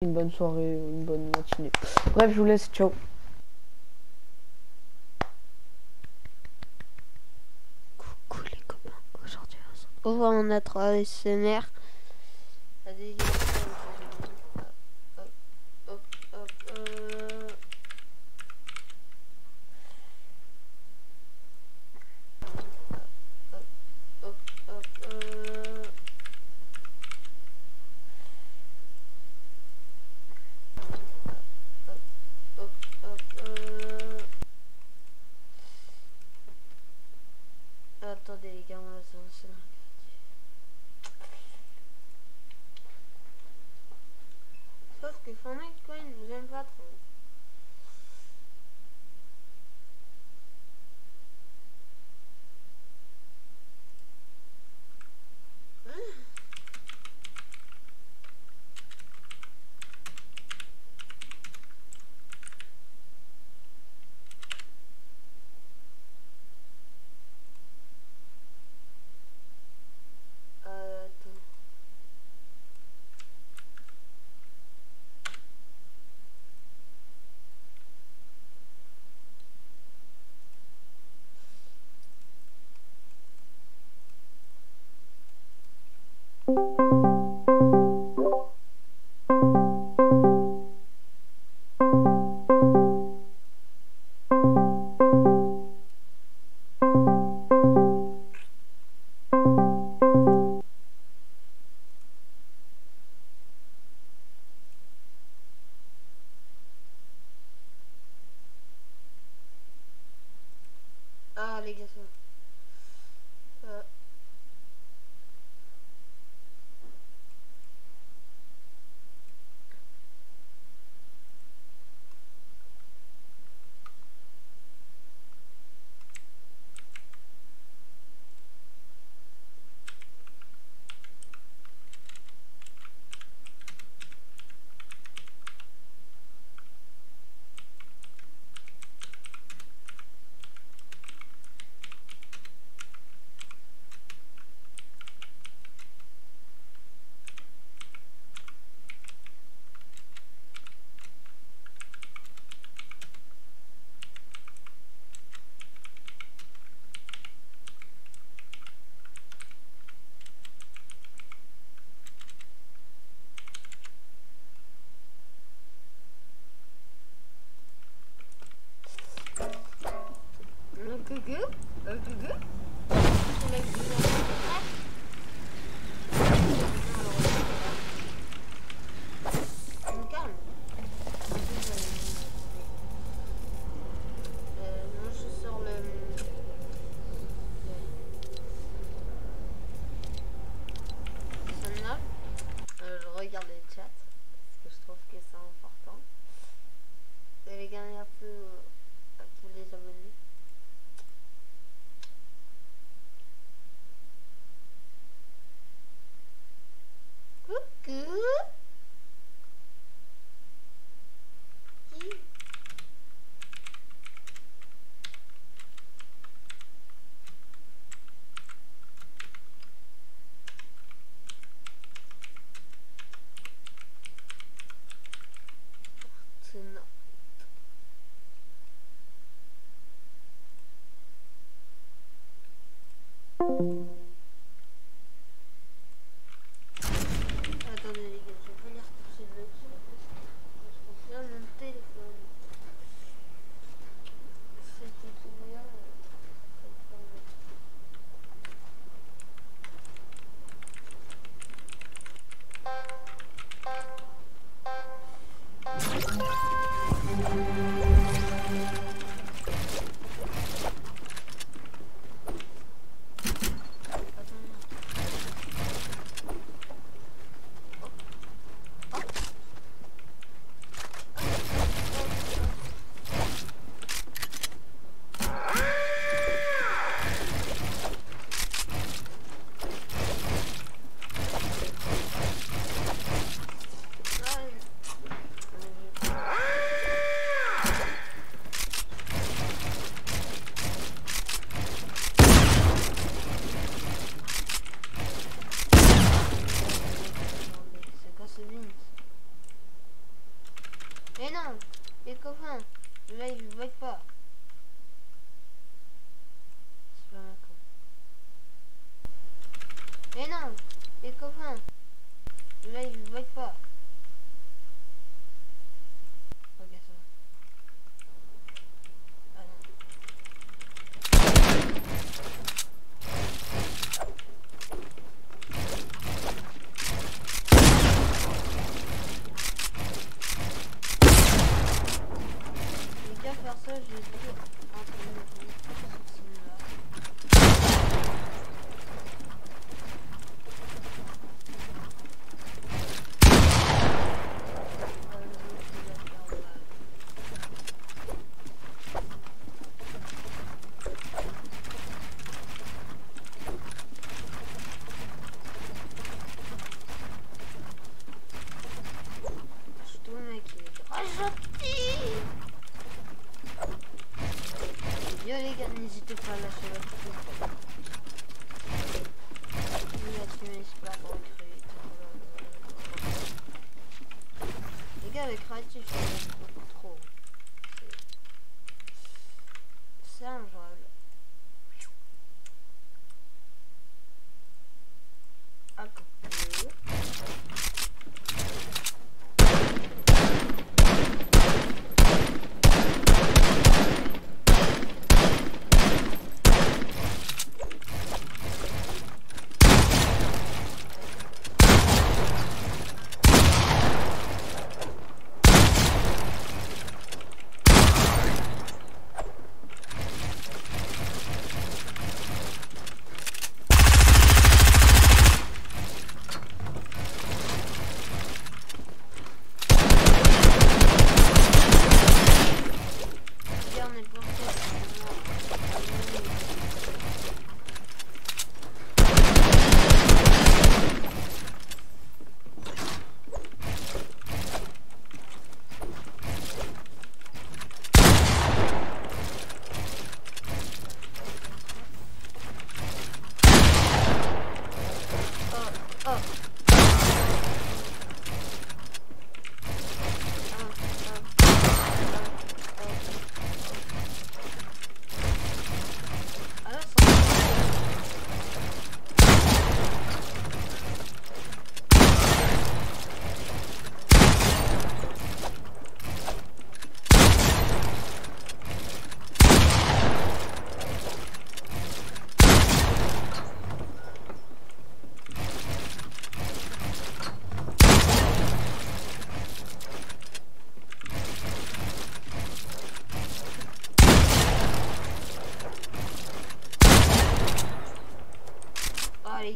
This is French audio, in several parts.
une bonne soirée, une bonne matinée. Bref, je vous laisse, ciao. Coucou les copains, aujourd'hui on a travaillé SNR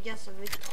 Oh les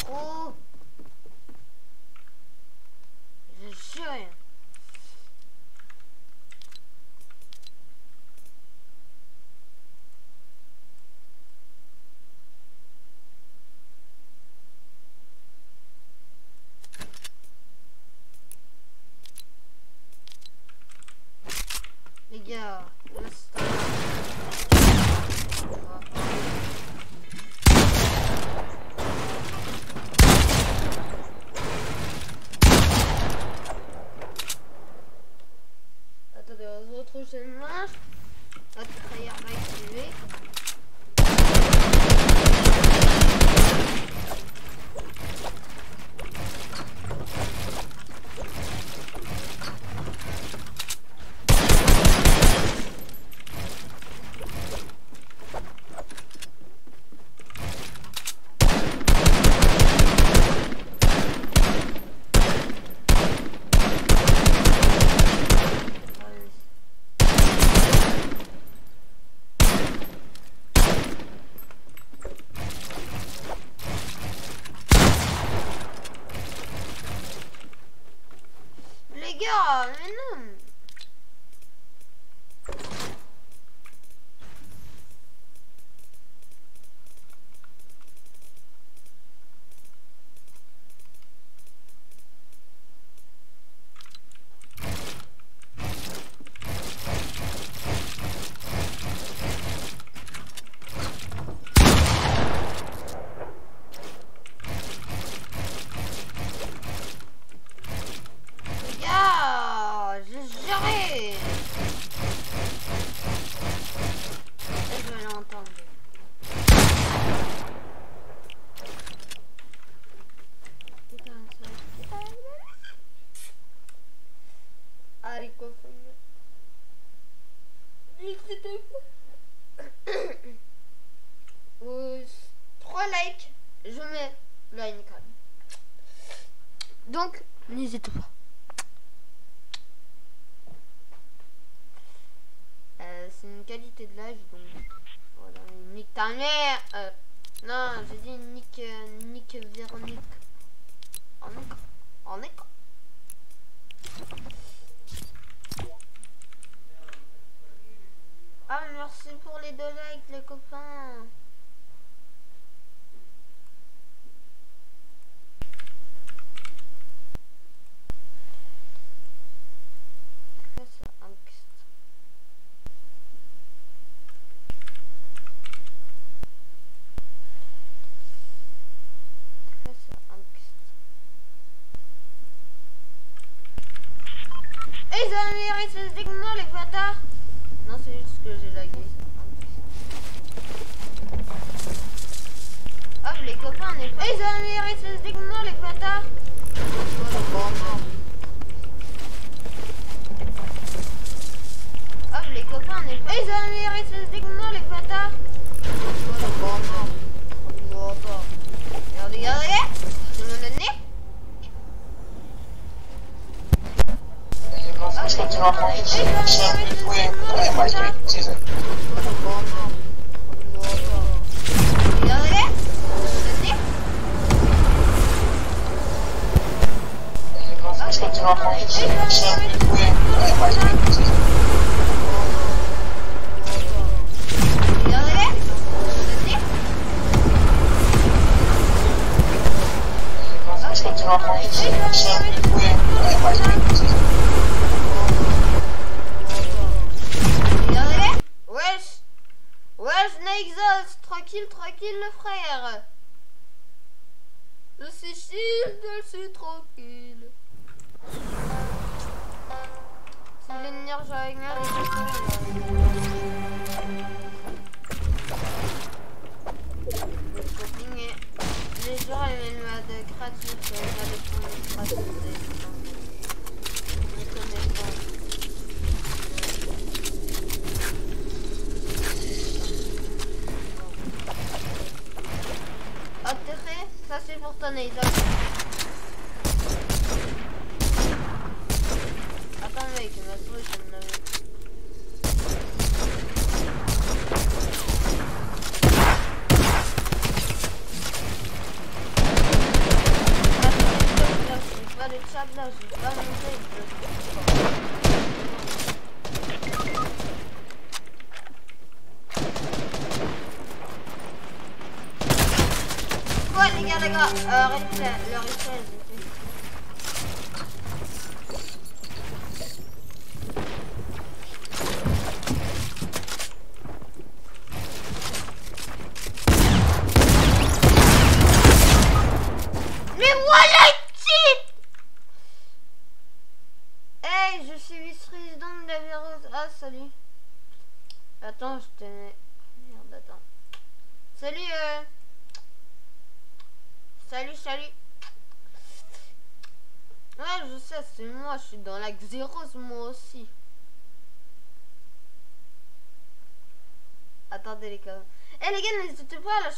Arrête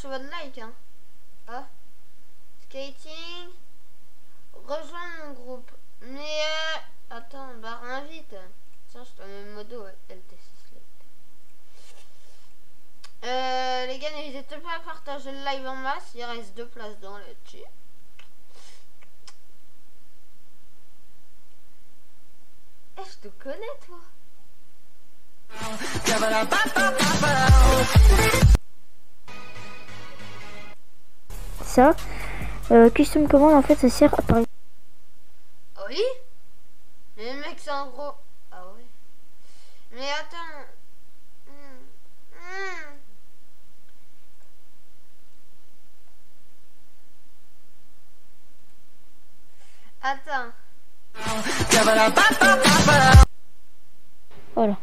sur votre like. Hein. ça. Euh, Custom command en fait ça sert à par ah Oui? Les mecs c'est en gros. Ah oui. Mais attends. Attends. Voilà.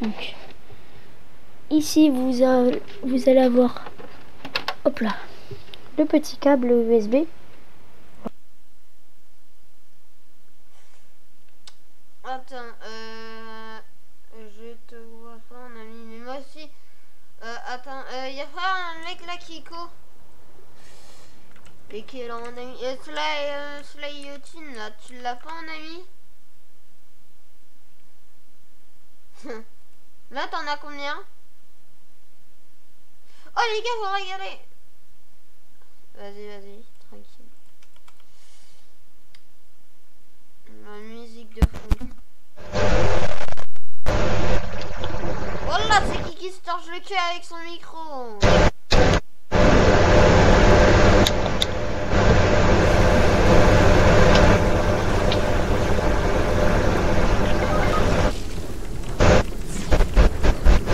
Donc, ici, vous, vous allez avoir... Hop là le petit câble USB. Attends, euh, je te vois pas mon ami, mais moi aussi. Euh, attends, il euh, y a pas un mec là qui court et qui est là mon ami. Et cela, euh, cela Yotine là, tu l'as pas mon ami? Là t'en as combien? Oh les gars, vous regardez Vas-y, vas-y, tranquille. La musique de fond. Voilà, c'est qui qui se torche le cul avec son micro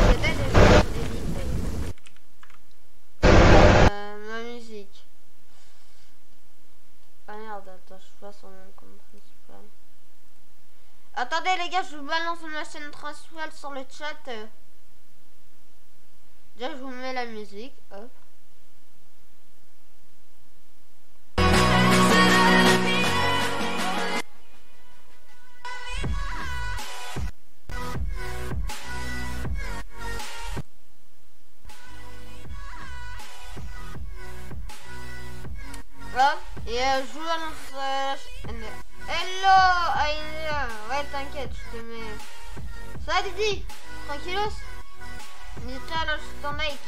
Peut-être je vais l'éditer. Euh, ma musique. Ah vois son nom comme principal. Attendez les gars, je vous balance ma chaîne principale sur le chat. Déjà, je vous mets la musique. Hop. Hop. Et euh, je vous balance euh. Hello Aïna Ouais, t'inquiète, je te mets... Ça va Didi? Tranquillos? N'hésite pas à lâcher ton like.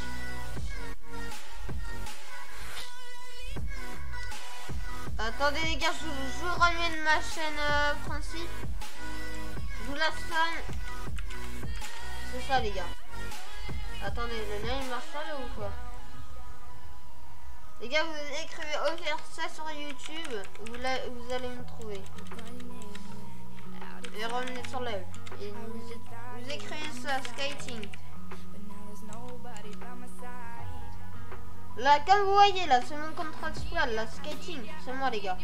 Attendez les gars, je, je vous ramène ma chaîne euh, principe. Je vous la scanne. C'est ça les gars. Attendez, le il marche pas là ou quoi? Les gars, vous écrivez offert ça sur YouTube, vous, vous allez me trouver. Et revenez sur live. Vous, écrivez ça, skating. Là, comme vous voyez, là, c'est mon compte principal, la skating. C'est moi, les gars.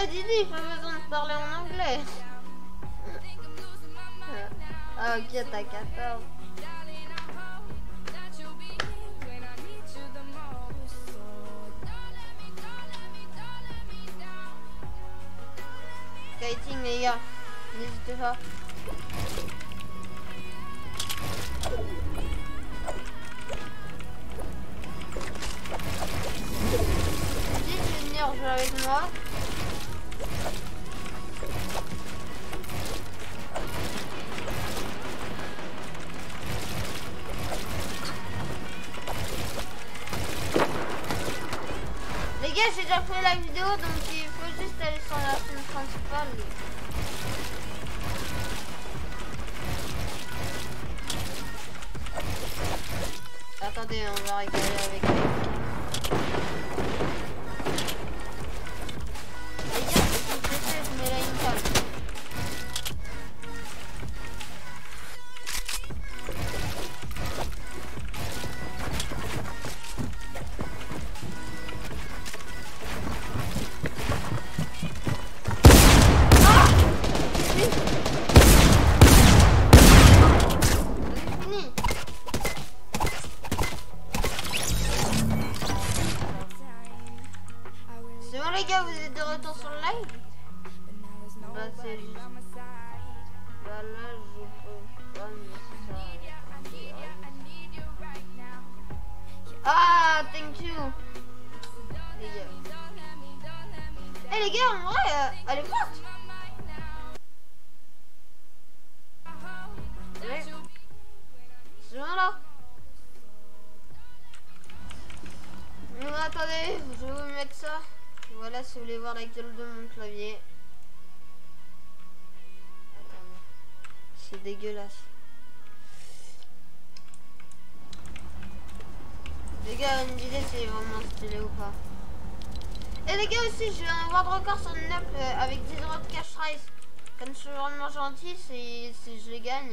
Eh, Didi, pas besoin de parler en anglais. ah, ok, t'as 14. Skating, les gars. N'hésitez pas. Tu veux venir jouer avec moi? Les gars, j'ai déjà fait la vidéo, donc juste aller sur la chaîne principale. Attendez, on va rigoler avec lui. Les gars, s'il vous plaît, je mets là une table.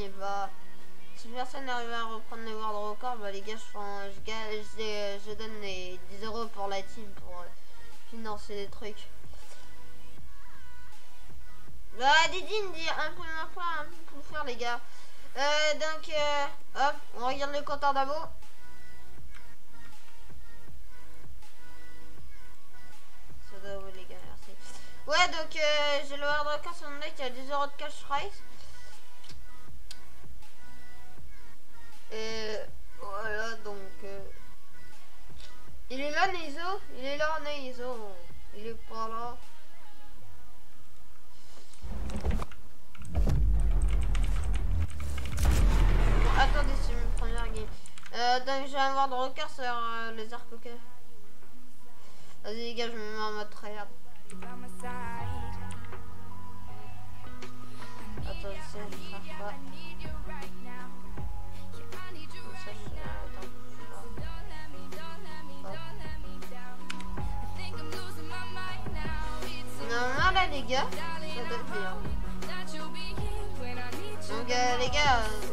Bah... Si personne n'arrive à reprendre les world records, bah les gars, je, fais- je, je, je donne les 10 euros pour la team pour euh, financer des trucs. Bah Didi me dit un peu foi, un peu pour faire les gars. Euh, donc, euh, hop, on regarde le compteur d'abo. Ça les gars, merci. ouais, donc euh, j'ai le World Record sur mon deck, il y a 10 euros de cash prize. Et voilà, donc. euh, Il est là, Neizo? Il est là, Neizo Il est pas là. Bon, attendez, c'est une première game. Euh, donc j'ai un World Record sur euh, les arcs ok? Vas-y, les gars, je me mets en mode tryhard. Attends, de Hop. Normalement, là, les gars, ça doit être bien. Donc, euh, les gars, euh,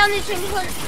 gars, j'ai touché le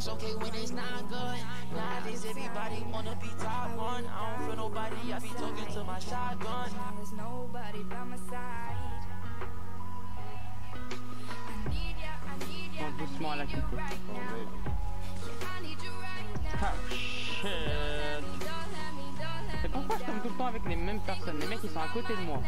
things okay when it's not good. Nowadays everybody wanna be top one. I don't feel nobody, I be talking to my shotgun. Nobody by my side. Doucement la coupe. Ah shit C'est pourquoi je tombe tout le temps avec les mêmes personnes Les mecs ils sont à côté de moi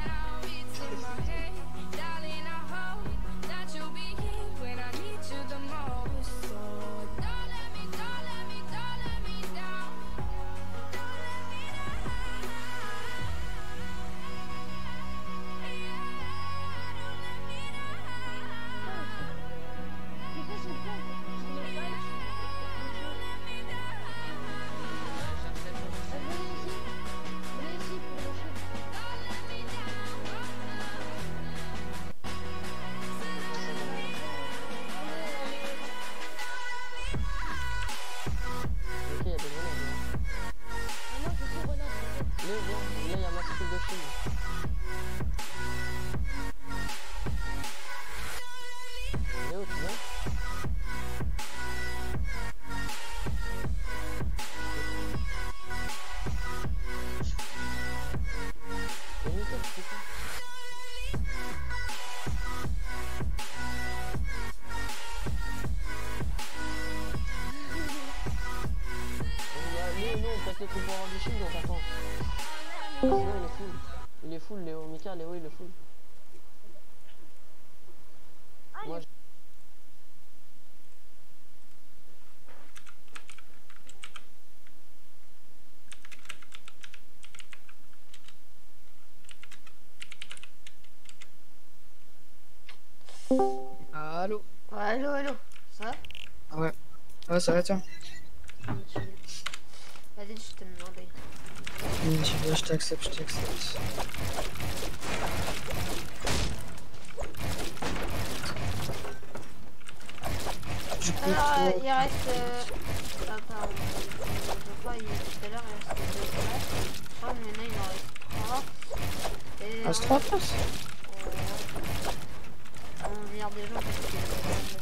Ouais, ça va, toi Vas-y, je te demandais. Je, je t'accepte, je t'accepte. Alors, ah, il reste. Euh... Ah, pardon. Je crois tout à l'heure, il restait 2 places. Je crois que maintenant, il en reste 3. Et... Il reste 3 places On regarde déjà parce que.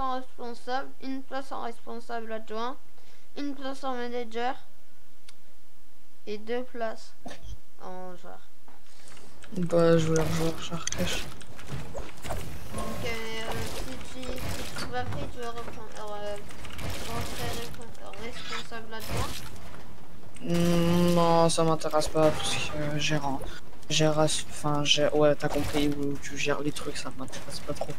responsable, une place en responsable adjoint, une place en manager et deux places en joueur. Bah, joueur, joueur, joueur cash. Donc, euh, si, tu, vas euh, responsable adjoint. Hmm, non, ça m'intéresse pas parce que gérant gère, enfin, gère, ouais, t'as compris où tu gères les trucs, ça m'intéresse pas trop.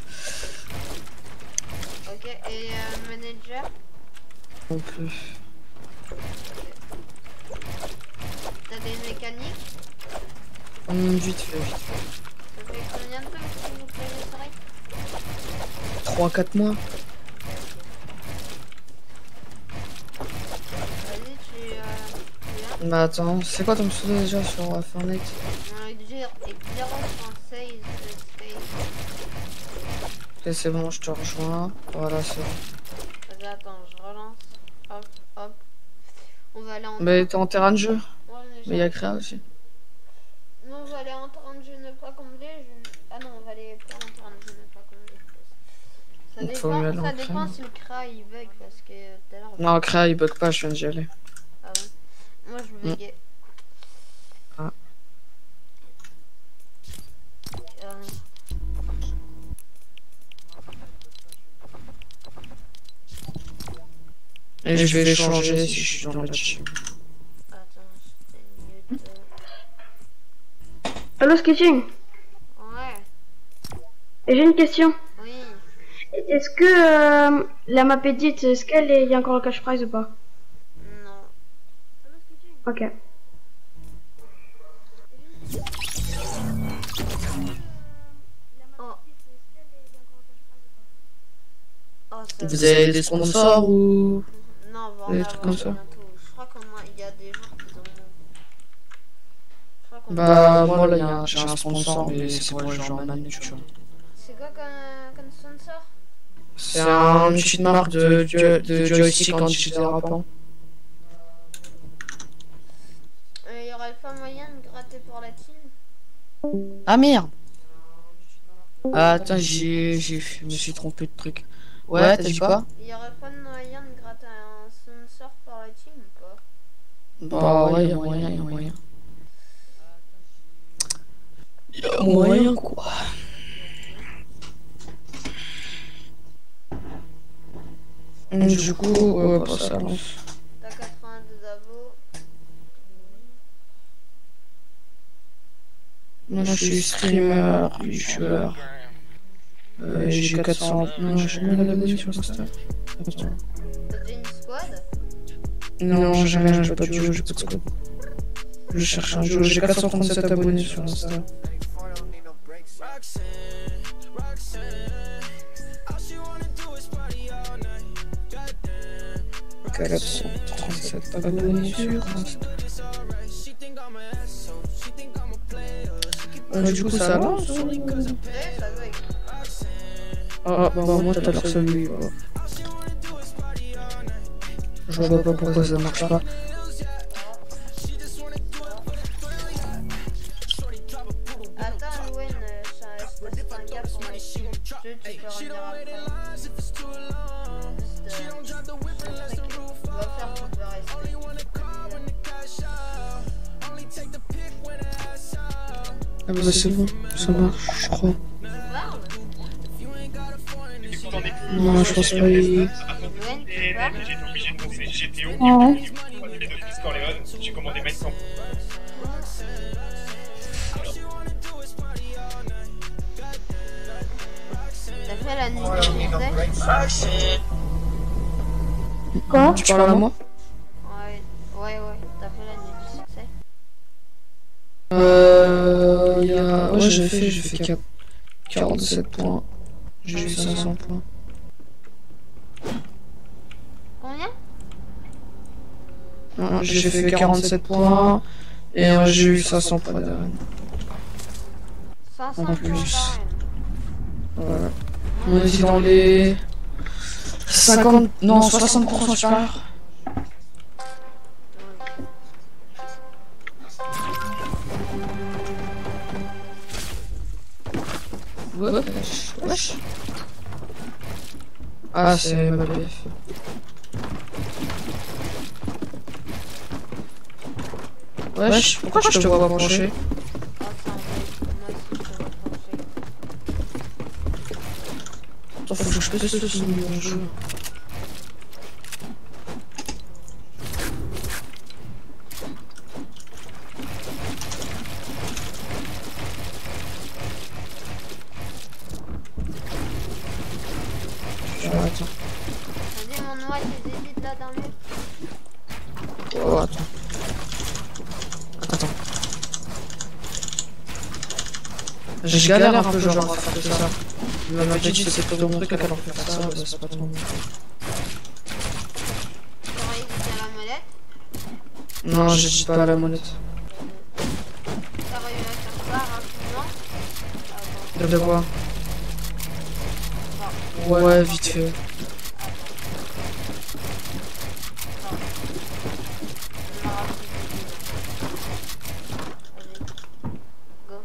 Et euh, manager Non plus. T'as des mécaniques? Hmm, vite fait, vite fait. Ça fait combien de temps que vous payez ça 3-4 mois Vas-y, tu, euh, viens. Bah attends, c'est quoi ton pseudo déjà sur euh, Fortnite On Ok, c'est bon, je te rejoins. Voilà, c'est bon. Vas-y, attends, je relance. Hop, hop. On va aller en. Mais t'es en terrain de jeu Ouais, mais il y a créa aussi. Non, on va aller en terrain de jeu ne pas combler. Je... Ah non, on va aller pas en terrain de jeu ne pas combler. Ça dépend, en ça dépend créa. si le CRA il bug parce que tout à l'heure. on- Non, créa il bug pas, je viens d'y aller. Ah bon Moi je Mm. buguais. Ah. Et je vais changer si je suis dans la team. Allo Sketching, Ouais, j'ai une question. oui. Est-ce que euh, la map edit, est-ce qu'elle est... y a encore le cash prize ou pas Non. Ok. Oh. Oh, Vous avez des sponsors ou Non, Des trucs comme ça bientôt. Je crois qu'on a- il y a des jours qui ont. Je crois qu'on Bah, moi là, y a un- j'ai un sponsor, mais c'est pour les gens manus, tu vois. C'est quoi comme, comme sponsor? C'est un- une petite marque de, de, de joystick anti-dérapant. Euh, Il y aurait pas moyen de gratter pour la team? Ah merde Ah, attends, j'ai, j'ai, je me suis trompé de truc. Ouais, t'as dit quoi Il y aurait pas de moyen de gratter un sponsor pour la team ou pas? Bah ouais, y'a moyen, y'a moyen. Y'a moyen quoi. Du coup, ouais, bah, ça lance. T'as 82 abos. Moi je suis streamer, youtubeur. Euh, j'ai 400. Non, j'ai mis d'abonnés sur Insta. Attends. T'as une squad? Non, j'ai rien, j'ai pas de jeu, j'ai pas de squad. Je cherche un jeu, j'ai 437 abonnés sur Insta. 437 abonnés sur Insta. Euh, du coup, ça sur Ouais, ça bug. Ah, bah moi tout à l'heure ça lui quoi. Je vois pas pourquoi ça marche pas. Ah bah c'est bon, ça marche, je crois. Non, je pense pas. il- J'ai. Ah ouais. Commandé T'as fait la nuit Quoi Tu parles à moi? Ouais, ouais, ouais. T'as fait la nuit du succès Euh. Il y a. Ouais, j'ai fait, j'ai fait 4... 47 points. J'ai eu 500 points. Combien Ouais, J'ai fait 47 points. Et j'ai eu 500 points d'arène. 500 En plus. Voilà. On était dans les. 50. Non, 60% supérieur. Wesh, wesh. Ah, c'est ma BF. Wesh, pourquoi je te vois pencher Oh, c'est un bug. Moi aussi, je te vois pencher. Attends, faut que je pèse ce son mon jeu. Ah, attends. Vas-y, mon noix, tu hésites là dans le mur. Oh, attends. Attends. J'ai galère un peu genre à faire tout ça. Mais m'a dit c'était ton truc alors faire ça, c'est pas ton molette. Non, j'ai dit pas à la monnaie. T'aurais eu à faire quoi rapidement. Attends. De quoi Ouais, vite fait. Je me rappelle plus. Vas-y. Go.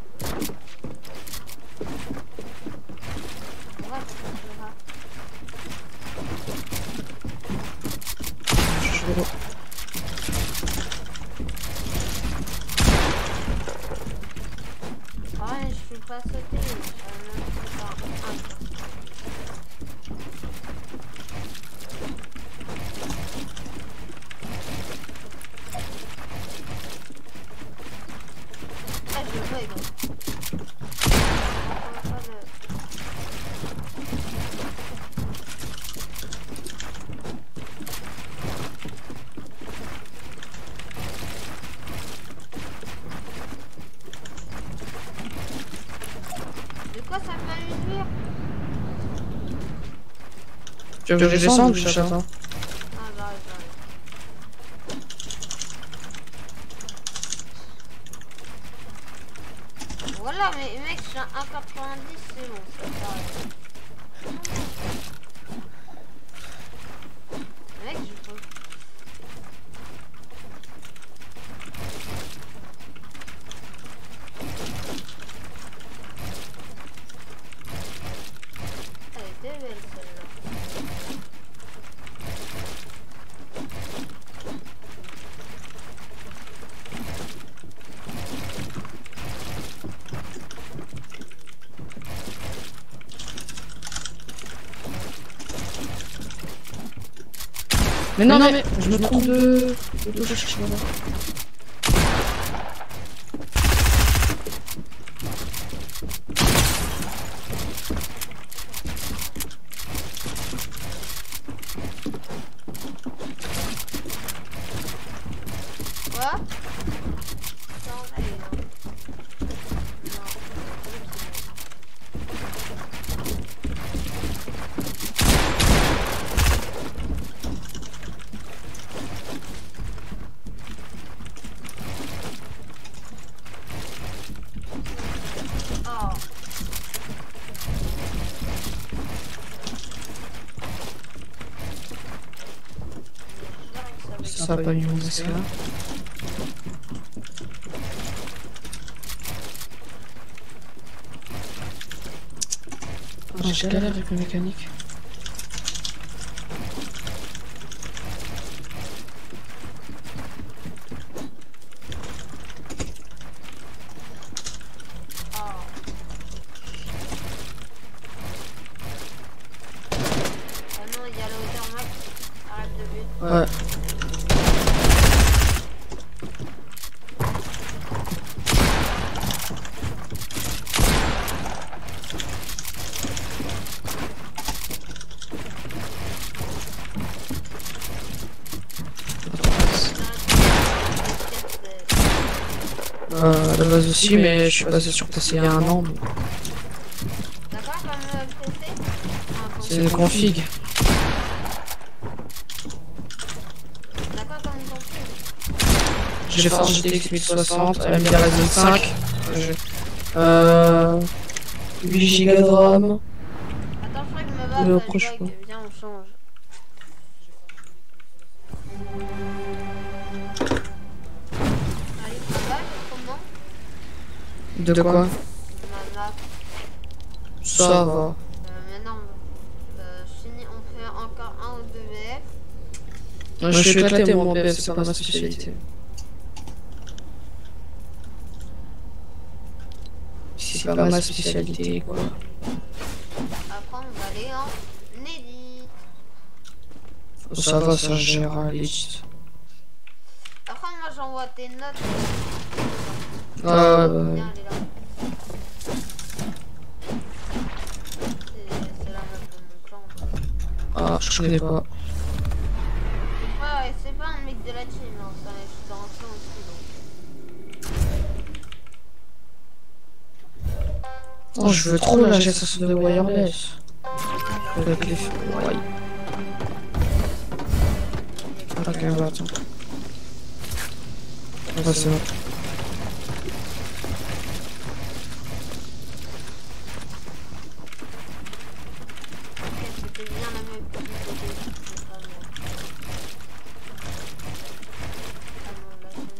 Ouais, tu verras. Ouais, je suis pas sauté. Euh, non, c'est pas un. Ah, je bug. Je comprends pas le- De quoi ça va lui nuire Tu veux que je descende ou je t'attends Ah, j'arrive, j'arrive. Voilà, mais mec, je suis à 1,90, c'est bon, ça s'arrête. Mec, je peux. Elle était belle celle-là. Mais non, non, mais je me trompe de. de touche, je sais pas. Quoi Non, là, il est là. Non, Oh. Ça va pas lui monter ça. J'ai galère avec le mécanique. Ah non, il y a la hauteur max. Arrête de but. Ouais. Euh, à la base aussi, mais je suis passé sur PC il y a un an. euh, C'est une config. T'as quoi comme config J'ai Force GTX 1060, elle a mis la Ryzen 5. Euh, 8 Go de RAM. Attends, je crois que me va, Le ça proche bug. pas. De, de quoi, quoi Ma map. Ça, Ça va. va. Euh, mais non, euh, fini, on fait encore un ou deux BF. Moi, je, je suis éclaté, moi, en BF, c'est pas ma spécialité. C'est pas, pas ma spécialité, quoi. Après, on va aller en Nelly. Ça, ça va, ça gère, Après, moi, j'envoie tes notes. Ah, clan. Ah, je connais pas. Ouais, c'est pas un mec de la team, hein, ça, je dans un clan aussi, donc. Oh, je veux trop la gestion de wireless. Avec les ouais. Ok, bah, attends. Ah, c'est bon. C'était bien la même que c'était. c'est pas moi. Ah non, là, c'est moi.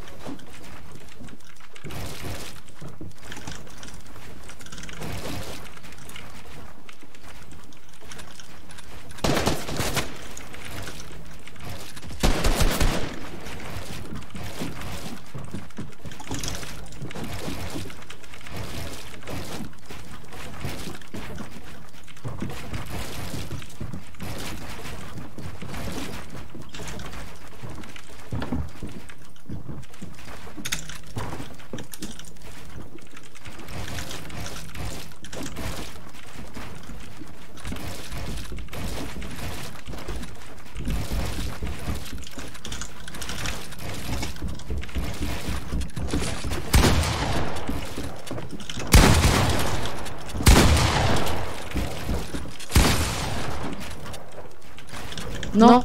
Non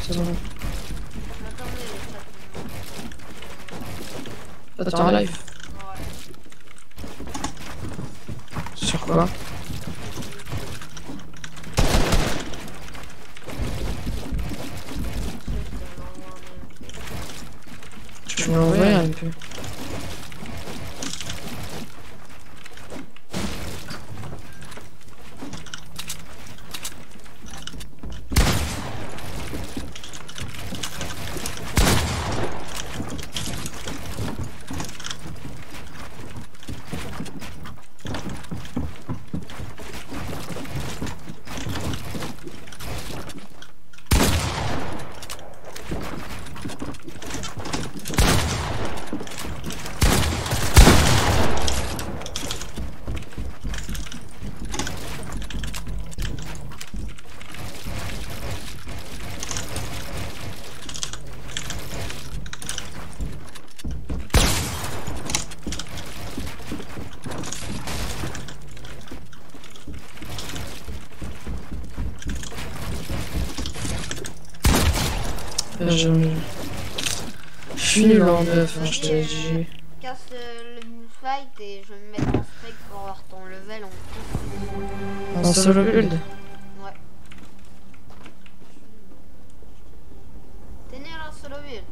C'est bon. Attendez, ça Attends, en live. Ouais. Sur quoi Tu m'as envoyé un peu. Euh, Je... je suis nul en neuf, hein, je te l'ai dit. Casse euh, le bullfight et je vais me mettre en spec pour avoir ton level en plus. En solo build Ouais. T'es né en solo build.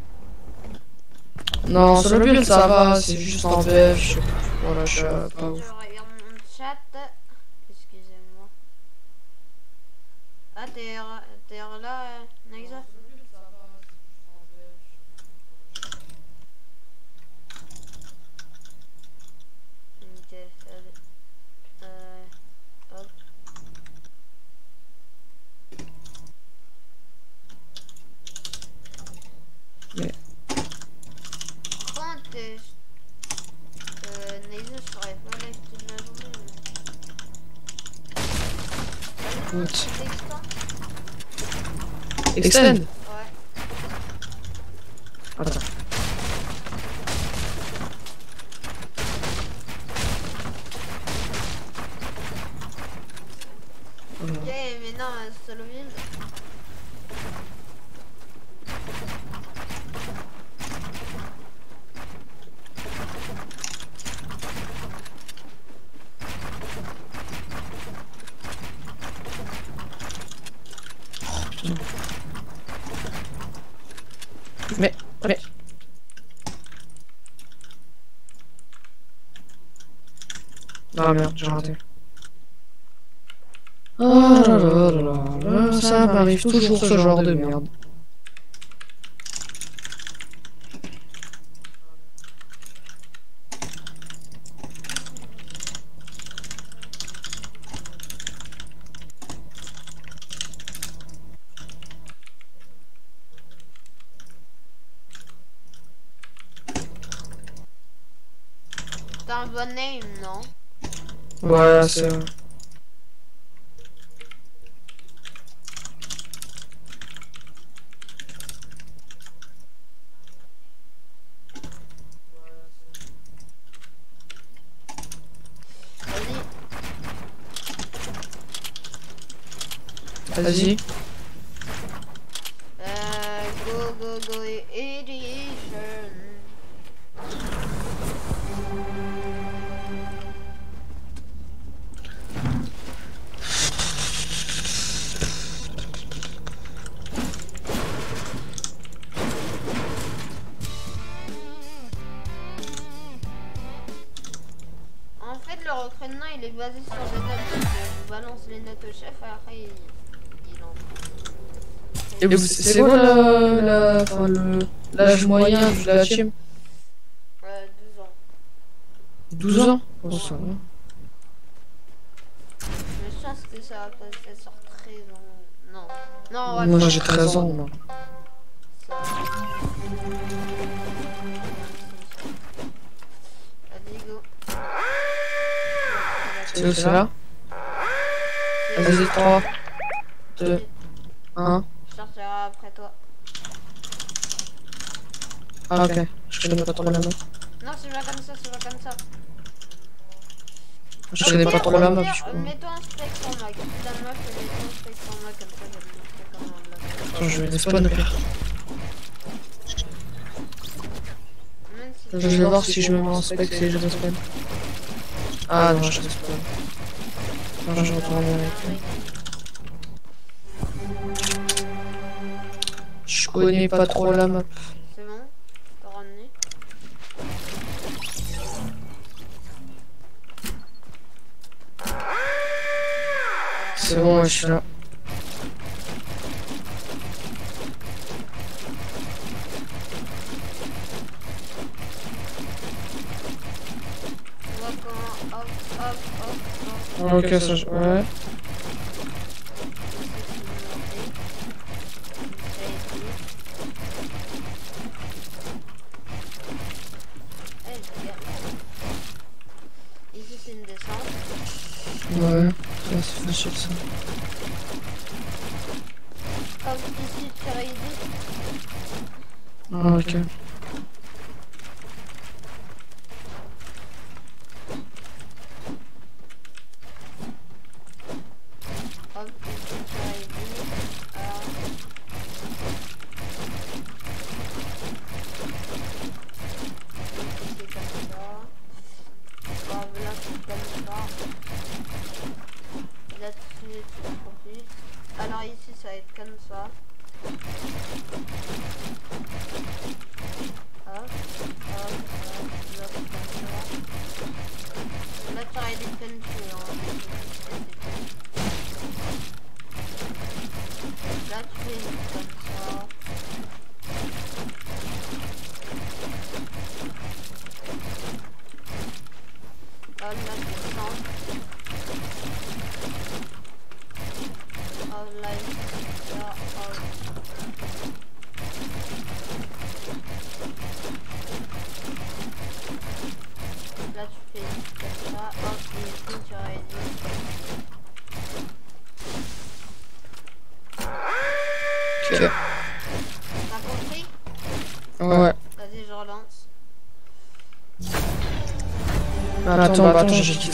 Non, en solo build ça va, c'est juste en BF. je- Voilà, je suis pas ouf. regarde mon chat. Excusez-moi. Ah, t'es t'es là, euh, Naïsa Ok, euh, euh, hop. Mais- Par contre, euh, euh, Naïsa, je serais pas là toute la journée. mais- What C'est extra Extend Ouais. Attends. Ok, mais non, euh, solo build. Mais, mais. Ah merde, j'ai raté. Là là là là là, ça m'arrive toujours ce genre de merde. T'as un bon name, non Voilà, c'est. Vas-y. Et vous- c'est quoi la, la, enfin, le- l'âge moyen de la team Euh, 12 ans. 12 ans Oh, ça va. Je pense que ça va passer sur 13 ans. Non. Non, on va Moi j'ai 13 ans, moi. ça. C'est où c'est là Vas-y, 3, 2, 1. Je sortirai après toi. Ah, ok. Je connais pas trop la map. Non, c'est pas comme ça, c'est pas comme ça. Je connais pas trop la map. Mets-toi en spec moi. Si t'as le map, mets-toi en spec sur moi, comme ça, je vais te montrer comment on l'a fait. Attends, je vais les spawn si Je vais voir si je me mets en spec si je respawn. Ah non, je respawn. Non, je retourne avec. Je connais pas trop la map. C'est bon, je suis là. Ok, ça, je... ouais.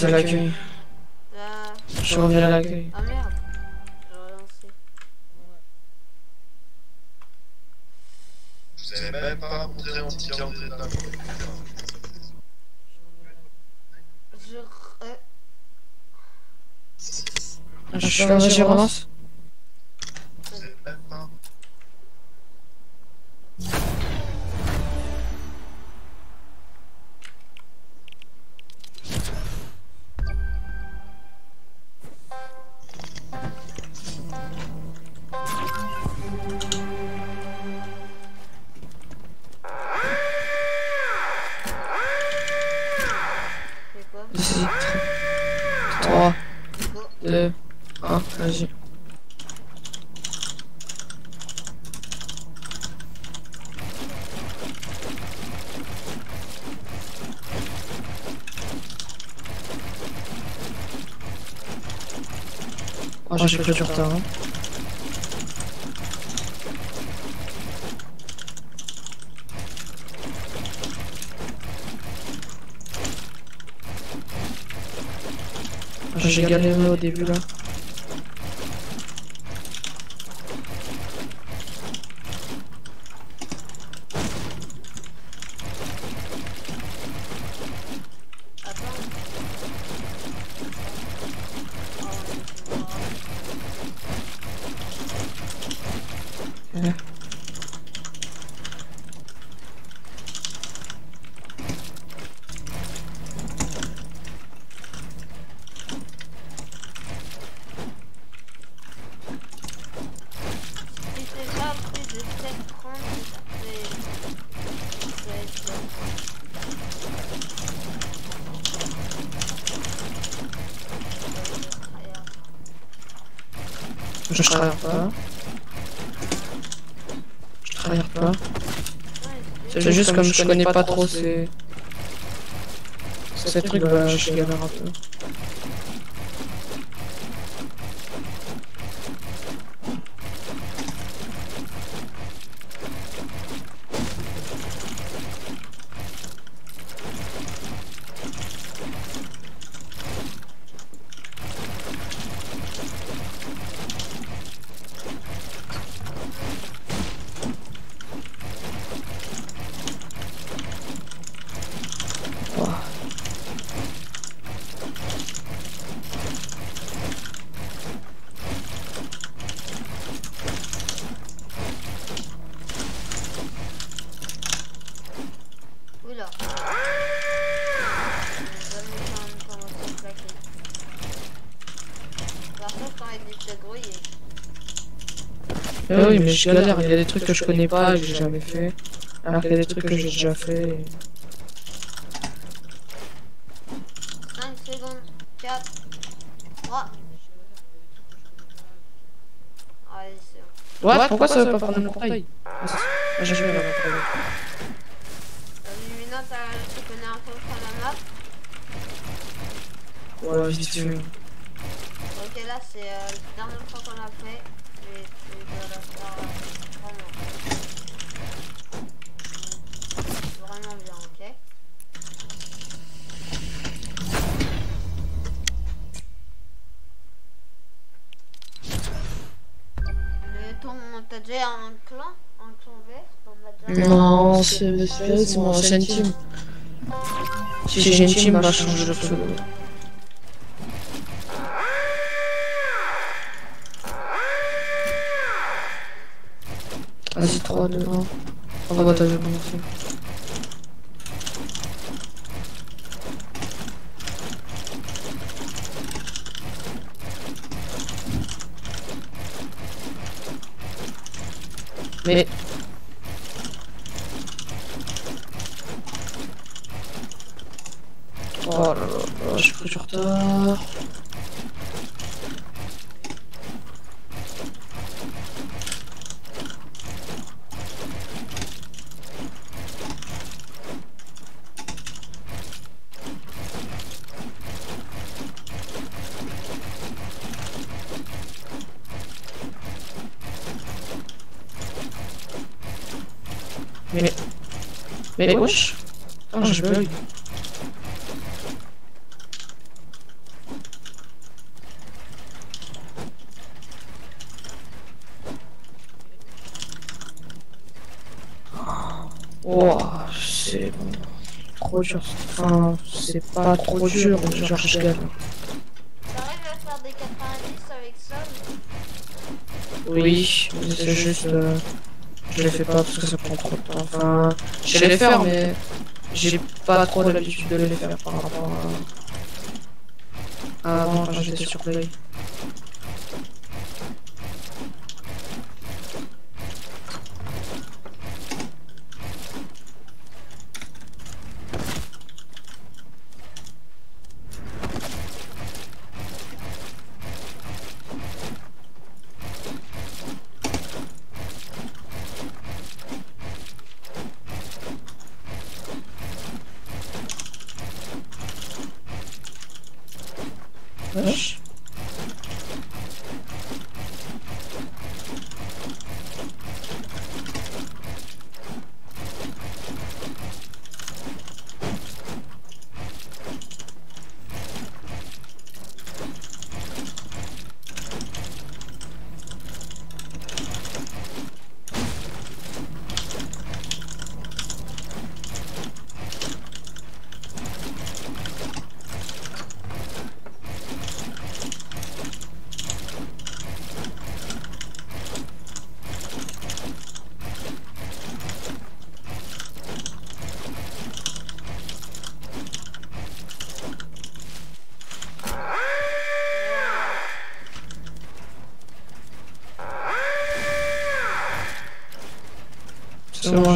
Quitté l'accueil. Là. Je reviens à l'accueil. Ah merde. Je vais relancer. Vous avez même pas montré en tirant des étapes. Je. re- euh, Je suis là, vas-y, J'ai galéré au début là. Ouais. Si c'est pas plus de 7 30, ça fait. Ça va être bon. Je travaille pas. Je travaille pas. C'est juste comme je connais pas trop ces. Ces trucs, bah, je galère un peu. Oula. On va nous quand même commencer à claquer. Par contre, quand il dit de grouiller. Eh oui, mais je galère, il y a des trucs que je connais pas et que j'ai jamais fait. Alors qu'il y a des trucs que j'ai déjà fait. et- 5 secondes. 4. 3. Allez, c'est bon. What? Pourquoi ça veut pas prendre mon portail? Ah, ah, J'ai jamais la portail. Connais un peu sur la map? Ouais, vite fait. Ok, là, c'est euh, la dernière fois qu'on l'a fait. C'est c'est- c'est mon ancienne team. Si j'ai une team, bah je change de pseudo. Vas-y, 3, 2, 1. On va batailler commencer. Mais Oh là là là, j'ai pris du retard. Mais... Mais wesh Ah, j'ai bug. Ouah, c'est bon. Trop dur. Enfin, c'est pas trop dur, genre je galère. T'arrives à faire des 90 avec ça Oui, mais c'est juste. euh, je les fais pas parce que ça prend trop de temps. Enfin, je les faire, mais j'ai pas trop l'habitude de les faire par rapport à. à avant quand j'étais sur Play.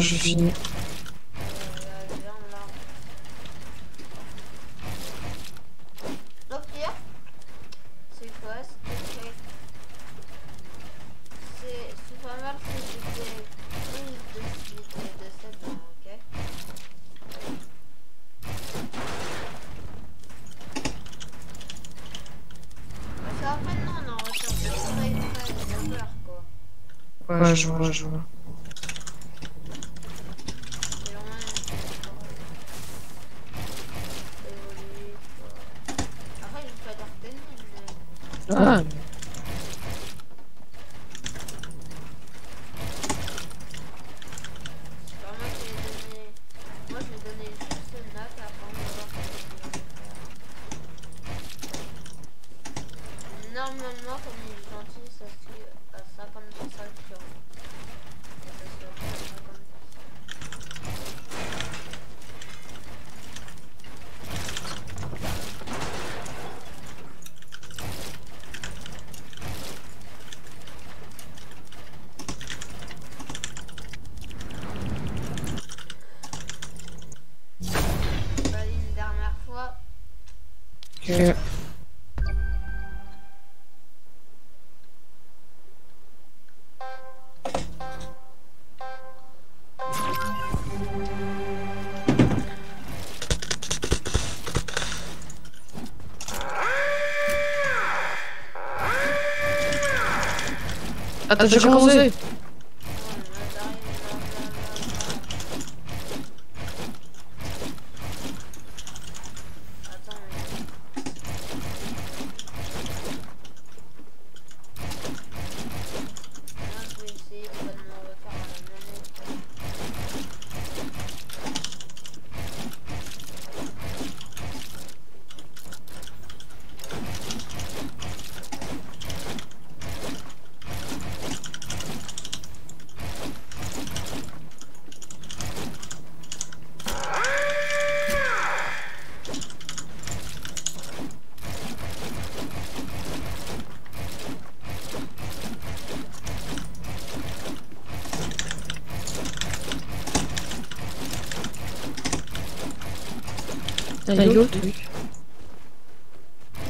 Josephine. já usei. il est où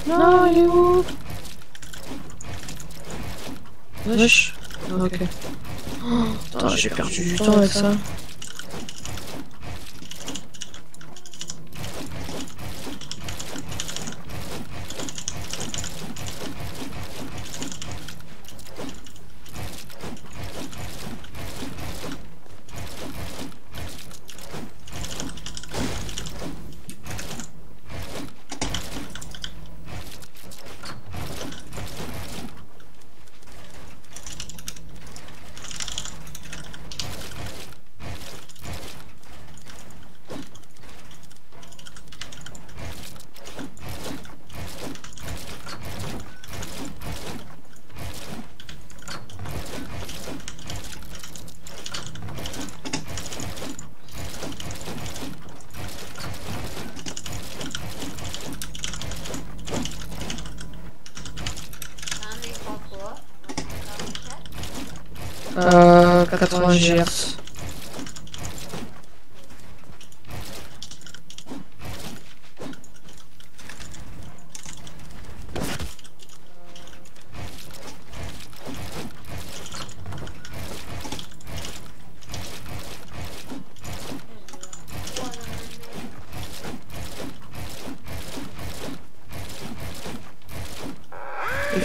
Non, il est où Wesh. Ah, ok. J'ai perdu du temps avec ça. GHz.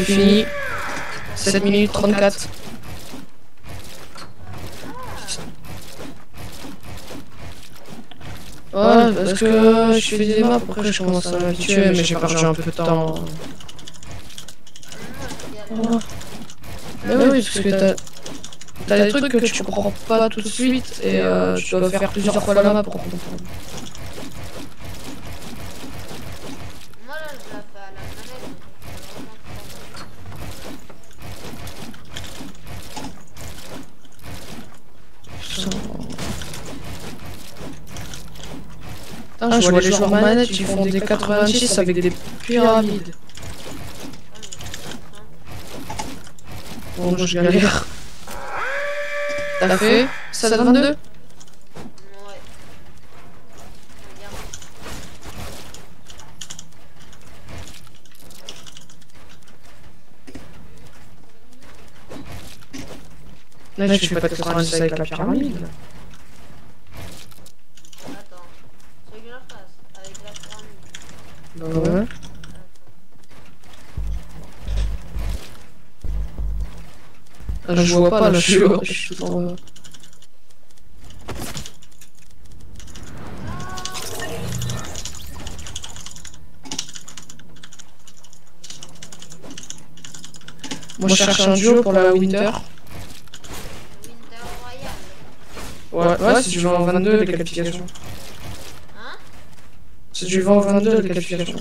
Fini. 7 minutes 34. Parce que euh, je fais des maps, après je commence à m'habituer, mais j'ai perdu un peu de temps. Mais oui, parce que t'as... Des trucs que tu comprends pas tout de suite et euh, euh, tu dois faire plusieurs fois la map pour comprendre. je vois les joueurs manettes, ils font des 86 avec des pyramides. Bon, je galère. T'as fait 722 Ouais. Là, je fais pas de avec la pyramide. Ah, je vois pas, là, je suis. Moi, je cherche un duo pour la Winter. Winter Royale. Ouais, ouais, si tu veux en 22, les qualifications. Hein Si tu veux en 22, les qualifications.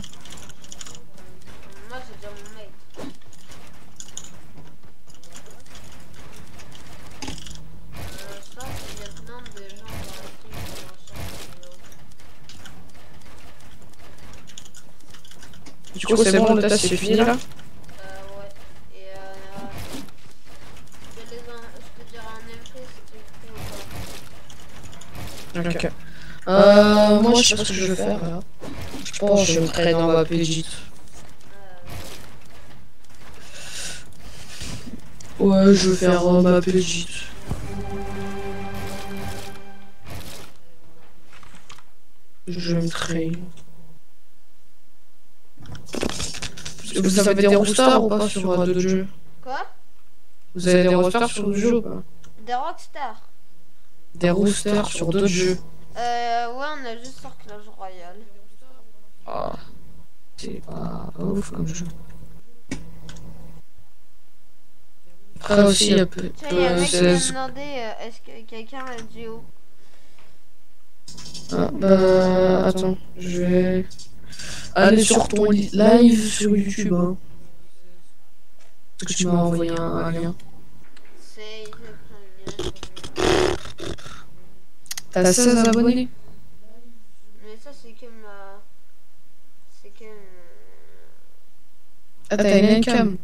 Du coup, c'est bon, le test c'est fini là. Et euh. En... en. Ok. Euh, moi, je sais pas ce que je vais faire là. Je pense que je me traîner dans ma Pégite. Ouais, je vais faire euh, ma Pégite. Je vais me traîner. Vous avez des roosters ou pas sur euh, d'autres jeux Quoi Vous avez des roosters sur d'autres jeux ou pas Des Rockstar. Des roosters sur d'autres jeux Euh, ouais, on a juste sur Clash Royale. Ah, c'est pas, ouf comme jeu. Après aussi, il y a peu. Tiens, il y a un euh, mec qui m'a demandé euh, est-ce que quelqu'un a le duo Ah, bah, attends, je vais aller sur ton li- live sur YouTube. Hein. Parce que tu m'as envoyé un, un lien. T'as 16 abonnés Mais ça, c'est comme. euh, C'est comme. Ah, t'as une Ncam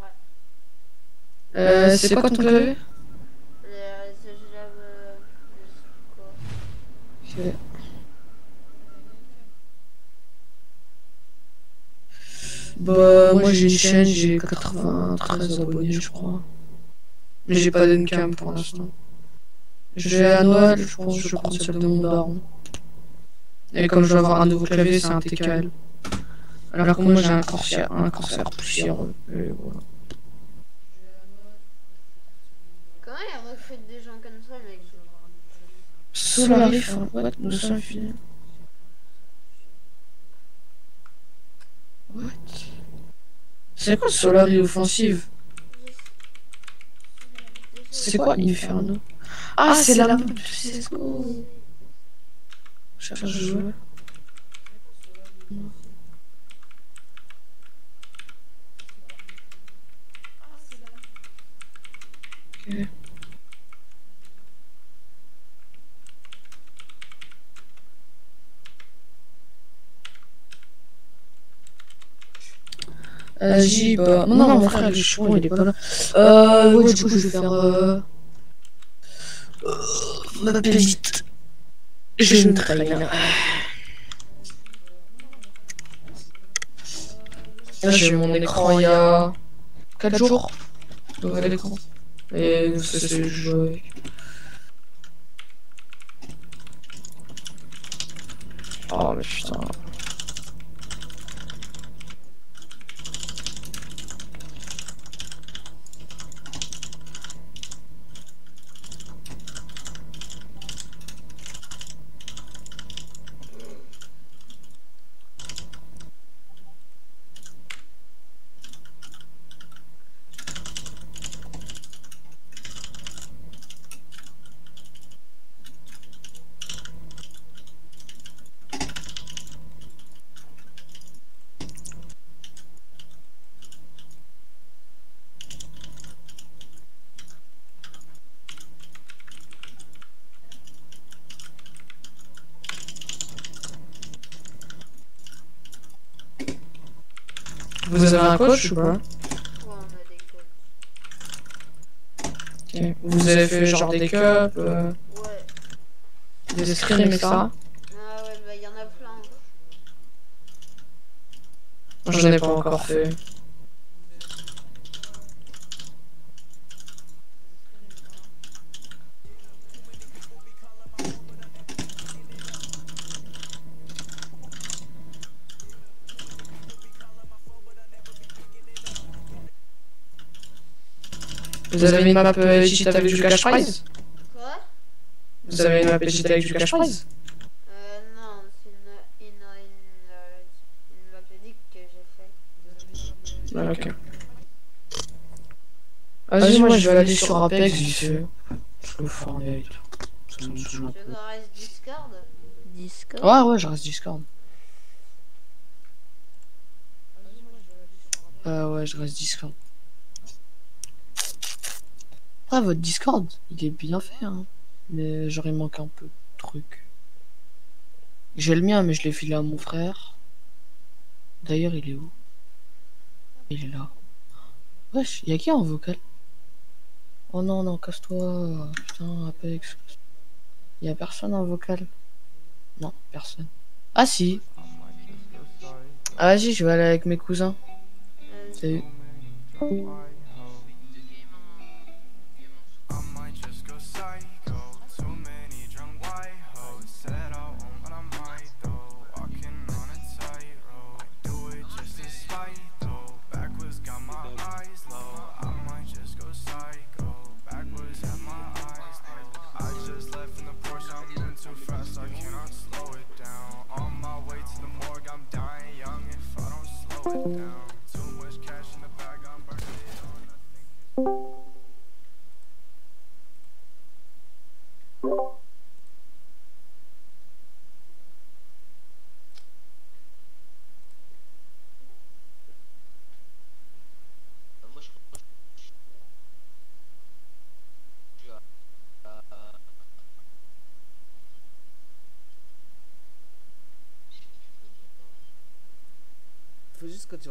Ouais. euh, C'est quoi ton clavier Euh, c'est- je lave, euh, je sais quoi. Ok. Bah, moi j'ai une chaîne, j'ai 93 abonnés, je crois. Mais j'ai pas d'Encam pour l'instant. Je vais à Noël, je pense que je prends celle de mon daron. Et comme je vais avoir un nouveau clavier, c'est un TKL. Alors que moi j'ai un Corsair, un Corsair poussiéreux. Et voilà. Comment il recrute des gens comme ça, mec? Solarif, hein, what Nous sommes finis. What? C'est quoi Solari offensive C'est quoi Inferno Ah, c'est la map de Je cherche un joueur. Vas-y, bah. Non, non, mon frère, je suis con, il est pas là. Euh, ouais, du coup, je vais faire. Euh... euh, Ma pélite. Je me traîner. Là, j'ai mon écran il y a. 4 jours. Nouvel écran. Et c'est avec. Oh, mais putain. Vous avez un coach ou pas Ouais, on a des codes. Ok. Vous avez fait genre des cups, euh, Ouais. des scrims, etc. Ah ouais, bah y en a plein. Moi, j'en ai pas encore fait. Vous avez une map euh, cheat avec du cash prize Quoi Vous avez une map cheat avec du cash prize Euh, non, c'est une, une, une, euh, une map édique que j'ai fait. Ah, ok. Vas-y, moi je vais aller sur Apex vite fait. Parce que Fortnite. Ça me saoule un peu. veux reste Discord Discord Ouais, ouais, je reste Discord. Euh, ouais, je reste Discord. Votre Discord, il est bien fait, hein. Mais genre, il manque un peu de trucs. J'ai le mien, mais je l'ai filé à mon frère. D'ailleurs, il est où? Il est là. Wesh, y'a qui en vocal? Oh non, non, casse-toi. Putain, Apex. Y'a personne en vocal? Non, personne. Ah si Ah vas-y, je vais aller avec mes cousins. Salut. Down.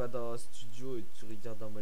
Dans un studio et tu regardes dans mon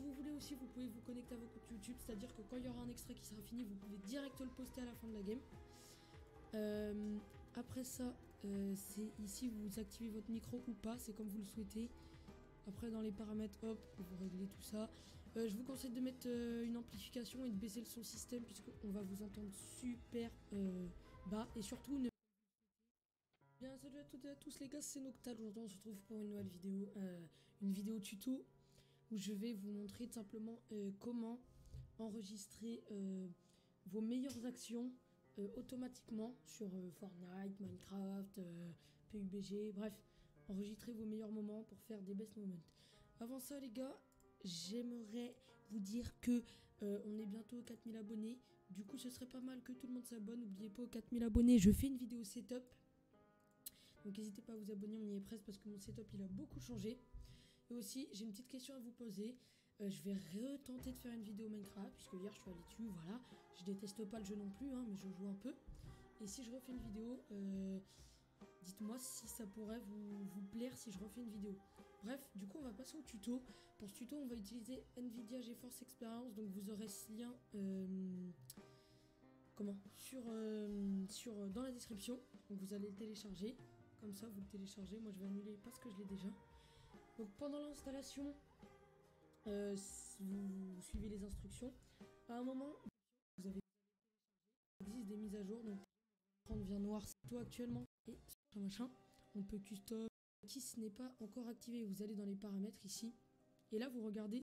monnaie. vous voulez aussi, vous pouvez vous connecter à vos comptes YouTube, c'est-à-dire que quand il y aura un extrait qui sera fini, vous pouvez direct le poster à la fin de la game. Euh, après ça, euh, c'est ici vous activez votre micro ou pas, c'est comme vous le souhaitez. Après dans les paramètres, hop, vous réglez tout ça. Euh, je vous conseille de mettre une amplification et de baisser le son système puisqu'on va vous entendre super bas et surtout ne Bien, salut à toutes et à tous les gars, c'est Noctal. Aujourd'hui, on se retrouve pour une nouvelle vidéo, une vidéo tuto où je vais vous montrer tout simplement euh, comment enregistrer euh, vos meilleures actions euh, automatiquement sur Fortnite, Minecraft, PUBG, bref, enregistrer vos meilleurs moments pour faire des best moments. Avant ça, les gars, j'aimerais vous dire que on est bientôt aux 4000 abonnés. Du coup, ce serait pas mal que tout le monde s'abonne. N'oubliez pas aux 4000 abonnés, je fais une vidéo setup. Donc n'hésitez pas à vous abonner, on y est presque parce que mon setup il a beaucoup changé. Et aussi, j'ai une petite question à vous poser. Euh, je vais retenter de faire une vidéo Minecraft, puisque hier je suis allé dessus, voilà. Je déteste pas le jeu non plus, hein, mais je joue un peu. Et si je refais une vidéo, euh, dites-moi si ça pourrait vous, plaire si je refais une vidéo. Bref, du coup on va passer au tuto. Pour ce tuto, on va utiliser Nvidia GeForce Experience, donc vous aurez ce lien... euh, comment? Sur, sur, dans la description. Donc vous allez le télécharger. Comme ça, vous le téléchargez. Moi, je vais annuler parce que je l'ai déjà. Donc pendant l'installation, euh, vous, suivez les instructions. À un moment, vous avez il existe des mises à jour. Donc l'écran devient noir, c'est tout actuellement. Et sur machin, on peut custom. Si ce n'est pas encore activé, vous allez dans les paramètres ici. Et là, vous regardez.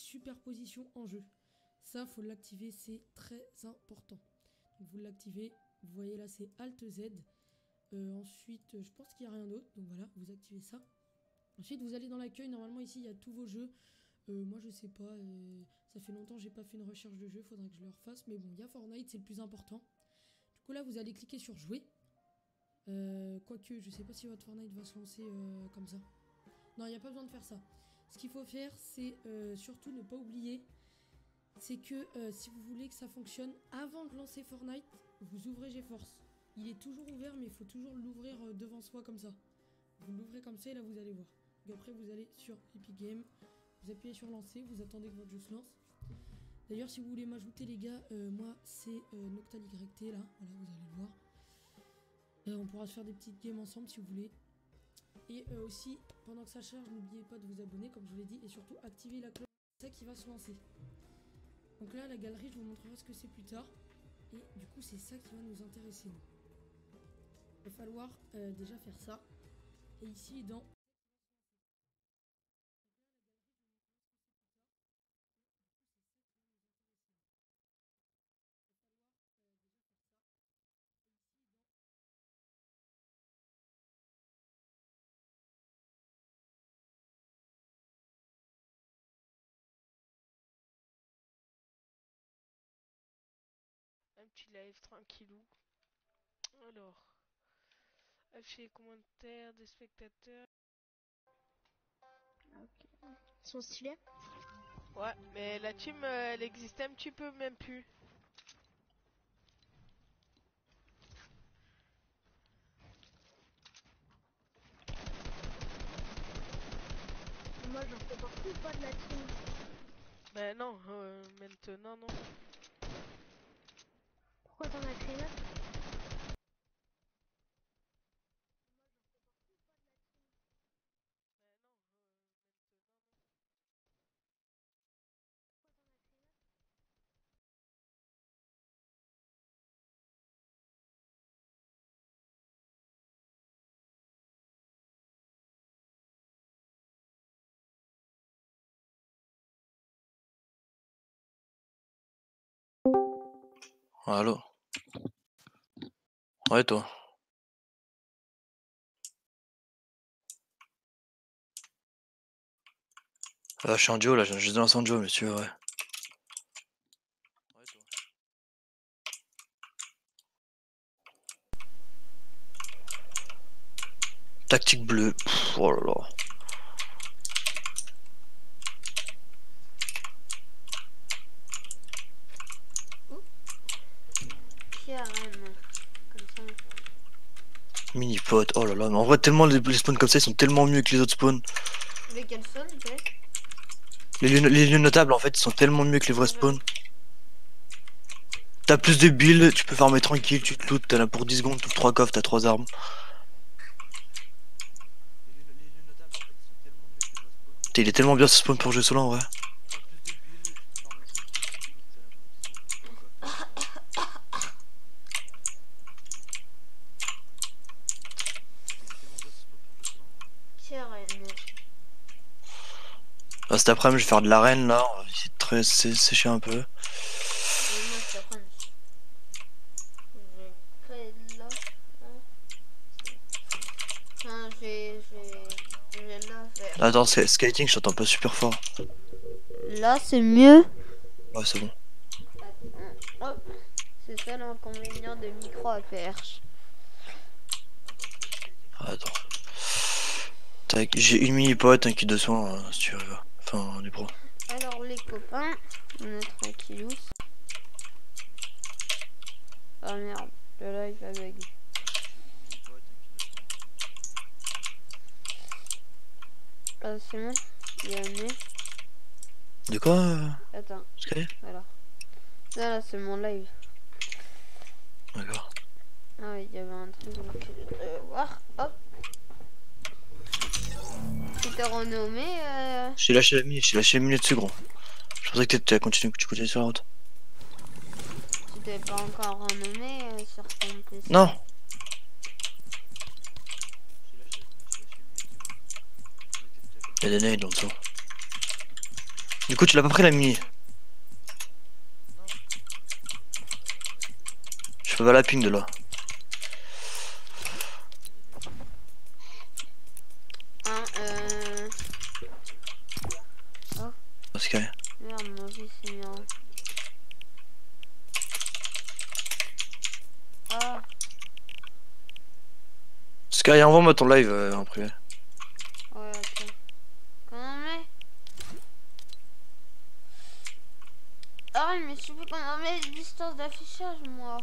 Superposition en jeu. Ça, faut l'activer, c'est très important. Vous l'activez, vous voyez là, c'est Alt Z. Euh, ensuite, je pense qu'il n'y a rien d'autre, donc voilà, vous activez ça. Ensuite, vous allez dans l'accueil. Normalement, ici, il y a tous vos jeux. Euh, moi, je sais pas, euh, ça fait longtemps que j'ai pas fait une recherche de jeu, faudrait que je le refasse. Mais bon, il y a Fortnite, c'est le plus important. Du coup, là, vous allez cliquer sur jouer. Quoique, je sais pas si votre Fortnite va se lancer comme ça. Non, il n'y a pas besoin de faire ça. Ce qu'il faut faire, c'est euh, surtout ne pas oublier, c'est que euh, si vous voulez que ça fonctionne, avant de lancer Fortnite, vous ouvrez GeForce. Il est toujours ouvert, mais il faut toujours l'ouvrir euh, devant soi comme ça. Vous l'ouvrez comme ça et là vous allez voir. Donc après vous allez sur Epic Game, vous appuyez sur lancer, vous attendez que votre jeu se lance. D'ailleurs si vous voulez m'ajouter les gars, moi c'est euh, Noctal là, voilà vous allez le voir. On pourra se faire des petites games ensemble si vous voulez. Et euh, aussi, pendant que ça charge, n'oubliez pas de vous abonner, comme je vous l'ai dit, et surtout activer la cloche. C'est ça qui va se lancer. Donc là, la galerie, je vous montrerai ce que c'est plus tard. Et du coup, c'est ça qui va nous intéresser. Il va falloir euh, déjà faire ça. Et ici, dans petit live tranquillou. Alors, afficher les commentaires des spectateurs. Ils sont stylés. Ouais, mais la team, euh, elle existait un petit peu, même plus. Moi, j'en fais partie pas de la team? Ben non, euh, maintenant non. Pourquoi t'en as créé Allô? Ouais, toi Ah, je suis en duo là, je viens juste de lancer en duo, monsieur, ouais. Tactique bleue. Pff, oh là là. Carrément. Comme ça. Mini pote, oh là là, mais en vrai, tellement les, les spawns comme ça, ils sont tellement mieux que les autres spawns. Les lieux, les lieux notables, en fait, ils sont tellement mieux que les vrais spawns. T'as plus de build, tu peux farmer tranquille, tu te loot, t'en as pour 10 secondes, toutes 3 coffres, t'as 3 armes. Il est tellement bien ce spawn pour jouer solo en vrai. Carrément. Bah, cet après-midi, je vais faire de l'arène là, on va essayer de très sé- sécher un peu. Attends, c'est- skating, je t'entends pas super fort. Là, c'est mieux. Ouais, c'est bon. C'est ça l'inconvénient de micro à perche. Attends. Tac, j'ai une mini pote, un kit de soin euh, si tu veux. Pro. Alors, les copains, on est tranquillous. Ah merde, le live a bug. Ah, c'est bon, il y a un nez. De quoi euh, Attends, Sky voilà. Là, là, c'est mon live. D'accord. Ah oui, il y avait un truc je devais voir. Hop. T'es renommé euh... J'ai lâché la minute, j'ai lâché la minute dessus, gros. Je pensais que tu continué, tu continuais sur la route. Tu t'es pas encore renommé euh, sur ton PC Non Il y a des nades en dessous. Du coup, tu l'as pas pris la mini? Je peux pas la ping de là. Hein, euh... Oh, Parce que. merde, moi aussi c'est mien. Ah, Sky, envoie-moi ton live euh, en privé. ouais, attends. Comment on met? Ah, mais je sais pas comment met les distances d'affichage, moi?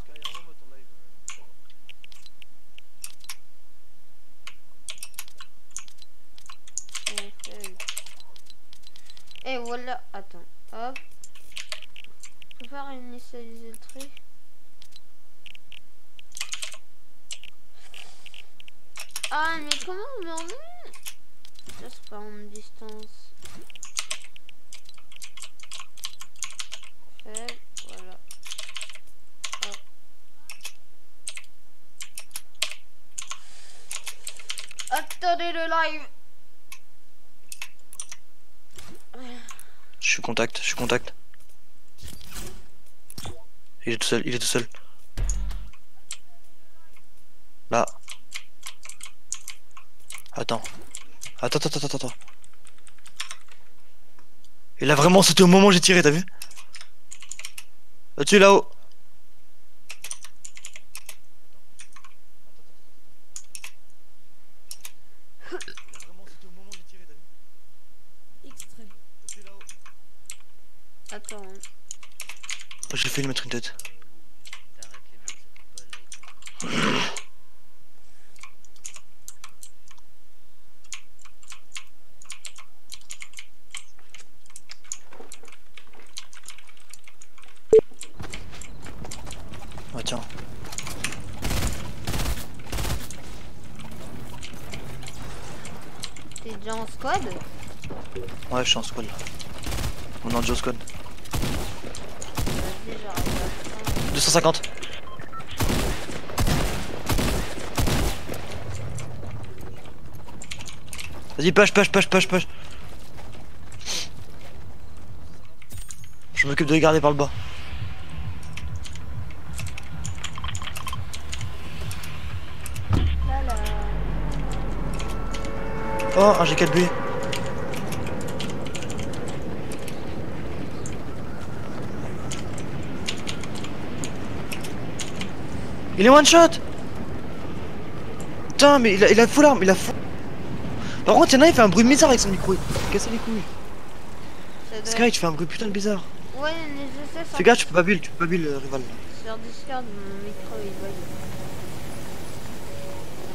Ouais, feuille. Et voilà, attends, hop. Je peux faire initialiser le truc. Ah, mais comment on met en Ça, c'est pas en distance. Voilà. Attendez le live. Je suis contact, je suis contact. Il est tout seul, il est tout seul. Là. Attends. Attends, attends, attends, attends. Il a vraiment sauté au moment où j'ai tiré, t'as vu? Là-dessus, là-haut. Extrait. Attends. hein. J'ai failli lui mettre une tête. Ah tiens. T'es déjà en squad Ouais, je suis en squad là. On est en duo squad. Vas-y, j'arrive à 250. Vas-y, push, push, push, push, push. Je m'occupe de les garder par le bas. Oh, un G4B. Il est one shot Putain, mais il a, il a full arme, il a full... Par contre, y'en a, il fait un bruit bizarre avec son micro. Il fait casser les couilles. Doit Sky, tu fais un bruit putain de bizarre. Ouais, mais je sais. sur- Fais gaffe, tu peux pas build, tu peux pas build, euh, rival. Sur Discord, mon micro il bug.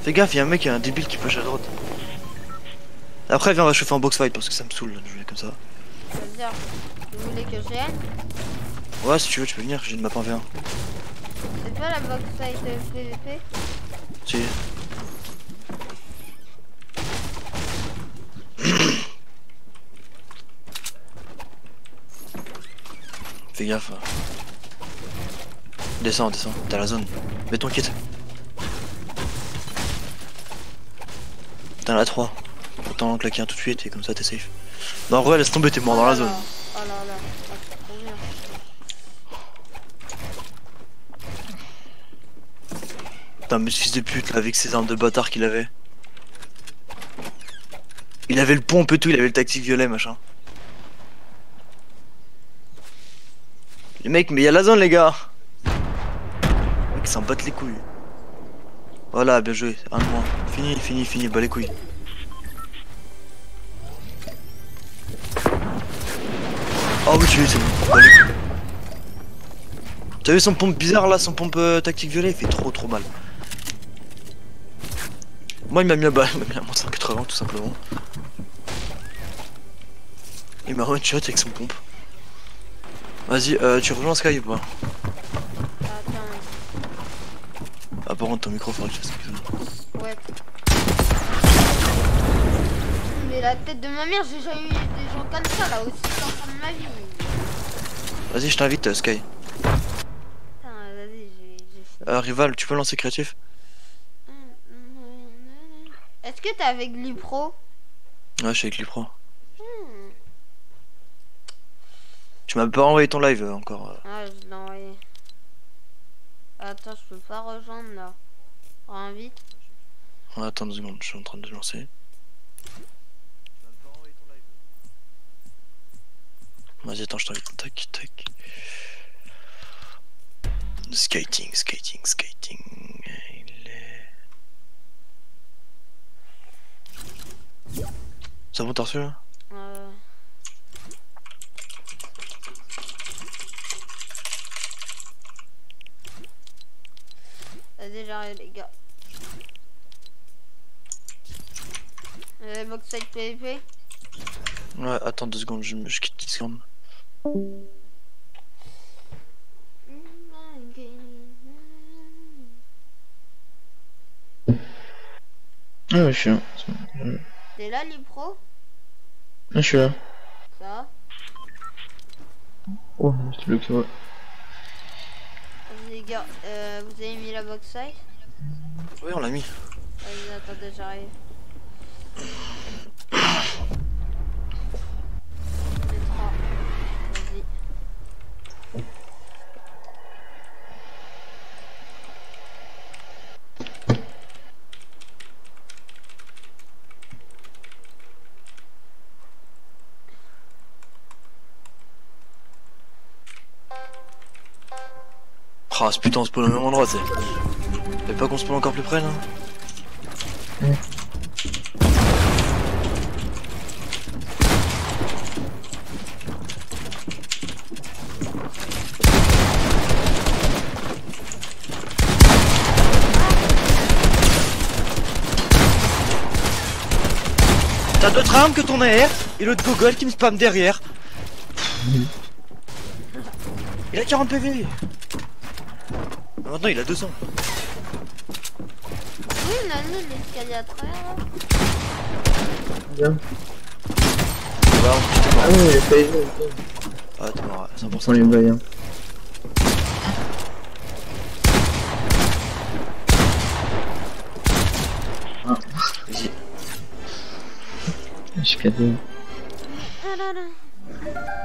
Fais gaffe, y'a un mec, y'a un débile qui push à droite. Après, viens, on va chauffer en box fight parce que ça me saoule de jouer comme ça. C'est-à-dire, vous voulez que je Ouais, si tu veux, tu peux venir, j'ai une map en V1. Pas la box fight PVP Si. Fais gaffe. Descends, descends, t'as la zone. Mets ton kit. T'as la 3. Autant claquer un tout de suite et comme ça t'es safe. Non, en vrai, laisse tomber, t'es mort dans la zone. Oh là là, ah, c'est trop bien. Putain, mais fils de pute là, avec ses armes de bâtard qu'il avait. Il avait le pompe et tout, il avait le tactique violet machin. Les mecs, mais il y a la zone les gars Les mecs s'en battent les couilles. Voilà, bien joué, un de moins. Fini, fini, fini, bas les couilles. Oh oui, tu l'as, c'est bon. T'as vu son pompe bizarre là, son pompe euh, tactique violet, il fait trop trop mal. Moi il m'a mis à bas, il m'a mis à moins 180 tout simplement. Il m'a one shot avec son pompe. Vas-y, euh, tu rejoins Sky ou pas? Ah par contre ton micro faudrait que quelque chose. Ouais. Mais la tête de ma mère, j'ai jamais eu des gens comme ça là aussi longtemps de ma vie. Vas-y je t'invite euh, Sky. Putain, vas-y, j'ai- Euh, rival, tu peux lancer créatif? Est-ce que t'es avec Lipro? Ouais je suis avec Lipro. Hmm. Tu m'as pas envoyé ton live euh, encore. euh. Ah, je l'ai envoyé. Attends, je peux pas rejoindre là. Invite. Ouais, attends deux secondes, je suis en train de lancer. Vas-y, attends, je t'invite. Tac, tac. Skating, skating, skating. Il est... Ça bon, t'as reçu là Euh... Vas-y, j'arrive les gars. Euh, box side PvP Ouais, attends deux secondes, je, me- je quitte Discord. Ah ouais, je suis là. T'es là, Lipro je suis là. Ça va Oh, c'est le que. Les gars, euh, vous avez mis la box size Oui, on l'a mis. Vas-y, attendez, j'arrive. Les trois. Vas-y. Ah, ce putain, on se pose au même endroit, tu sais. Pas qu'on se pose encore plus près là T'as d'autres armes que ton AR et l'autre gogol qui me spam derrière. Il a 40 PV. Maintenant il a 200. Oui, on a mis l'escalier à travers là. Bien. Bah, on. Ah oui, il jouer. Ah, t'es mort à 100%. On les baille, hein. Ah. Vas-y. J'ai cadeau. Ah là là.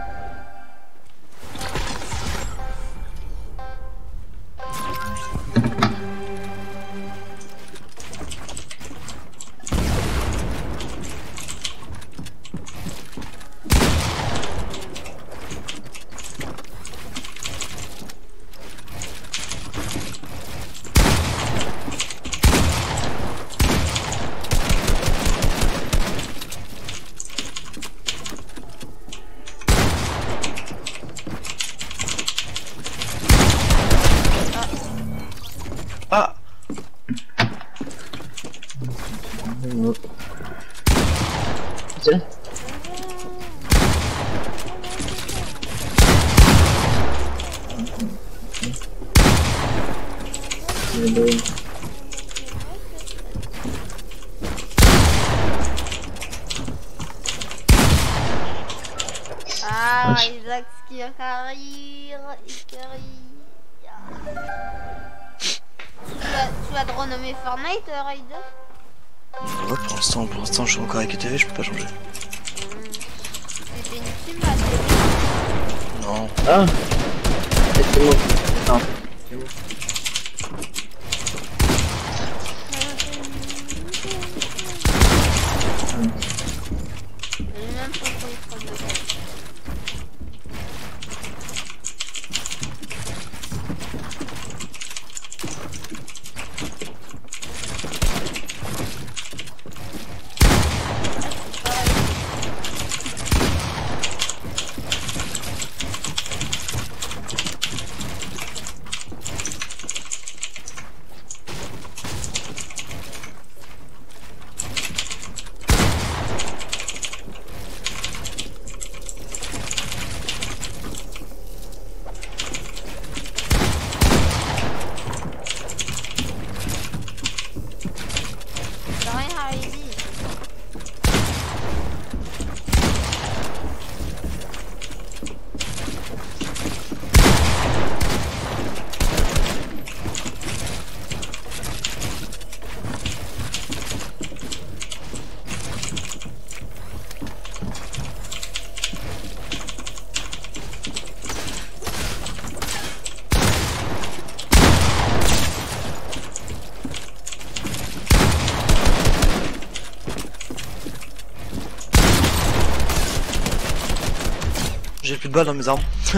Balles dans mes armes.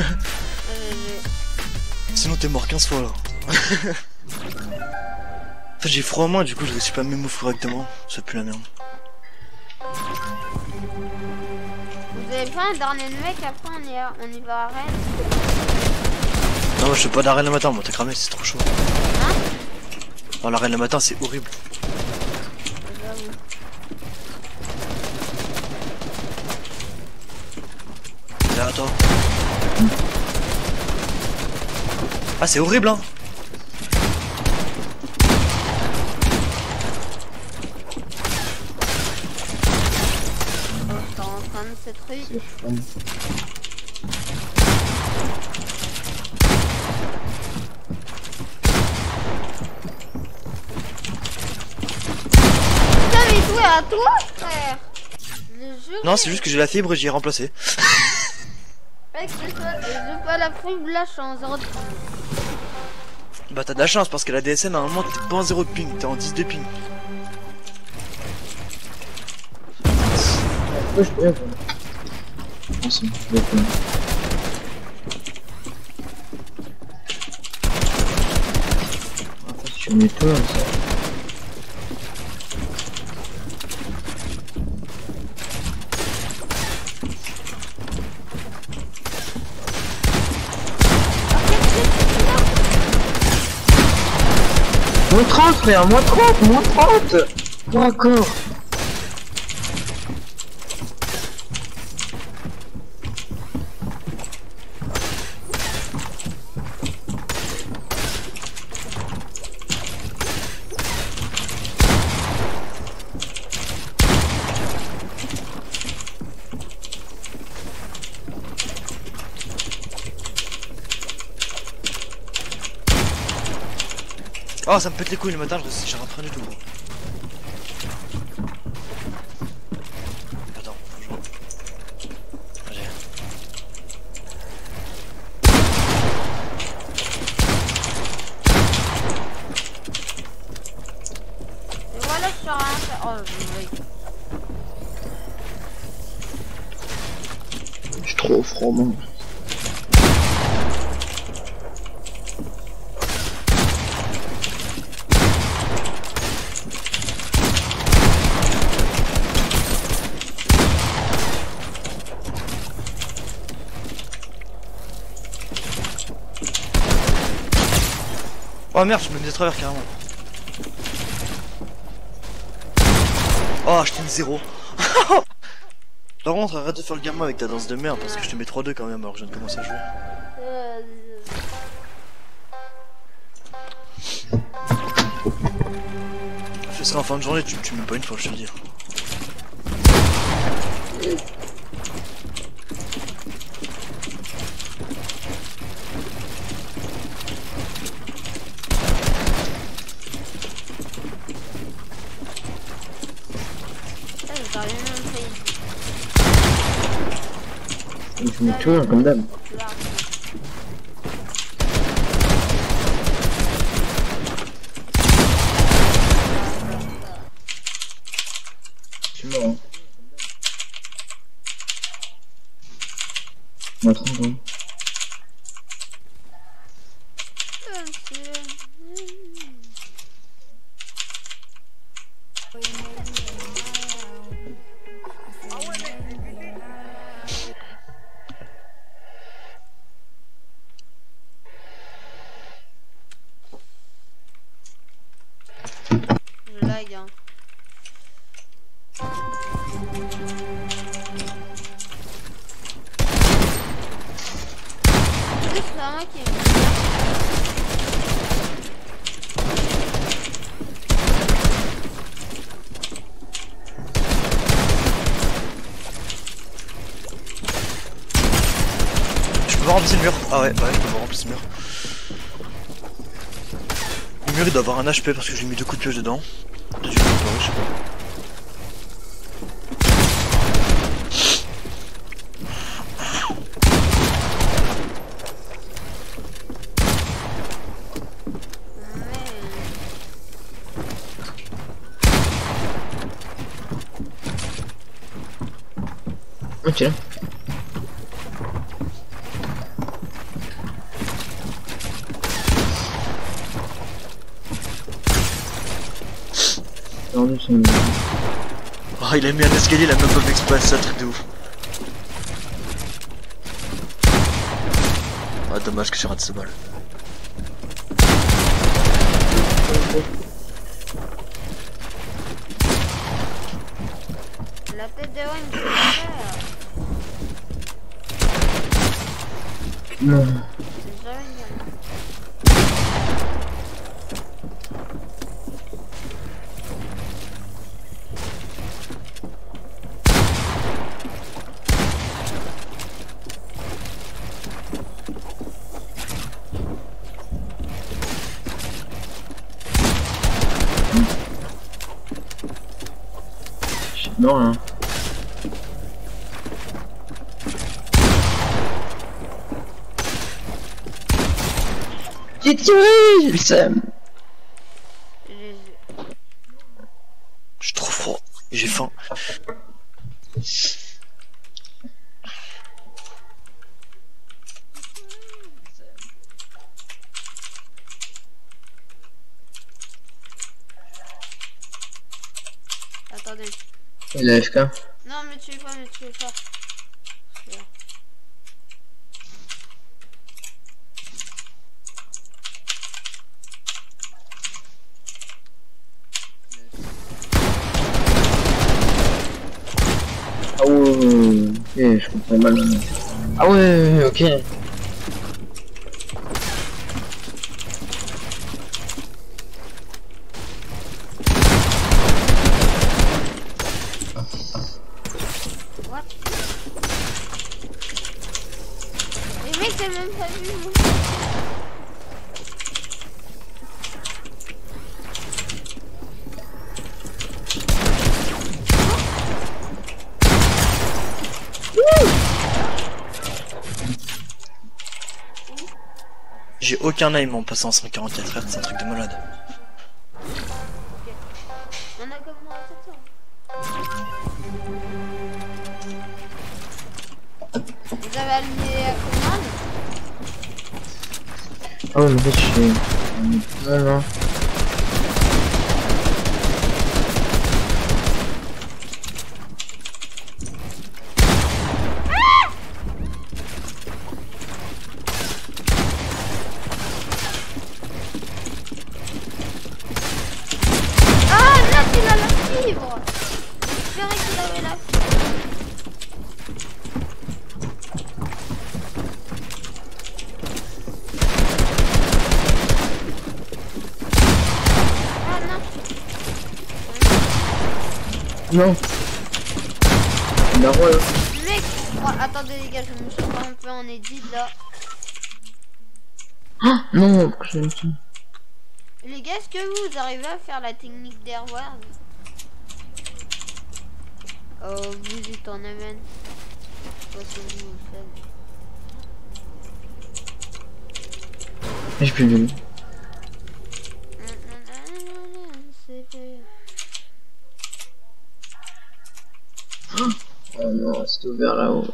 Sinon t'es mort 15 fois là. en fait j'ai froid à moi du coup je réussis pas à me move correctement. Ça pue la merde. Vous avez pas un dernier mec, après on y, a- on y va à Rennes. Non moi je fais pas d'arène le matin, moi t'es cramé, c'est trop chaud. Hein? Non l'arène le matin c'est horrible. Ah c'est horrible hein On en train de à toi frère Non c'est juste que j'ai la fibre et j'y ai remplacé. Mec, je veux pas la fibre là, je en 0 bah t'as de la chance parce que la DSL normalement t'es pas en 0 de ping, t'es en 10 de ping. Ah. Moins 30 frère, moins 30, moins 30 D'accord Oh ça me pète les couilles le matin, j'ai rentré du tout. Attends, faut que je rentre. Allez. Et voilà, je suis rien fait. Oh, oui. Je suis trop froid, moi. Oh merde, je me mets à travers carrément. Oh, je t'ai mis 0. Par contre, arrête de faire le gamin avec ta danse de merde parce que je te mets 3-2 quand même alors que je viens de commencer à jouer. Euh, Fais ça en fin de journée, tu, tu me mets pas une fois, je te le dis. putain, j'ai rien fait. Je mets tout, comme d'hab. HP parce que j'ai mis deux coups de pioche dedans. Je. Ok. Perdu son... Oh, il a mis un escalier, il a même pas fait exprès, c'est un truc de ouf. Ah, dommage que j'ai raté ce balle. La tête de Wayne. Non. J'ai tiré, j'ai le seum. J'ai trop froid. J'ai faim. Attendez. Il a AFK. Non, me tuez pas, me tuez pas. Là. Ah ouais, ouais, ouais, ok, je comprends mal. Ah ouais, ok. What Mais mec, t'as même pas vu mon... J'ai aucun aim en passant en 144 frère, c'est un truc de malade. On a comme moi à 700. Vous avez allumé la commande Ah ouais, mais en fait, je suis... Non. Ah, là, il a la fibre J'espérais qu'il avait la fibre. Ah non Non. Non, ouais. Mec oh, Attendez les gars, je me suis pas un peu en edit là. Ah, non, Les gars, est-ce que vous arrivez à faire la technique d'Airward Oh, vous êtes en que vous le faites. J'ai plus vu. C'est fait. Oh ouvert là-haut.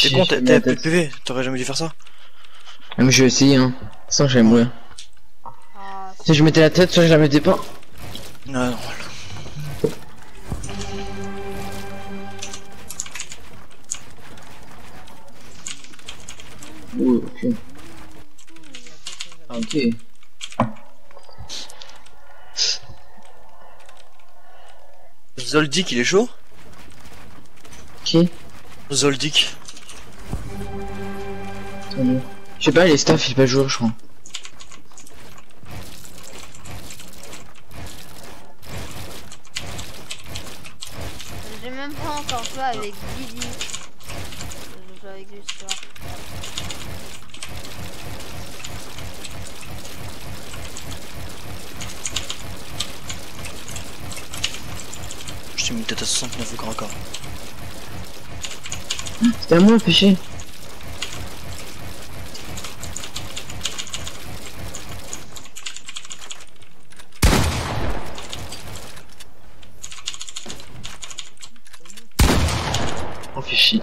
T'es con, tête. PV, t'aurais jamais dû faire ça. Ah, mais je vais essayer, hein. Sans j'allais mourir. Ah, Si je mettais la tête, soit je la mettais pas. Non, non. Ok. Ah, ok. Il est chaud? Qui? Zoldyck. Je sais pas, les staff, il pas jouer, je crois. J'ai même pas encore joué avec Didi. Je joue avec lui ce soir. Je t'ai mis une tête à 69 au corps à corps. C'était à moi, péché. On fait chier.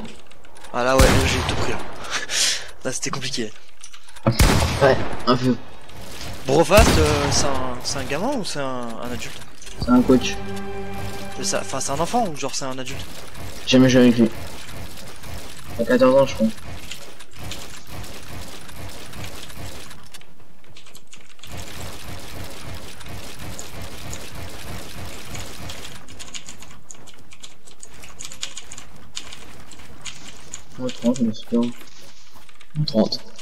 Ah là ouais, j'ai tout pris là. Là c'était compliqué. Ouais, un peu. Brofast, euh, c'est un, c'est un gamin ou c'est un, un adulte C'est un coach. Enfin c'est un enfant ou genre c'est un adulte Jamais joué avec lui. À 14 ans, je crois. Ouais, 30, mais c'est bien. 30.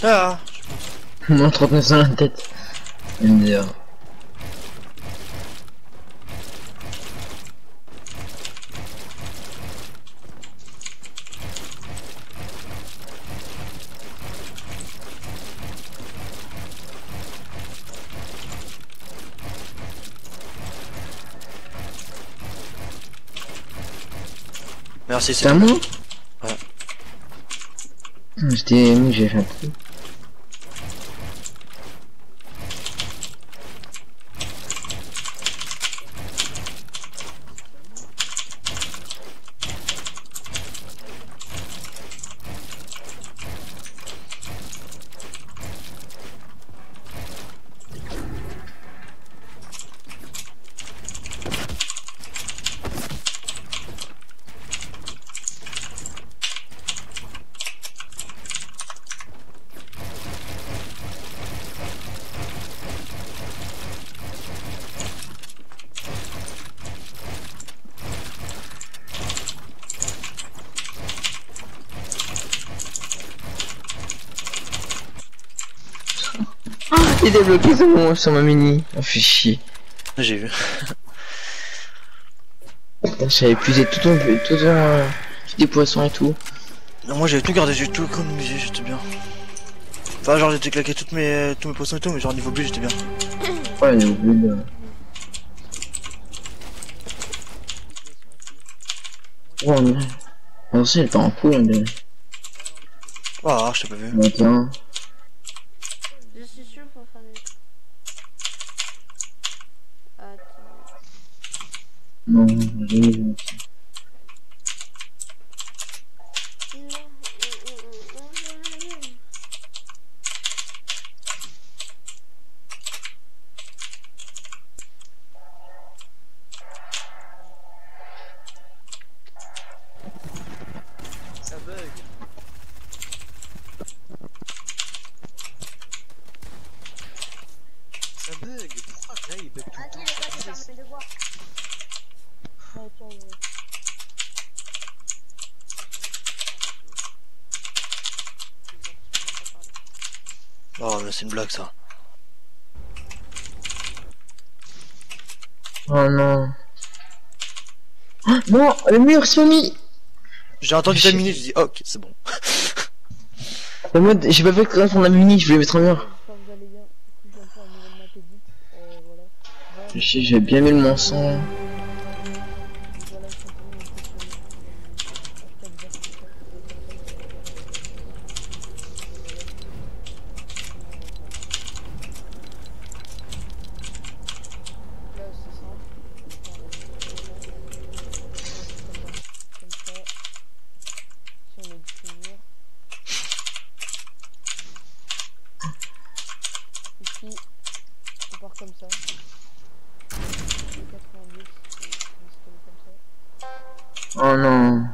Ah Moins 39 dans la tête. Il me dit, euh, Merci, C'est à moi Ouais. J'étais ému, j'ai fait un truc. Débloqué sur, mon, sur ma mini. On fait chier. J'ai vu. Putain, J'avais épuisé tout ton tout ton, euh, des poissons et tout. Non, moi j'avais tout gardé, j'ai tout économisé, j'étais bien. Enfin genre j'étais claqué toutes mes, tous mes poissons et tout, mais genre niveau bleu j'étais bien. Ouais, oublié de... Oh, on est... On sait, il était en couille, on dirait. Ah, je t'ai pas vu. Bah, tiens. Je suis sûr qu'il faut faire des trucs. Attends. Non, j'ai jamais vu. Ça bug. Ça bug. Pourquoi là il bug tout le temps Oh, mais c'est une blague ça. Oh non. Ah, non, le mur s'est mis. J'ai entendu ta mini, je dis ok, c'est bon. Le mode, j'ai pas fait on a muni, je voulais mettre un mur. Je sais, j'ai bien mis le mensonge. Là, c'est simple. Comme ça. Si on met du finir. Ici, on part comme ça. 90, on se colle comme ça. Oh non.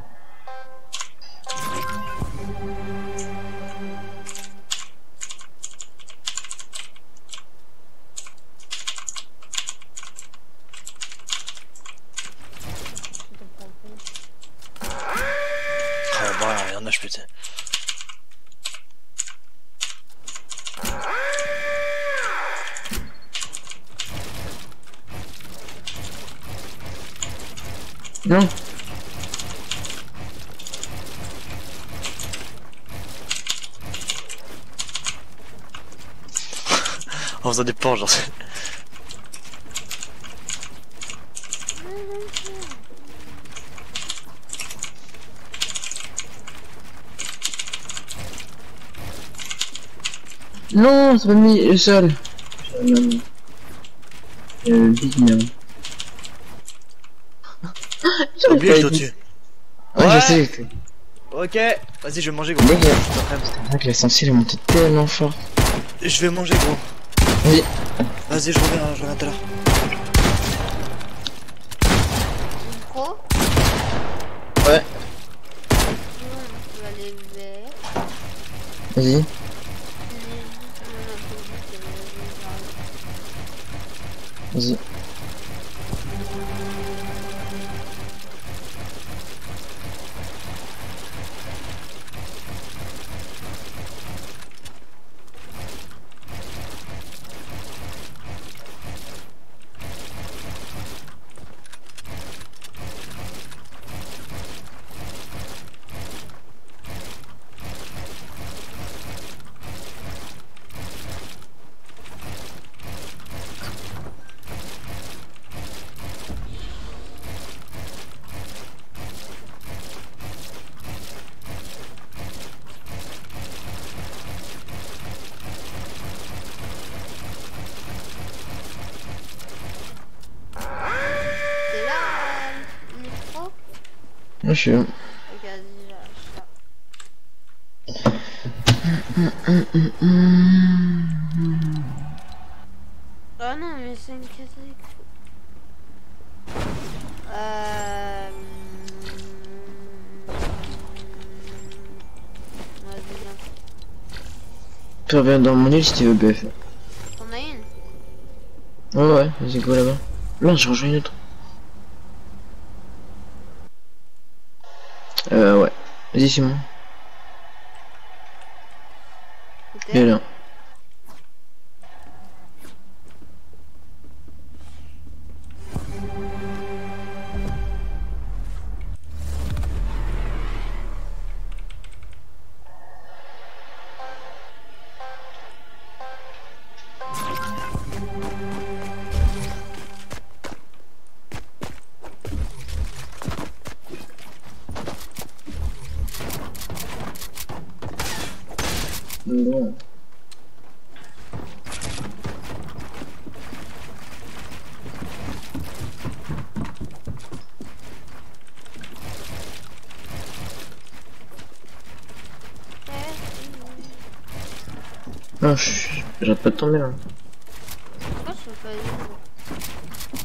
Ah, bah, rien n'a putain. Non. En faisant des plans, genre. c'est- C'est pas mis le sol. Euh, big man. T'as oublié, je dois tuer. Ouais, je sais. Ok, vas-y, je vais manger, gros. Que l'essentiel est monté tellement fort. Je vais manger, gros. Oui. Vas-y, je reviens, je reviens tout à l'heure. Ouais. Tu vas aller vers. Vas-y. Vas-y. Je ça. Oh non, mais c'est une catholique. Euh... Viens. Tu reviens dans mon île si tu veux, BF. T'en as une? Ouais, ouais, vas-y, go là-bas. Merde, j'ai rejoint une autre. Euh, Simon. Pas de tomber là. Pourquoi je peux pas vivre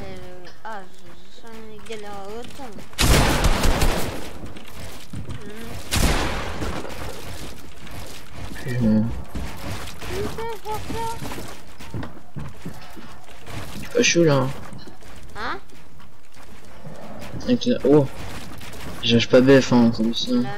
Euh, Ah, j'ai jamais galéré autant. Putain. C'est pas chaud là. Hein Avec la... Oh J'ai pas BF hein, comme ça. La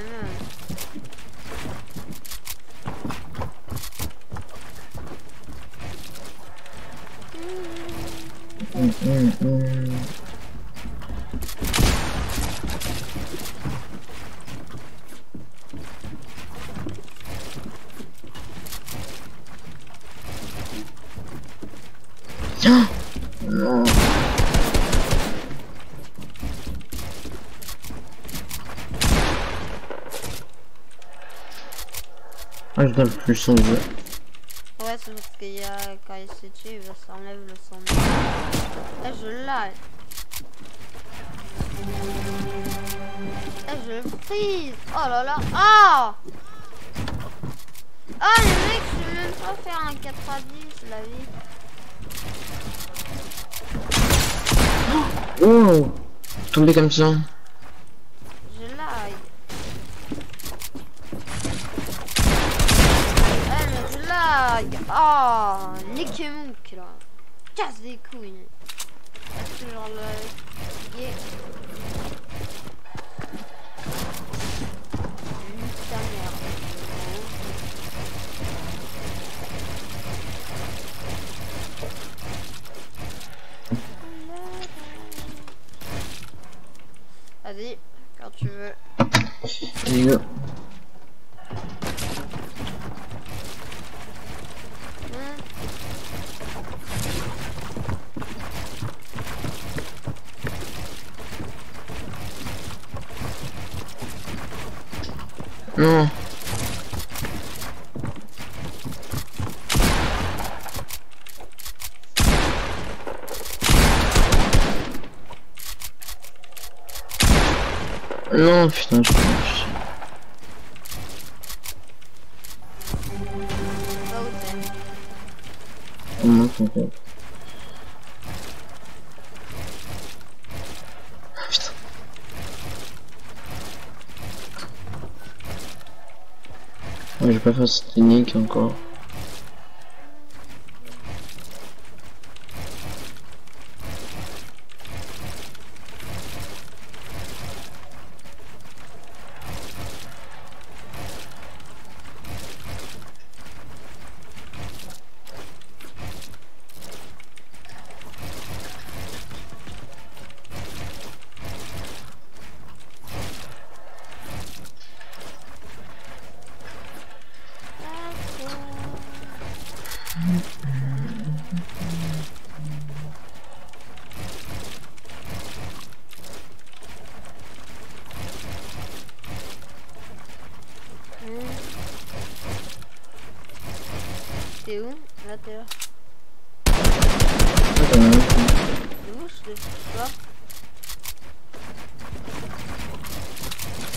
Donne plus son jeu. Ouais, c'est parce qu'il y a, quand il se tue, bah, ça enlève le son. Là, je l'ai. Là, je le prise. Oh là là. Ah Ah, les mecs, je vais même pas faire un 4 à 10, la vie. Oh Tomber comme ça. Non. Non, putain, je Ouais, je vais pas faire cette technique encore.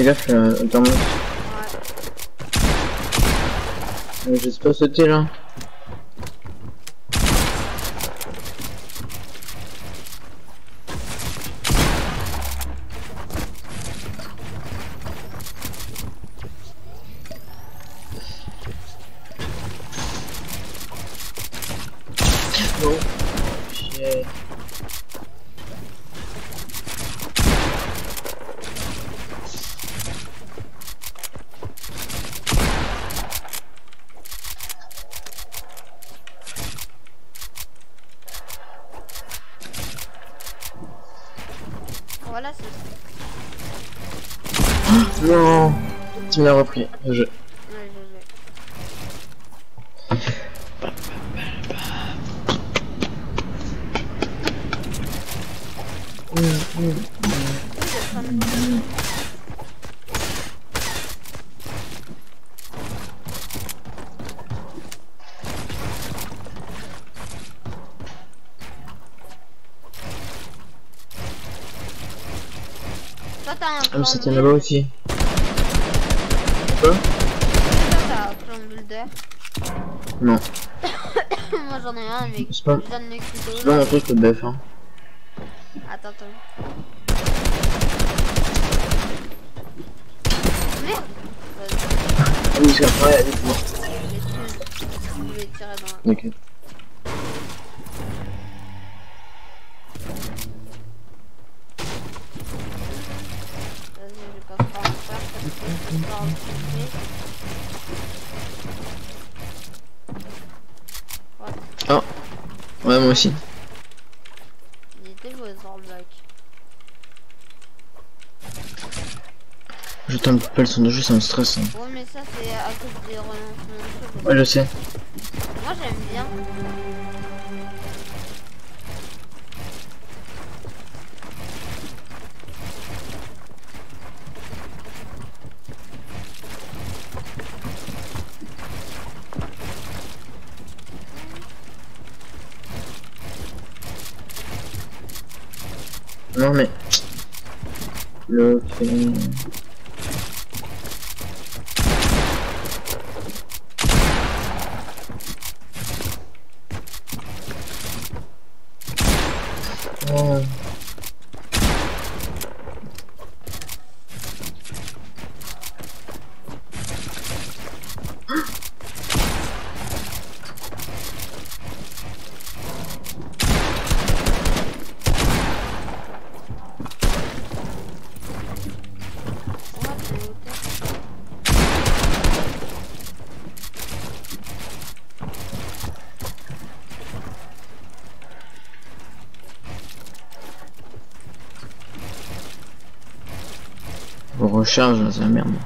Gaffe, là, attends. Ouais. Euh, Je sais pas sauter là. Non. Shit. Voilà, c'est ça. Non. Tu me l'as repris. Je... Ouais, GG. Toi, Ah, c'était build là-bas aussi. Quoi Non. Moi, j'en ai un, mais C'est pas-. C'est pas mon truc le buff hein. Attends, attends. Merde Ah oui, c'est après, allez, c'est bon. Je vais tirer dans la... Ok. Je t'en pas le son de jeu, ça me stresse. hein. Ouais, mais ça, c'est à cause des relancements de jeu. Ouais, je sais. Moi, j'aime bien. Non, mais. Le. On recharge, c'est la merde.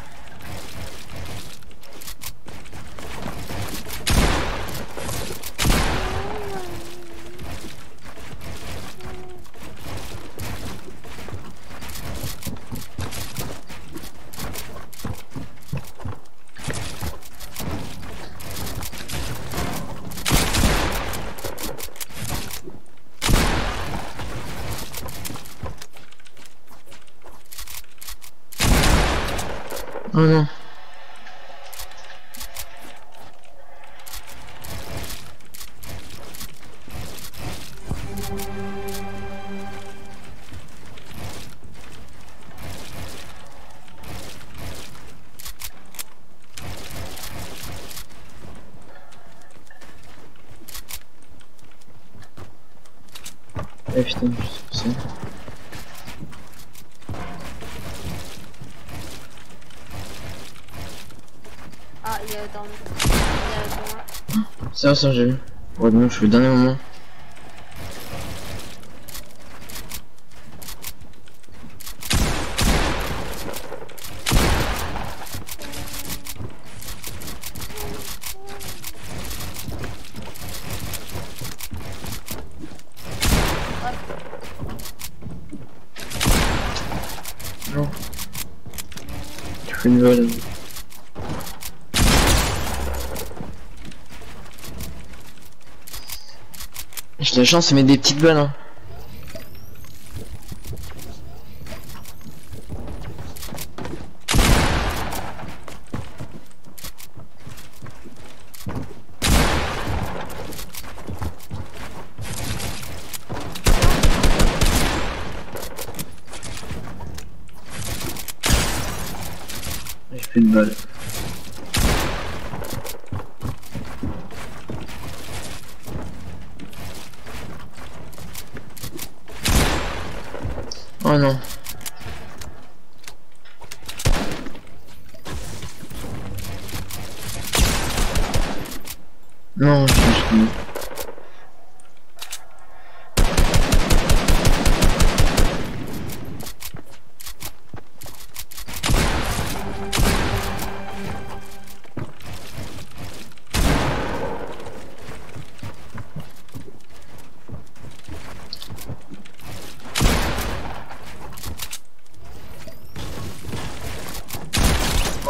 Pas ça. Ah, il a dans le... Il a dans le... Ça, ça, j'ai vu. Ouais, non, je suis au dernier moment. Non. Tu fais une balle. J'ai de la chance, il met des petites balles. J'ai plus de balles. Oh non. Non, je suis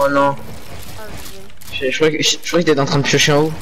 Oh non. Je, je que, je, je croyais que t'étais en train de piocher en haut.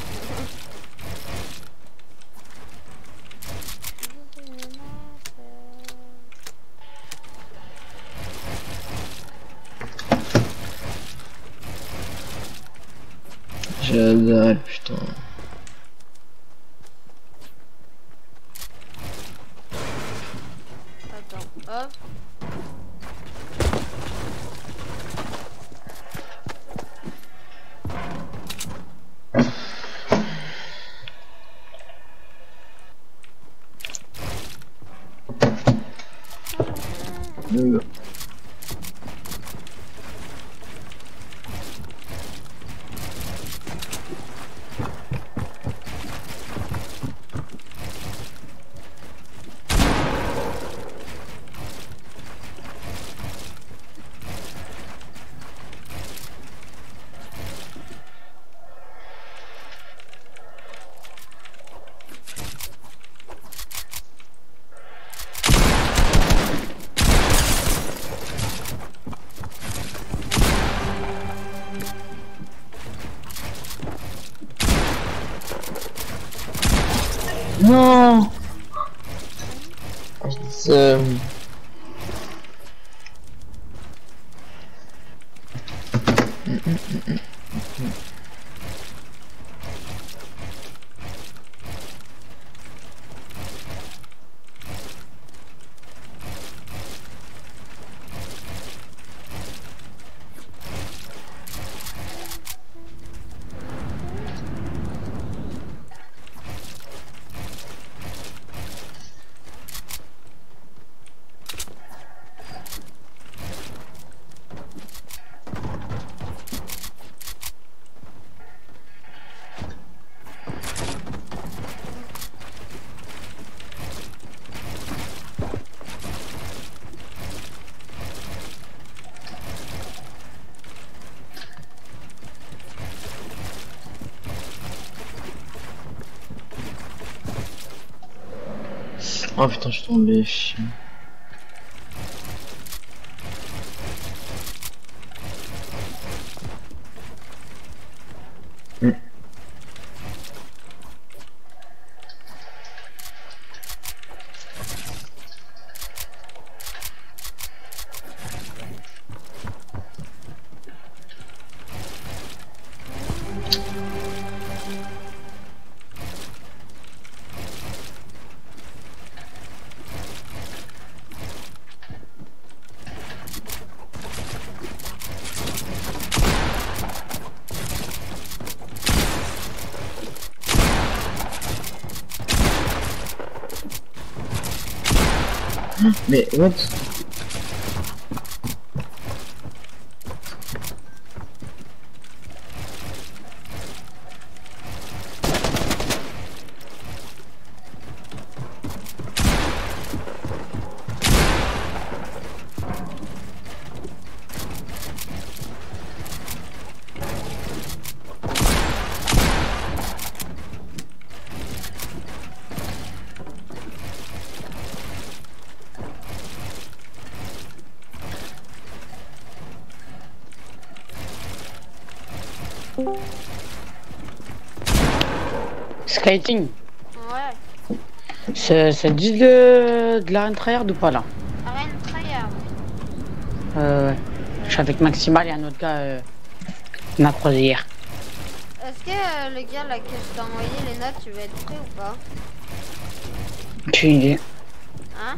Oh putain, je suis tombé, Mais Skating, Ouais. ça dit de, de la tryhard ou pas là? Euh, ouais. Je suis avec Maximal et un autre gars euh, qu'on a croisé hier. Est-ce que euh, le gars là que je t'ai envoyé les notes, tu vas être prêt ou pas? Aucune idée. Hein?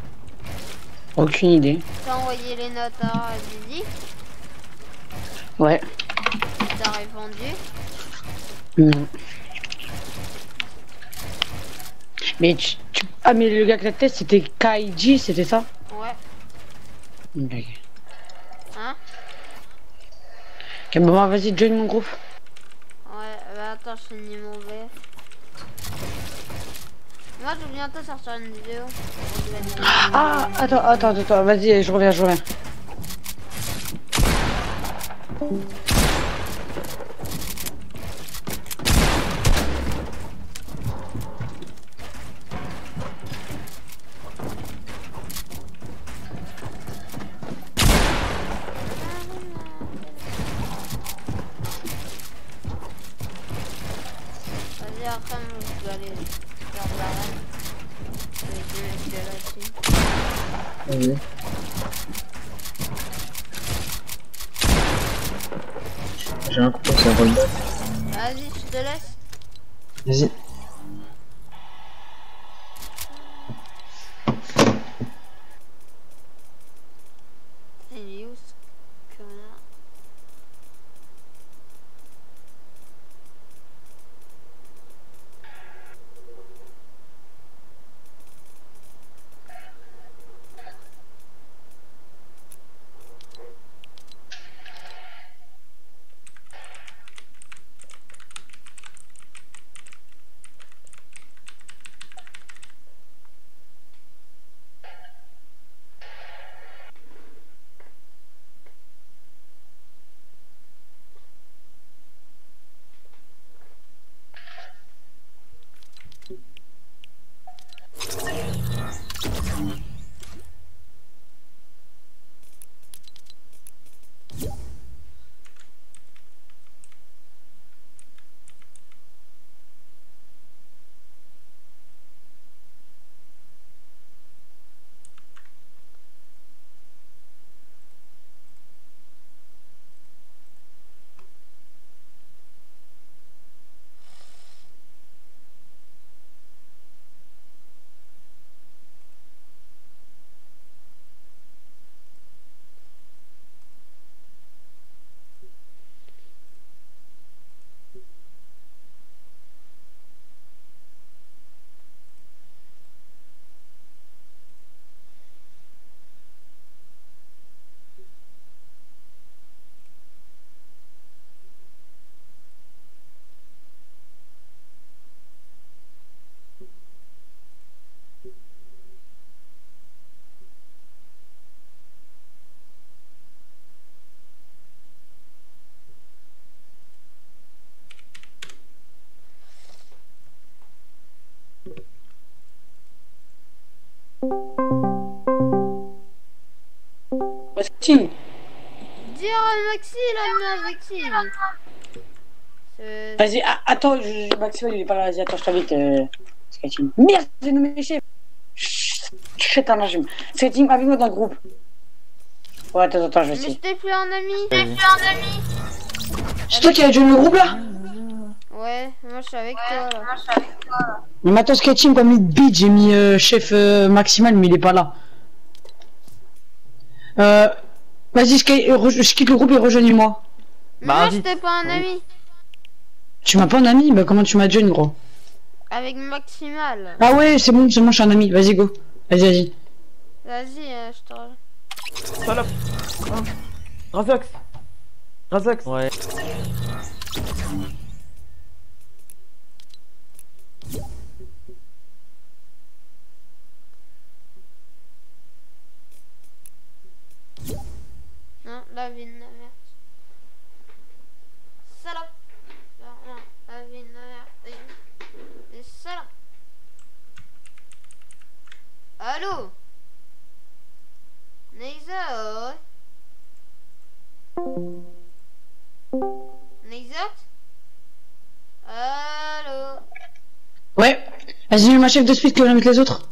Aucune idée. T'as envoyé les notes à Didi Ouais. T'as répondu Non. Mais tu, tu- Ah mais le gars que la tête c'était Kaiji, c'était ça Ouais. Ok. Hein Ok, bon vas-y join mon groupe. Ouais, bah attends, je finis mon verre. Moi, je vais bientôt sortir une vidéo. Ah attends, attends, attends, vas-y, je reviens, je reviens. Dire à Maxi, il a mis avec qui lui C'est- Vas-y, attends, je, je- Maxime, il est pas là. Vas-y, attends, je t'invite. Euh, Sketching. Merde, j'ai nommé les chefs. Chut, un régime. Sketching, avec-moi dans le groupe. Ouais, attends, attends, je vais Mais essayer. je t'ai plus un ami. Je plus un ami. C'est toi qui as joué le groupe là Ouais, moi je suis avec toi là. Mais maintenant, Sketching, comme mis beat, j'ai mis euh, chef euh, maximal, mais il est pas là. Euh. Vas-y, je, quitte- re- je quitte le groupe et rejoignez-moi. Mais moi je t'ai pas un ami. Tu m'as pas un ami Bah, comment tu m'as join, gros? Avec Maximal. Ah ouais, c'est bon, c'est bon, je suis un ami. Vas-y, go. Vas-y, vas-y. Vas-y, euh, je te rejoins. Salope Razox Razox Ouais. Non, la vie de ma mère. Salope. Non, non, la vie de ma mère. Et- et salope. Allô? Nexa Nexa Allô Ouais. Vas-y, ma chef de speed que je vais mettre les autres.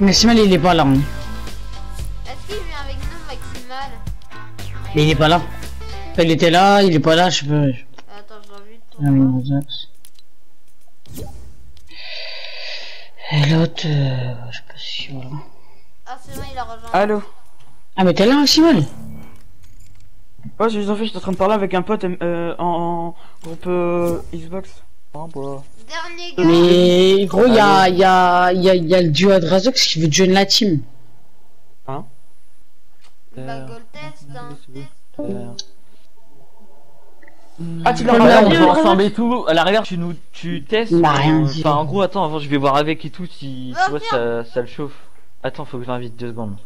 Maximal, il est pas là. hein. Est-ce qu'il vient avec nous, Maximal? Mais il est pas là. Il était là, il est pas là, je sais pas. Attends, je pour Ah. Et l'autre, euh, je sais pas si voilà. Ah, c'est bon, il a rejoint. Allô? Ah, mais t'es là, Maximal? Ouais, j'ai juste en fait, j'étais en train de parler avec un pote euh, en, en groupe euh, Xbox. Ah, bah. Dernier gars. Mais gros, il y a, y, a, y, a, y a le duo de Razox qui veut join la team. Hein Bah, test, hein. Ah, tu l'as on ensemble et tout. À la rigueur, tu nous, tu testes. Euh, rien dit. Enfin, en gros, attends, avant, je vais voir avec et tout si, tu vois, ça, ça le chauffe. Attends, faut que je l'invite deux secondes.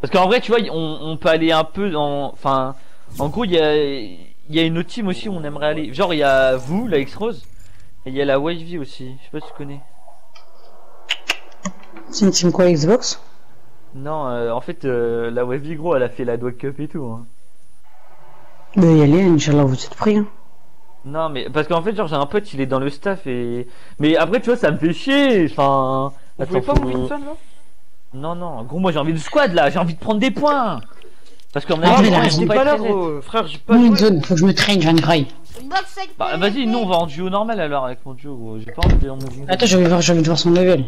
Parce qu'en vrai, tu vois, on, on peut aller un peu dans, enfin, en gros, il y a, il y a une autre team aussi où on aimerait aller. Genre, il y a vous, la X-Rose, et il y a la Wavy aussi. Je sais pas si tu connais. C'est une team quoi, Xbox? Non, euh, en fait, euh, la Wavy, gros, elle a fait la Dog Cup et tout. Hein. Bah, y aller, Inch'Allah, vous êtes pris. Hein. Non, mais parce qu'en fait, genre, j'ai un pote, il est dans le staff et. Mais après, tu vois, ça me fait chier. Enfin. Vous pouvez pas vous Wilson là? Non, non, gros, moi j'ai envie de squad là, j'ai envie de prendre des points. Parce qu'en Ah, même mais temps, raison. ils vont T'es pas être frère, j'ai pas zone, faut que je me traîne, je viens de graille. Avec Bah, vas-y, nous on va en duo normal alors avec mon duo, gros. J'ai pas envie de en mon Attends, j'ai envie de voir, j'ai envie de voir son level.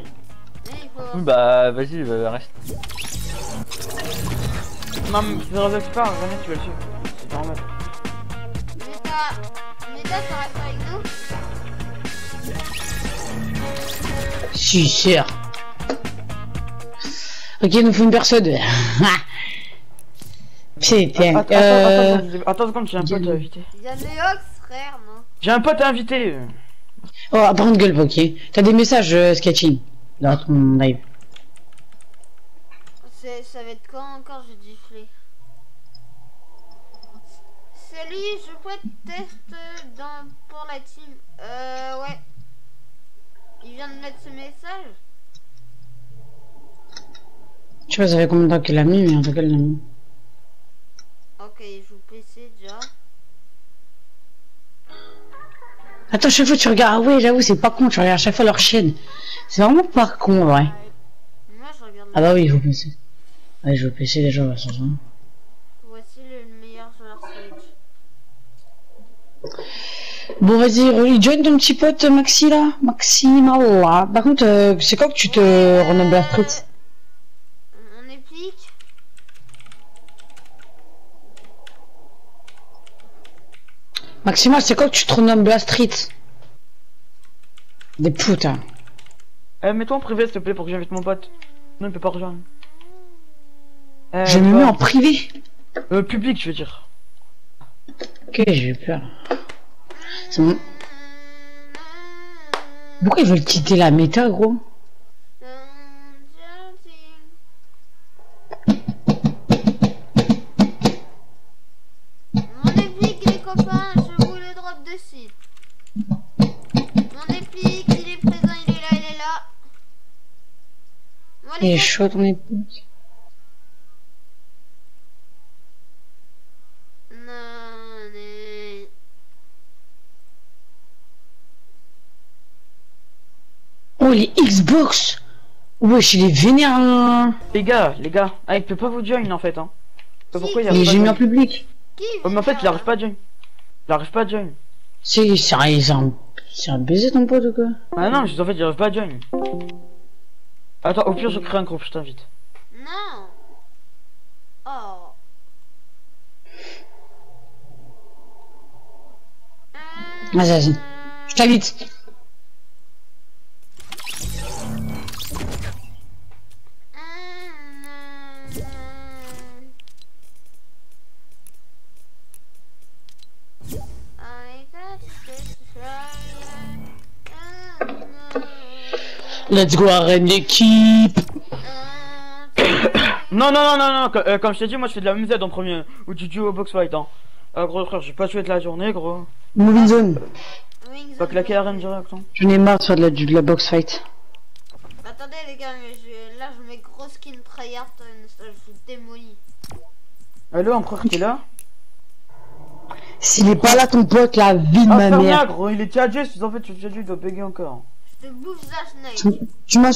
Oui, bah, vas-y, bah, reste. Non, mais c'est Razox part, jamais tu vas le suivre. C'est normal. Meta, Meta, ça reste avec nous Si, sûr. Ok, nous faut une personne. Putain, Attends, euh... attends, attends, attends, seconde, j'ai un pote à inviter. Il y a Neox, frère, non J'ai un pote à inviter. Oh, apprendre gueule, ok. T'as des messages, euh, sketching, dans ton live. C'est- Ça va être quand encore, j'ai giflé. Salut, je peux être test dans, pour la team. Euh, ouais. Il vient de mettre ce message Je sais pas, ça fait combien de temps qu'il l'a mis, mais en tout cas, il l'a mis. Attends, chaque fois tu regardes, ah ouais, j'avoue, c'est pas con, tu regardes chaque fois leur chaîne. C'est vraiment pas con, ouais. Moi, je regarde. Ah bah oui, je joue PC. Ouais, je joue PC déjà, ouais, sans. Voici le meilleur joueur Switch. Bon, vas-y, relis, join ton petit pote Maxi là. Maxime, là. Par contre, euh, c'est quoi que tu te renommes la street On est pique Maxima, c'est quoi que tu te renommes la street Des putains. Eh, mets-toi en privé, s'il te plaît, pour que j'invite mon pote. Non, il peut pas rejoindre. Eh, Je me toi- mets en privé. Euh, public, je veux dire. Ok, j'ai eu peur. C'est bon. Pourquoi ils veulent quitter la méta, gros? Il est chaud ton mais... Oh, les Xbox Wesh, il est vénère hein. Les gars, les gars, ah, il peut pas vous join en fait. Hein. Pas pourquoi il Mais j'ai mis join. public. Oh, mais en fait, il arrive pas à join. Il arrive pas à join. C'est un, un, un baiser ton pote ou quoi? Ah non, juste en fait, il arrive pas à join. Attends, au pire, je crée un groupe, je t'invite. Non Oh Vas-y, vas-y. Je t'invite. Let's go arène l'équipe Non, non, non, non, non, euh, comme je t'ai dit, moi je fais de la MZ en premier, ou du duo box fight, hein. Ah, gros frère, j'ai pas tué de la journée, gros. Moving zone. Pas claquer arène direct, hein. J'en ai marre de faire de la, de la box fight. Attendez les gars, mais je... là je mets gros skin tryhard, euh, je vous démolis. Allo, empereur, t'es là? S'il est pas là ton pote, la vie de Ah, ma mère. gros, il est THG, en fait, tu il doit bugger encore. Je Tu, Snake. tu m'as.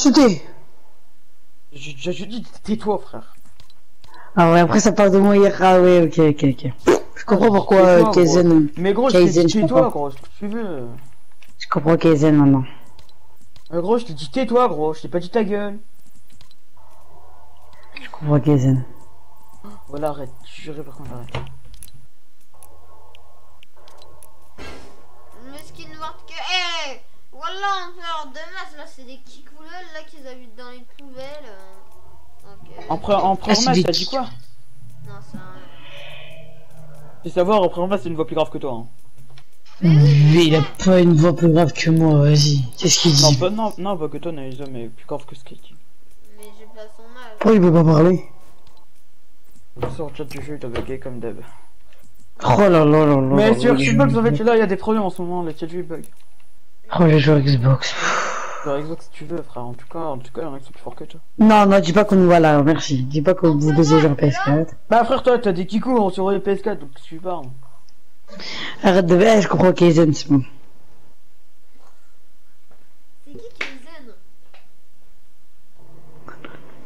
Je, je, je dis, tais-toi, frère. Ah ouais, après ça parle de moi hier. Ah ouais, ok, ok, ok. Je comprends pourquoi Tais-toi, euh, gros. Kaizen. Mais gros, je t'ai Kaizen, dit je tais-toi, gros, ce que tu veux. Je comprends Kaizen maintenant. Euh, gros, je t'ai dit tais-toi, gros, je t'ai pas dit ta gueule. Je comprends Kaizen. Voilà, arrête, juré par contre, arrête. Le skin noir que... Eh Voilà, on hors de masse, là c'est des kikouleuls là qu'ils habitent dans les poubelles. euh. Ok. Empereur, empereur Ah, c'est Max, des t'as dit quoi Non, c'est un... Faut savoir, empereur Max, c'est une voix plus grave que toi, hein. Mais il a pas une voix plus grave que moi, vas-y. Qu'est-ce qu'il Non, dit pas, non, non, pas que toi, Naïsa, mais plus grave que Skate. Mais j'ai pas son âge. Pourquoi il veut pas parler Sur le chat du jeu, t'as bugué comme d'hab. Oh là là là là. Mais là sur là, Xbox, en fait, là, il y a des problèmes en ce moment, le chat du bug. Oh, j'ai joué à Xbox. Xbox, si tu veux, frère, en tout cas, en tout cas, il y en a qui sont plus forts que toi. Non, non, dis pas qu'on nous voit là, merci. Dis pas que vous baisez à PS4. Bah, frère, toi, t'as des kikous sur les PS4, donc tu parles. Arrête de... Je comprends Kaizen, c'est bon. C'est qui qui les aide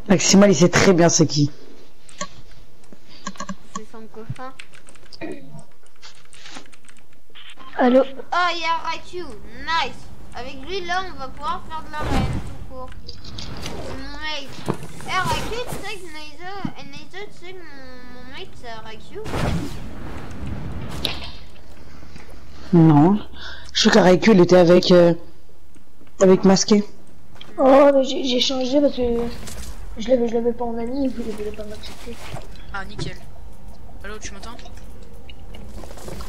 Maximal, il sait très bien c'est qui. C'est son copain. Allô Oh, il y a Raichu, nice. Avec lui, là, on va pouvoir faire de la reine tout court. Mate. Eh, Raichu, tu sais que Neiza, eh, Neiza, tu sais que mon, mon mate, c'est Raichu? Non. Je crois qu'Araiku, il était avec... euh, Avec Masqué. Oh, mais j'ai j'ai changé parce que je l'avais je l'avais pas en ami et vous ne voulez pas m'accepter. Ah, nickel. Allô, tu m'entends?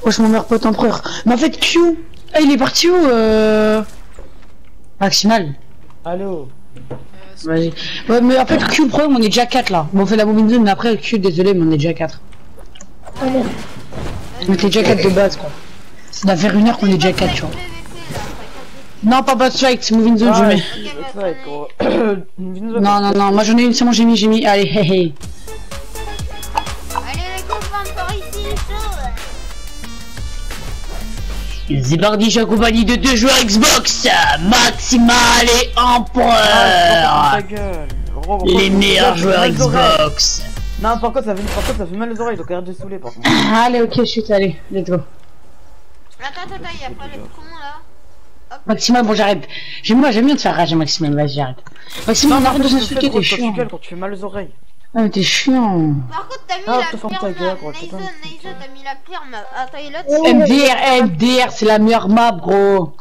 Wesh, mon meilleur pote empereur. Mais en fait, Q... Ah, il est parti où, euh... Maximal Allô? Vas-y. Ouais, mais en fait, Q, le problème, on est déjà 4 là. Bon, on fait la moving zone, mais après, Q, désolé, mais on est déjà 4. On était déjà 4 de base, quoi. Ça doit faire une heure qu'on est déjà 4, tu vois. Non, pas boss fight, c'est moving zone, je Ah, mets. fight, gros. Non, non, non, moi j'en ai une, c'est bon, j'ai mis, j'ai mis. Allez, hé hé. Allez, Suis accompagné de deux joueurs Xbox, Maximal et Empereur. Ah, ta gueule. Gros, pourquoi Les meilleurs joueurs Xbox. Non, par contre, ça fait, par contre, ça fait mal aux oreilles, donc arrête de saouler, par contre. Allez, ok, chute, allez, let's go. Attends, attends, attends, il y a pas le con là. Maximal, bon, j'arrête. J'aime moi, j'aime bien te faire rager, Maximal, vas-y, j'arrête. Maximal, arrête de t'es chiant. gueules, quand tu fais mal aux oreilles. Ah, mais t'es chiant. Par contre, t'as mis Ah, la fermes- Neiza, t'as mis la perle, mais attends, là, MDR, MDR, c'est la meilleure map, gros.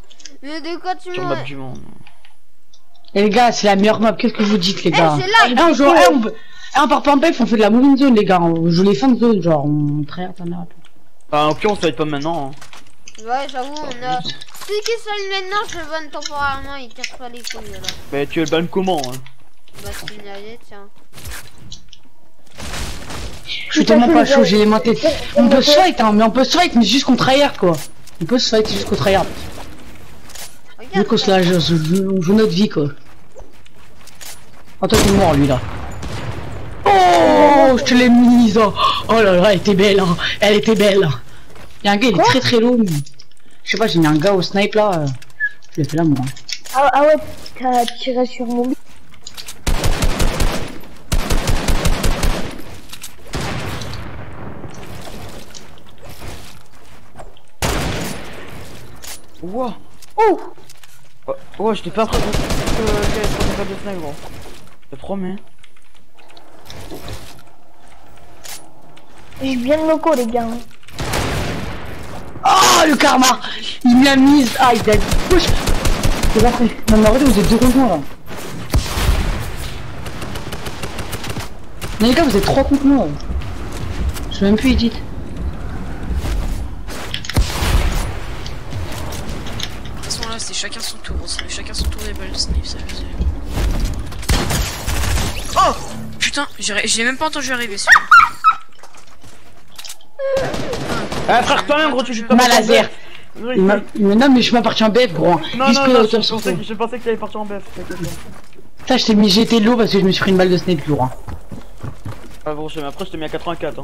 Mais de quoi tu map du monde. Et les gars, c'est la meilleure map, qu'est-ce que vous dites, les Eh, gars c'est là, Eh, on joue, eh, on, eh, on part pas en on fait de la moving zone, les gars. On joue les fins de zone, genre, on traite, on a. Bah, au pire, on se fight pas maintenant. Hein. Ouais, j'avoue, on a... Celui qui sonne maintenant, je le bonne temporairement, il casse pas les couilles, là. Mais tu le ban comment hein Bah, signaler, tiens. Je suis tellement pas chaud, j'ai les mains têtes. On peut se fight, hein, mais on peut se fight, mais juste qu'on tryhard, quoi. On peut se fight juste qu'on tryhard. Vu qu'on se la on joue notre vie, quoi. Oh, toi, t'es mort, lui, là. Oh, je te l'ai mise. Oh Oh là là, elle était belle, hein. Elle était belle. Il y a un gars, il est très très mais- Je sais pas, j'ai mis un gars au snipe là. Je l'ai fait là, moi. Ah, ah ouais, t'as tiré sur mon but. Ouah Oh Oh, ouais, j'étais pas prêt trop pas de gros. Je te promets. J'ai bien de loco, les gars. Oh, le karma Il me l'a mise. Ah, il a dit push. C'est pas fait. Non, mais arrêtez, vous êtes deux contre moi là. Non, les gars, vous êtes trois contre moi. Je suis même plus edit. C'est chacun son tour, chacun son tour des balles de snipe, ça je sais. Oh Putain, j'ai même pas entendu arriver celui-là. Ah, frère, toi-même, gros, tu joues pas Mal en laser. Nomme, mais je m'appartiens BF, gros. hein. Non, non, non, je pensais, 60. que, je pensais que t'allais partir en BF. t'inquiète pas. Ça, je t'ai mis, j'étais low parce que je me suis pris une balle de snipe lourd. Hein. Ah, gros, mais après, je t'ai mis à 84. Hein.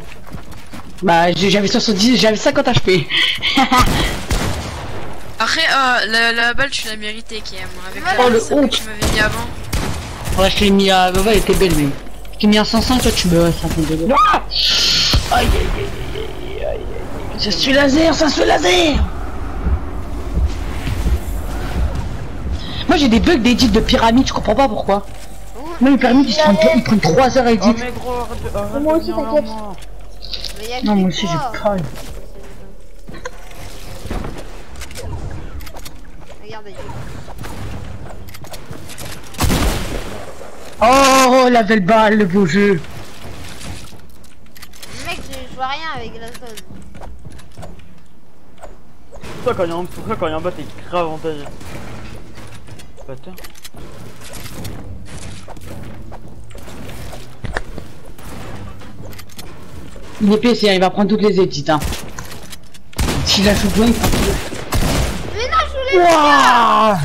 Bah, j'avais 70, j'avais 50 HP. Après, euh, la, la balle tu l'as méritée KM, avec Oh, la le ça que honte. tu m'avais mis avant. Ouais, je t'ai mis à. Ouais, elle était belle, mais. Je t'ai mis à 500, toi, tu me. Ça fait de Ah Aïe, aïe, aïe, aïe, aïe, aïe. Ça se fait laser, ça se fait laser Moi, j'ai des bugs d'édit de pyramide, je comprends pas pourquoi. Moi, les pyramides, ils, se prennent, ils prennent 3 heures à edit. Oh, Moi aussi, t'inquiète. Non, moi aussi, j'ai pas. Regarde, Oh, la belle balle, le beau jeu. mec, je, vois rien avec la zone. Toi, quand il y a en pourquoi quand il y a en bas, t'es grave avantagé. Bâtard. Il est PC, hein, il va prendre toutes les edits. Hein. S'il a bien, il prend tout. Mais non, je voulais Wouah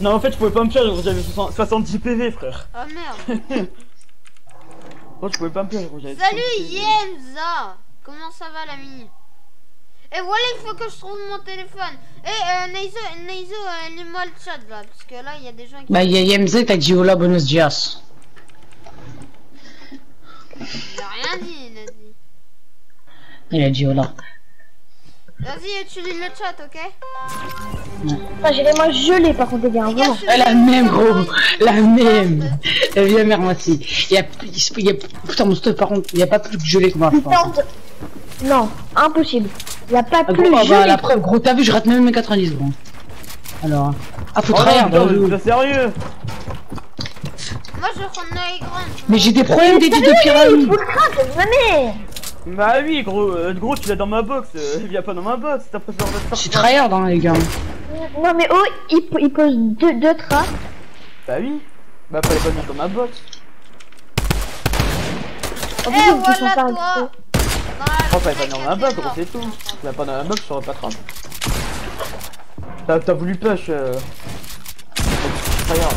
Non, en fait, je pouvais pas me faire, j'avais 60 70 PV, frère. Oh merde. Oh, je pouvais pas me faire, Salut 70 PV. Yenza Comment ça va l'ami Et voilà, il faut que je trouve mon téléphone. Eh, euh, Neizo, Neizo, euh, lis-moi le chat là, parce que là, il y a des gens qui... Bah, il y a YMZ, t'as dit hola, buenos dias. Il a rien dit, il a dit. Il a dit hola. Vas-y, tu lis le chat, ok Enfin, j'ai les mains gelées par contre, les gars. Vraiment. La même, gros. La même. La bien mère, moi aussi. Il y a, il y a, putain, mon stuff, par contre, il y a pas plus gelé que moi, je pense. Non, impossible. Y a pas Ah, plus gros, ah, bah, gelé. la preuve, gros, t'as vu, je rate même mes 90, gros. Alors. Ah, faut Oh, hein. sérieux Moi, je prends Grande. Mais j'ai des problèmes d'édit de Il pyramide. faut le Bah oui, gros, euh, gros, tu l'as dans ma box. Euh, viens pas dans ma box, t'as pas besoin de C'est tryhard, hein, les gars. Non mais oh, il, po- il pose deux, deux traces. Bah oui. Bah, fallait pas venir dans ma box. En Eh, ils sont voilà pas toi. Oh, pas venir dans ma box, gros, c'est tout. Tu l'as pas dans ma box, je serais pas grave. T'as voulu push. Euh... Regarde.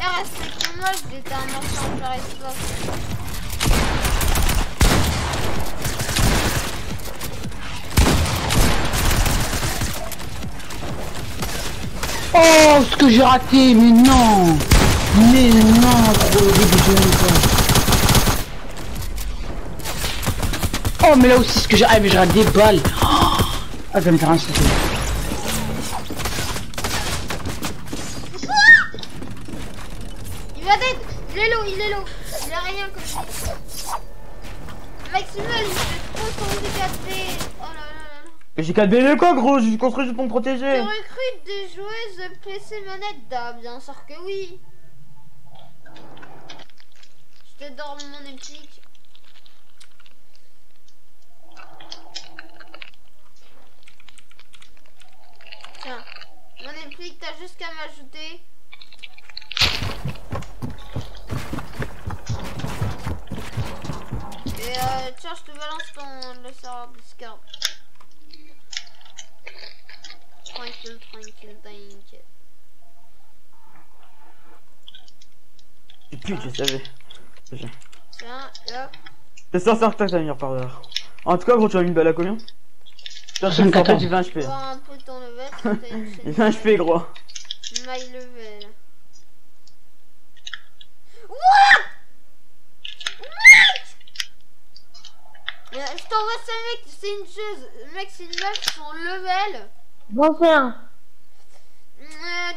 Eh, respecte-moi, j'étais un en plein espace. Oh, ce que j'ai raté, mais non. Mais non, jeu, quoi. Oh, mais là aussi, ce que j'ai. Ah, mais j'ai raté des balles. Oh. Ah, je vais me faire un Il est low, il a rien comme ça. Maximal, il fait trop ton DKT Oh là là là là Mais j'ai 4 BV quoi, gros, j'ai construit juste pour me protéger. Tu recrutes des joueuses PC manette Da, bien sûr que oui Je te donne mon épique. Tiens, mon épique, t'as juste qu'à m'ajouter. Et euh, tiens, je te balance ton le serveur Discord. tranquille, tranquille, t'inquiète. Et puis, je savais. J'ai- Tiens, hop. C'est ça, que t'as venir par là. En tout cas, gros, tu as mis une balle à combien 74. en fait, il 20 HP. Un peu ton level, chaîne 20 HP, gros. My level. What? Je t'envoie ça, mec, c'est une chose. Mec, c'est une meuf, son level. J'en fais un. Euh,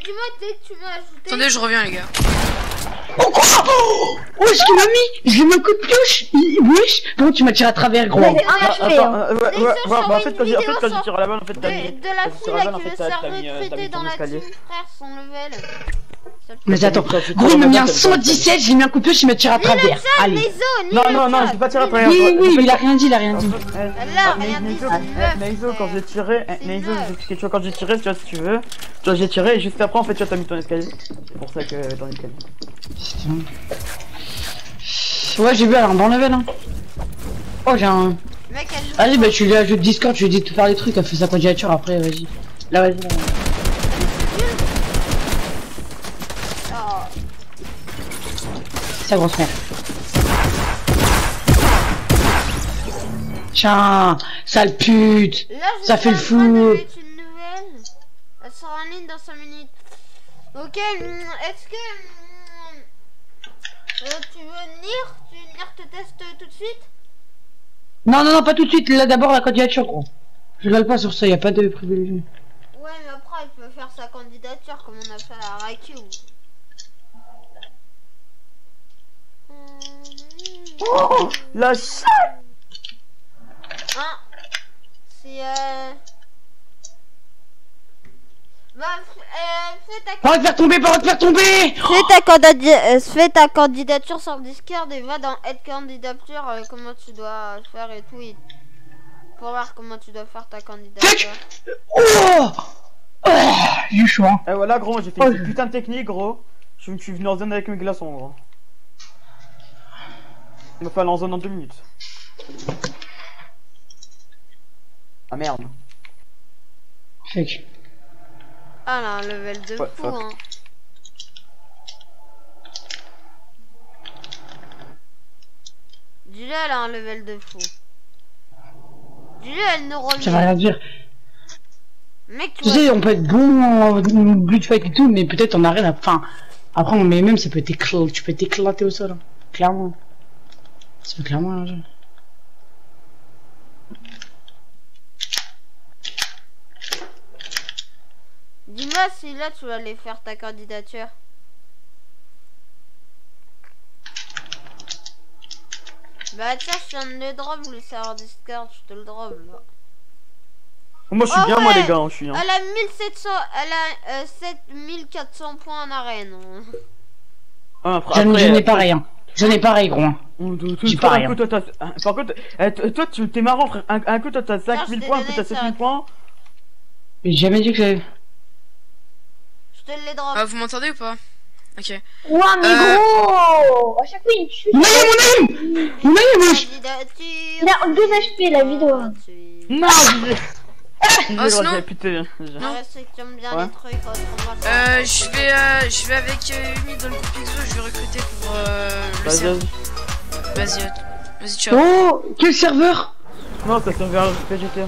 Dis-moi dès que tu m'as ajouté. Attendez, je reviens, les gars. Oh quoi Oh, ce qu'il m'a mis? Je lui ai mis un coup de pioche Wesh Bon, tu m'as tiré à travers, gros? Ouais, Ah, attends, euh, ouais, ouais, ouais, bah, en fait, quand en fait, sur- tiré la balle, en fait, t'as mis. De, la fille là qui veut t'as- se t'as mis, euh, t'as recruter dans la team, frère, son level. Mais attends, gros, il m'a la mis un balle, t'as- 117, j'ai mis un coup de pioche, il m'a tiré à travers. Allez. Non, non, non, chat. j'ai pas tiré à travers. Oui, oui, il a rien dit, il a rien dit. Rien dit, meuf, Naizo, quand j'ai tiré, j'explique, tu vois, quand j'ai tiré, tu vois, si tu veux, tu vois, j'ai tiré et juste après, en fait, tu vois, t'as mis ton escalier. C'est pour ça que ton escalier. Ouais, j'ai vu, elle a un bon level, hein. Oh, j'ai un. Mec, elle joue Allez, bah, tu lui ajoutes Discord, tu lui dis de faire des trucs, elle fait sa candidature après, vas-y. Là, vas-y. là. Oh. Sa grosse mère. Tiens, sale pute. Là, Ça fait le fou. mettre une nouvelle. Elle sera en ligne dans 5 minutes. Ok, hum, est-ce que hum, euh, tu veux venir? Tu veux venir te tester tout de suite? Non, non, non, pas tout de suite. Là, d'abord la candidature, gros. Je rigole pas sur ça, y a pas de privilégié. Ouais, mais après, il peut faire sa candidature comme on a fait à Raikou. Oh, la chatte Hein C'est euh... Bah, euh, fais ta faire tomber, de faire tomber Fais ta, candidati- euh, fais ta candidature sur Discord et va dans aide candidature, euh, comment tu dois faire et tout. et- Pour voir comment tu dois faire ta candidature. Oh Ah, J'ai eu chaud, hein. Et voilà, gros, j'ai fait une putain de technique, gros. Je me suis venu en zone avec mes glaçons, gros. Il me fallait en zone en deux minutes. Ah merde. Fake. Ah là, un level de Ouais, fou, hein. Dis-le, elle a un level de fou. Dis-le, elle nous remet. Ça va rien dire. Mec, tu sais, on peut être bon en but fight et tout, mais peut-être on arrête à. Enfin, après, on met même, ça peut t'éclater. Tu peux t'éclater au sol. hein. Clairement. Ça clairement un jeu. dis-moi si là tu vas aller faire ta candidature. Bah tiens, je viens de le drop le serveur Discord, je te le drop là. Moi, je suis Ah bien, moi, les gars, hein, je suis. Hein. Elle a 1700, elle a euh, 7400 points en arène. Ah, après- J'en après, j'en ai après- pareil, hein. J'en ai pareil, gros. hein. Oh, toi, J'ai hein. toi, t'as- Par contre, eh, toi, tu t'es marrant, frère. Un, un coup, toi, t'as 5000 t'ai points, un coup, t'as ça. 7000 points. J'ai jamais dit que j'avais. Je te l'ai drop. Ah, vous m'entendez ou pas? Ok. Ouah, mais Euh, gros À chaque fois, il me tue. Mon aïe, mon aïe Mon aïe, Il a 2 HP, la vidéo. Non, j'ai. Oh, sinon- j'ai putain. j'ai- Non. Restrictionne bien Ouais. les trucs, autrement Euh, va je vais, euh, je vais avec euh, Umi dans le groupe XO, je vais recruter pour euh, le Vas-y, serveur. vas-y. Vas-y, euh, vas-y, ciao. Oh, quel serveur? Non, ça sert vers PGT.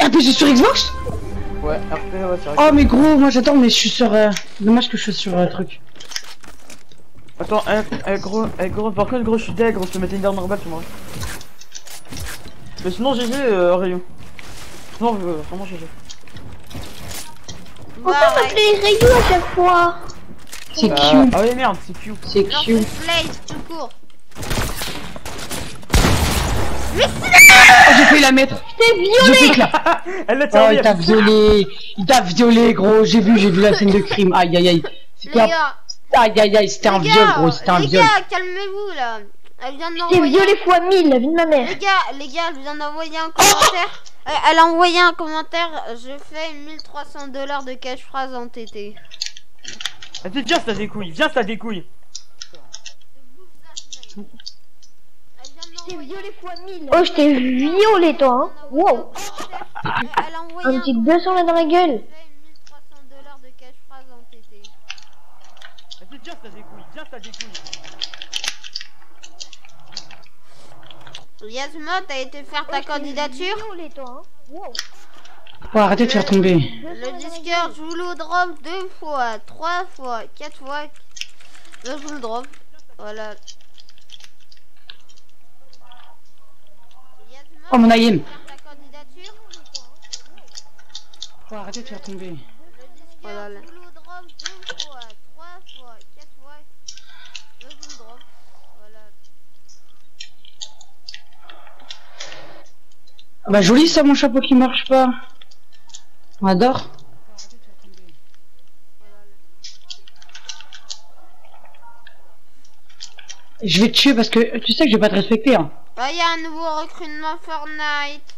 RPG sur Xbox? Ouais, RP, ouais, c'est vrai. Oh, mais gros, moi j'adore, mais je suis sur. euh, Dommage que je sois sur un truc. Attends, eh, eh, gros, eh, gros, par contre, gros, je suis dead, gros, je te mettais une dernière balle, tu vois. Mais sinon, GG, euh, Rayon. Non, euh, vraiment, GG. Pourquoi Rayu à chaque fois C'est Euh, Q. Ah oui, merde, c'est Q. C'est Non, Q. c'est Blaze, tout court. Oh, j'ai failli la mettre. T'es J'ai violé. Elle l'a Oh, tiré. il t'a violé. Il t'a violé, gros. J'ai vu, j'ai vu la scène de crime. Aïe, aïe, aïe. C'était un... gars, Aïe, aïe, aïe, c'était un les viol, gars, gros. C'était un les viol. gars, calmez-vous là. Elle vient de m'envoyer. violé fois 1000, la vie de ma mère. Les gars, les gars, elle vient d'envoyer un commentaire. Elle a envoyé un commentaire. Je fais 1300 dollars de cash phrase en TT. Vas-y, viens, ça découille, viens, ça découille. T'es violé fois 1000. Oh, je t'ai violé, toi, hein. Wow. Elle a envoyé Un petit 200 là dans la gueule. 1300 dollars de cash phrase en TT. Vas-y, tiens, t'as des couilles, tiens, t'as Yasmo, t'as été faire ta candidature Faut arrêter de faire tomber. Le disqueur joue le drop deux fois, trois fois, quatre fois. Là, joue le drop. Voilà. Oh mon candidature Faut arrêter de faire tomber. Voilà. Joue le drop deux fois, trois fois, quatre fois. Là, joue le drop. Voilà. Bah joli ça mon chapeau qui marche pas. On adore. Je vais te tuer parce que tu sais que je vais pas te respecter. Hein. Ah, il y a un nouveau recrutement Fortnite.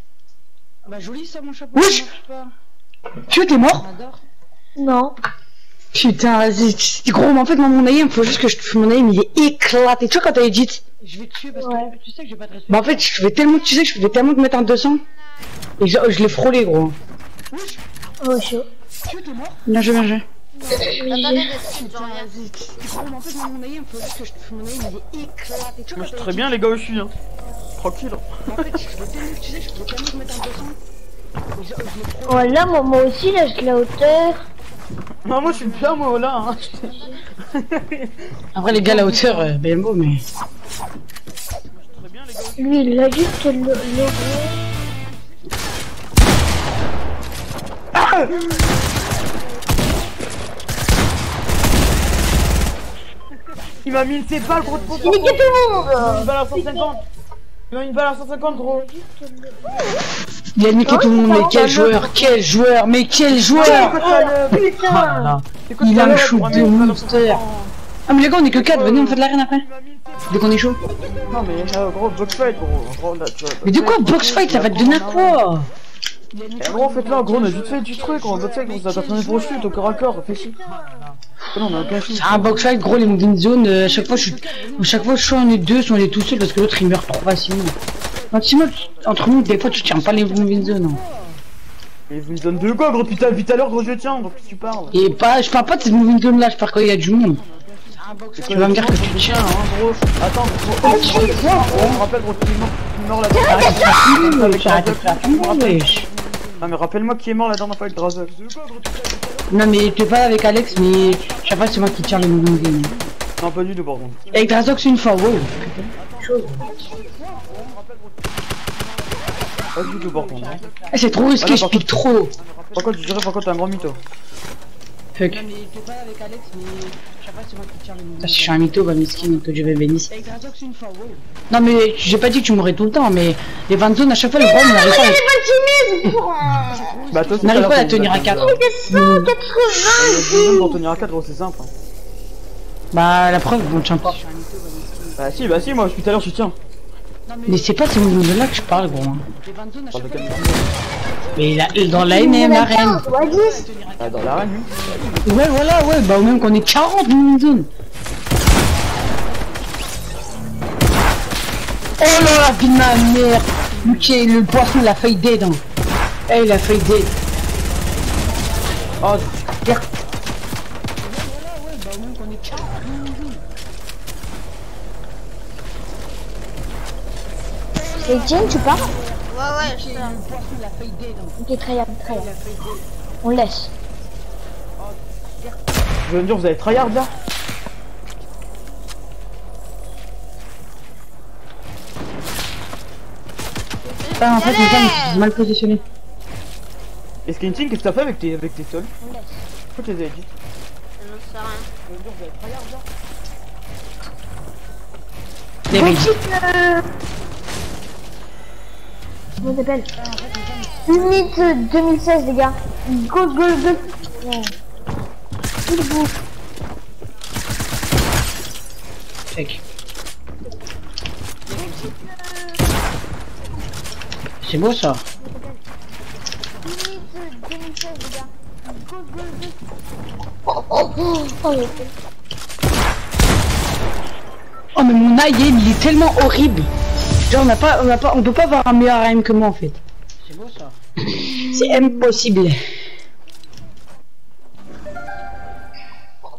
Bah joli ça mon chapeau. Wesh Tu t'es mort? Non. Putain, c'est c'est gros, mais en fait, moi, mon aim, faut juste que je mon aim, il est éclaté. Tu vois, quand t'as dit, je vais te tuer parce que tu sais que je vais pas te respecter. Bah, en fait, je vais tellement, tu sais, que je vais tellement te mettre un 200. Et je, je l'ai frôlé, gros. Oh, chaud. Bien joué, bien joué. Attendez deux secondes, j'en reviens. Gros, mais en fait, moi, mon aim, faut juste que je. Tu très bien, les gars, où je suis. Hein. Tranquille. En fait, je vais tellement, tu sais, je vais tellement te mettre un 200. Et je, je l'ai frôlé. Oh là, moi, moi aussi, là, j'ai de la hauteur. Non, moi, je suis bien, moi, là. Hein. Après, les gars, la hauteur, euh, ben beau, mais. Lui, il a juste le logo. Il m'a mis une balle, gros de poteau. Il niquait tout le monde. Il m'a mis une balle à 150. Mis une balle à 150, gros. Il a niqué tout le monde, mais quel joueur, quel joueur, mais quel joueur Oh, Oh là là. Il a un shoot de monster Ah mais les gars on est que 4, venez on fait de l'arène après Dès qu'on est chaud Non, mais gros, box fight, gros. là, Mais de quoi box fight ça va te donner à quoi Eh, gros, faites-le, gros, on a vite fait du truc, gros. Box fight, pour chute au corps à corps. Non, on a aucun shoot. Un box fight gros les moving zone, euh, à chaque fois je suis. À chaque fois je suis on est deux, soit on est tout seul parce que l'autre il meurt trop facilement. Maximum entre nous des fois tu tiens pas les moving zone. hein. Mais vous me donnez de quoi, gros, depuis tout à l'heure, gros, je tiens, donc tu parles. Et pas, je parle pas de cette moving zone là, je parle quand il y a du monde. Tu vas me dire que tu tiens hein. gros. Attends, gros, oh, gros, me rappelle, gros, qui est mort, fois. J'arrête de faire tout le monde, wesh. Ah, mais rappelle-moi qui est mort la dernière fois avec Drazok. Non mais t'es pas avec Alex mais je sais pas c'est moi qui tire les zone. Non, pas du tout, par contre. Avec Drazok c'est une fois, wow. Pas du tout, par contre. hein. Eh, c'est trop risqué, Ah, non, je pique trop. Par contre, je dirais, par contre, t'es un grand mytho. Fuck. Ah, si je suis un mytho, bah miskin, que Dieu me bénisse. Non mais j'ai pas dit que tu mourrais tout le temps, mais les 20 zones à chaque fois le problème on n'arrive pas à... Bah, toi, On n'arrive pas à tenir à 4. Pour tenir à 4, gros, c'est simple. hein. Bah la preuve, on tient pas. Bah, si, bah, si, moi, depuis tout à l'heure, je tiens. Mais c'est pas ces mouvements de là que je parle gros. hein. Mais la- dans la MM. Ah, dans l'arène, oui. Ouais voilà, ouais, bah ou même qu'on est 40 mouvements de zone. Oh là là, vie de ma mère Ok, le poisson, il a failli dead. Hein. Eh, il a failli dead. Oh, merde. Etienne, tu pars? Ouais, ouais, je. Ok, très bien, très bien. On laisse. Je veux me dire, vous avez tryhard là Ah, en fait, les sont mal positionnés. Et Skinting, qu'est-ce que t'as fait avec tes, avec tes sols Pourquoi tu les as dit J'en sais rien. Je veux me dire, vous avez tryhard là Les mecs. Comment s'appelle Unit 2016, les gars. Go, go, go. Check. C'est beau ça. Unit 2016, les gars. Go, go, go. Oh, oh, oh, oh, le- Oh mais mon AIM il est tellement horrible. Genre on n'a pas, on n'a pas, on peut pas avoir un meilleur AIM que moi en fait. C'est beau ça. C'est impossible.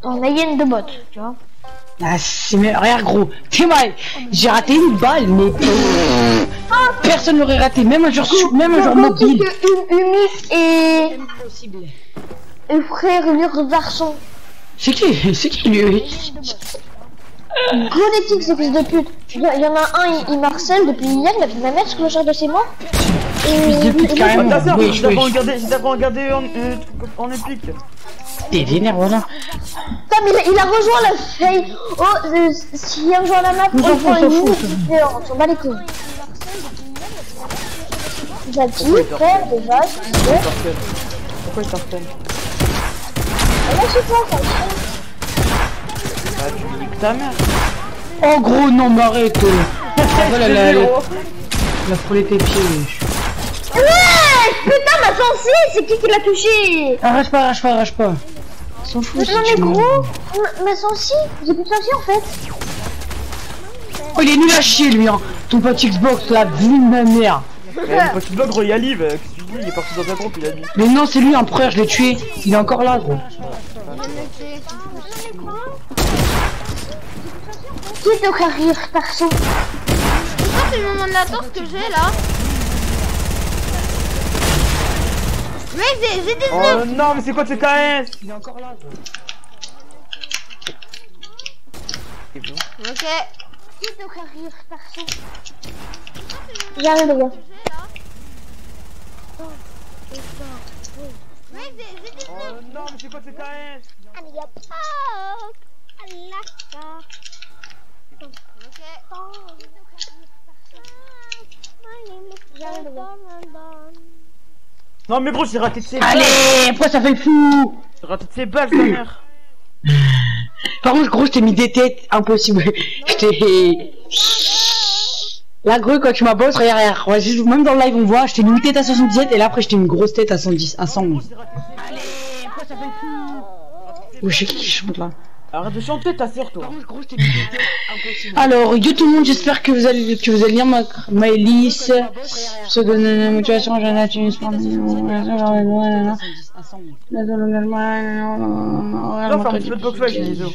On a une de bot, tu vois. Ah, c'est mais regarde gros. T'es mal. J'ai raté une balle, mais personne n'aurait raté. Même un joueur, même un joueur mobile. Humis et. Et frère Garçon. C'est qui? C'est qui lui? Clonétique, ces fils de pute. Il y, y en a un, il, il marcelle depuis hier, il a fait ma mère, ce clochard de ses morts. Et. Pute, et- carrément. Ah, ta j'ai regardé, j'ai en, euh, en épique. T'es vénère, voilà. Putain, mais il a, il a rejoint la feuille. Oh, euh, s'il a à la map, On s'en fout, on s'en bat les couilles. Jackie, frère, déjà. Pourquoi il ça tu niques ta mère. Oh gros, non, mais arrête. Ah, voilà, la, la, la frôlé tes pieds. Ouais, putain, ma sensi, c'est qui qui l'a touché? Arrache pas, arrache pas, arrache pas. S'en fout, Mais tu gros, ma- sensi, j'ai plus de sensi en fait. Oh, il est nul à chier, lui, hein. Ton pote Xbox, la vie de ma mère. Eh, blog, gros, il y a Liv. euh, tu Il est parti dans un groupe, il a dit. Mais non, c'est lui, un frère, je l'ai tué. Il est encore là, gros. Qui te carrière, perso. C'est ce moment de latence que j'ai là. Mec, j'ai j'ai des Oh non, mais c'est quoi ce KS Il est encore là, gros. Ok. Carrière, perso. J'arrive, les gars. Mec, j'ai j'ai des Oh non, mais c'est quoi ce KS Non, mais gros, j'ai raté de ses balles. Allez, pourquoi ça fait le fou J'ai raté de ses balles, ta mère. Par contre, gros, je t'ai mis des têtes, impossible. Je t'ai... Là, gros, quand tu m'as bossé, regarde, même dans le live, on voit, je t'ai mis une tête à 77, et là, après, je t'ai une grosse tête à 110, à 111. Allez, pourquoi ça fait le fou Oh, je sais qui qui chante, là. Arrête de chanter, ta sœur, toi. Alors, yo tout le monde, j'espère que vous allez, que vous allez lire ma, ma. Se donner la motivation, j'en ai une Non, faire un petit peu de box les Niso.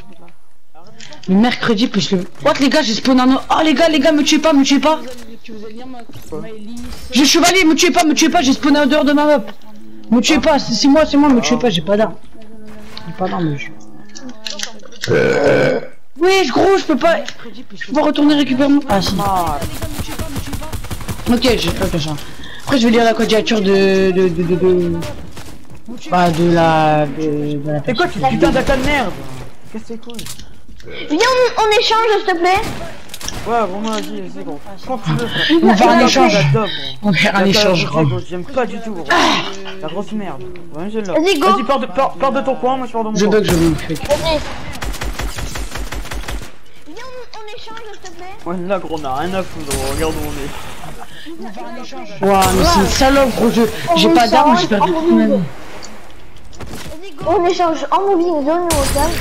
Le mercredi, plus le. What les gars, j'ai spawn un. Oh les gars, les gars, me tuez pas, me tuez pas. J'ai chevalier, me tuez pas, me tuez pas, j'ai spawné en dehors de ma map. Me tuez pas, c'est c'est moi, c'est moi, me tuez pas, j'ai pas d'armes. J'ai pas d'armes, je. Oui, gros, je peux pas. Je peux pas retourner récupérer mon. Ah si. Ok, j'ai ok, ça. Après, je vais lire la candidature de. de. de. de. de... Bah, de la. de, de la C'est quoi, tu putain d'acca de merde Qu'est-ce que c'est cool Viens, on, on échange, s'il te plaît. Ouais, vraiment, vas-y, vas-y, gros. Quand tu veux, frère. On va faire un La échange. On va faire un La échange, gros. J'aime pas du tout, gros. La grosse merde. Ouais, je l'ai. Vas-y, go. Vas-y, pars de, pars, pars de ton coin, moi je pars de mon Je coin. bug, je bug, fake. Vas-y. Viens, on, on échange, s'il te plaît. Ouais, là, gros, on a rien à foutre. Regarde où on est. Ouah, mais c'est une salope, gros jeu. J'ai pas d'armes, j'ai échange perdu vie. moving. On échange en moving zone au calme.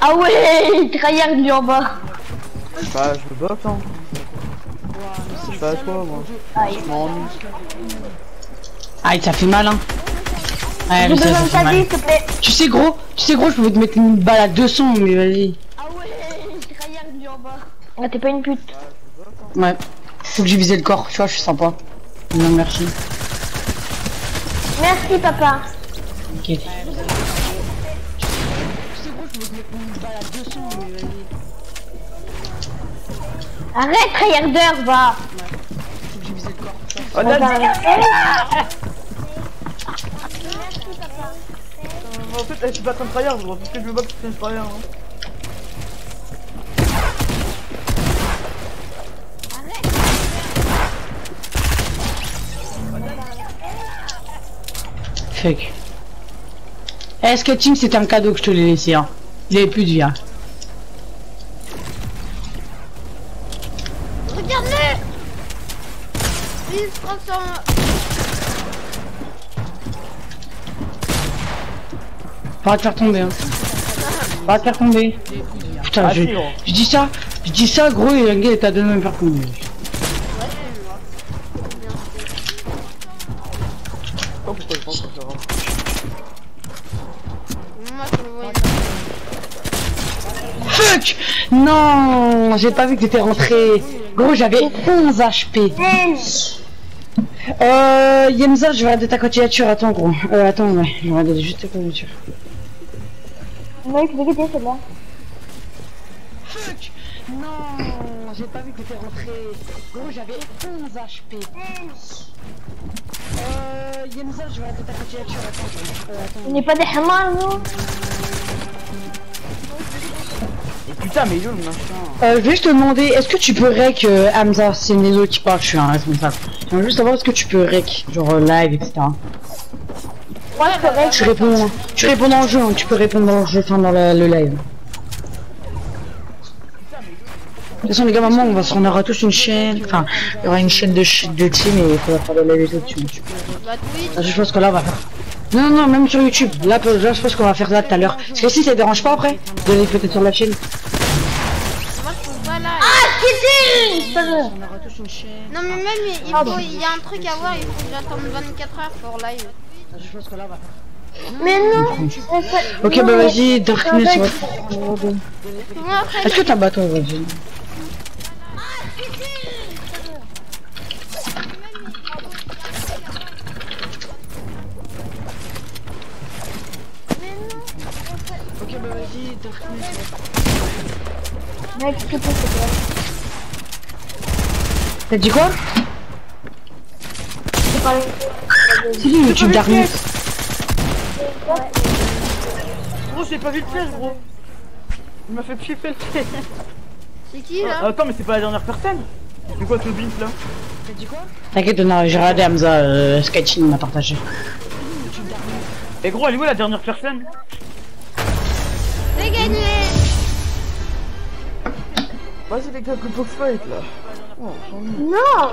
Ah ouais, tryhard lui en bas. Bah, je me boxe, hein. Je sais pas à toi, moi. Aïe. Aïe, ça fait mal, hein. Ouais, J'ai mais ça, besoin ça de fait ta mal. vie, s'il te plaît. Tu sais, gros, tu sais, gros, je peux te mettre une balle à 200, mais vas-y. Ah ouais, lui en bas. Ah, t'es pas une pute. Ouais. Faut que j'ai visé le corps, tu vois, je suis sympa. Non, merci. Merci, papa. Ok. Arrête, tryharder, va. Oh, là, va dis- arrêter. En fait, je suis pas en train de tryhard, gros. Parce que je me c'est une tryhard, hein. Fuck. Eh, Sketching, c'était un cadeau que je te l'ai laissé, hein. Il avait plus de vie, hein. Regarde-le Il se transforme. Pas te faire tomber, hein. Pas te faire tomber. Putain, je, je dis ça, je dis ça, gros, et le gars, il t'a donné me faire tomber. Fuck Non J'ai pas vu que t'étais rentré. Gros, j'avais 11 HP. Euh, Yemza, je vais regarder ta candidature. Attends, gros. Euh, attends, ouais. Je vais regarder juste ta candidature. Mec, c'est qui c'est là Fuck Non, j'ai pas vu que t'étais rentré. Gros, j'avais 11 HP. Euh, Yemza, je vais regarder ta candidature. Attends. Euh, attends. On n'est pas des hamars, nous Et putain, mais il est où le machin Euh, je vais juste te demander, est-ce que tu peux rec euh, Hamza? C'est Nezo qui parle, je suis un responsable. Je veux juste savoir est-ce que tu peux rec, genre euh, live, etc. Tu réponds, tu réponds dans le jeu, hein, tu peux répondre dans le jeu, enfin dans la- le live. De toute façon, les gars, maman, on, va, se- on aura tous une chaîne. Enfin, il y aura une chaîne de, de team et il faudra faire des lives et tout dessus. Ah, Je pense que là, on va faire. Non, non, même sur YouTube. Là, là je pense qu'on va faire ça tout à l'heure. Parce que si ça dérange pas après, de les peut-être sur la chaîne. Là. Ah, Kitty On aura tous une chaîne. Non, mais même, il, il faut, il y a un truc à voir, il faut que j'attende 24 heures pour live. Je pense que là, va. Mais non Ok, bah vas-y, Darkness, on va Est-ce que t'as bateau, vas-y Ok, bah vas-y, Darkness. Mec, te plaît. T'as dit quoi? C'est qui YouTube Darkness Gros, j'ai pas vu le piège, gros. Il m'a fait flipper le piège. c'est qui Ah, là attends, mais c'est pas la dernière personne C'est quoi ce bint là T'inquiète, on a- j'ai regardé Hamza, euh, Skychin m'a partagé. Et gros, elle est où la dernière personne J'ai gagné Vas-y les gars, good box fight là. Oh, Non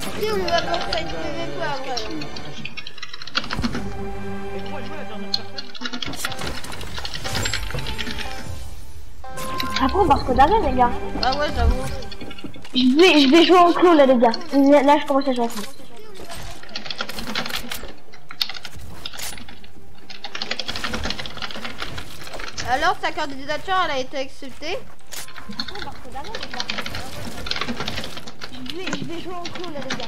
Si, on va pour ça PVP après. Et la dernière personne que d'arrêt, les gars. Ah ouais, j'avoue. Je vais, je vais jouer en clos, là, les gars. Là, je commence à jouer en clos. Alors, ta candidature, elle a été acceptée? Que les gars. Je vais, je vais jouer en clos, là, les gars.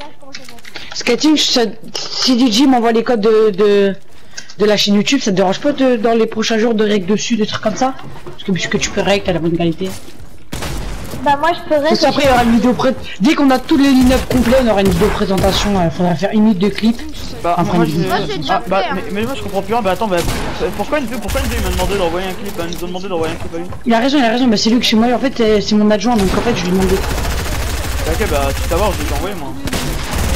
Là, je commence à jouer en clos. Skychin, ça- si DJ m'envoie les codes de, de, de la chaîne YouTube, ça te dérange pas de, dans les prochains jours de rec dessus, des trucs comme ça? Parce que puisque tu peux rec, t'as la bonne qualité. Bah, moi, je ferais. Parce qu'après, il y aura une vidéo pré... Dès qu'on a tous les line-up complets, on aura une vidéo présentation. Il faudra faire une minute de clip. Bah, Enfin, moi. Moi, Ah, bah, mais, mais moi je comprends plus rien, bah attends, bah pourquoi une pourquoi une il m'a demandé d'envoyer un clip, hein, ils nous ont demandé d'envoyer un clip à lui Il a raison, il a raison. Bah, c'est lui que chez moi, en fait, euh, c'est mon adjoint. Donc, en fait, je lui ai Bah, ok, bah tu savoir, je l'ai envoyé moi.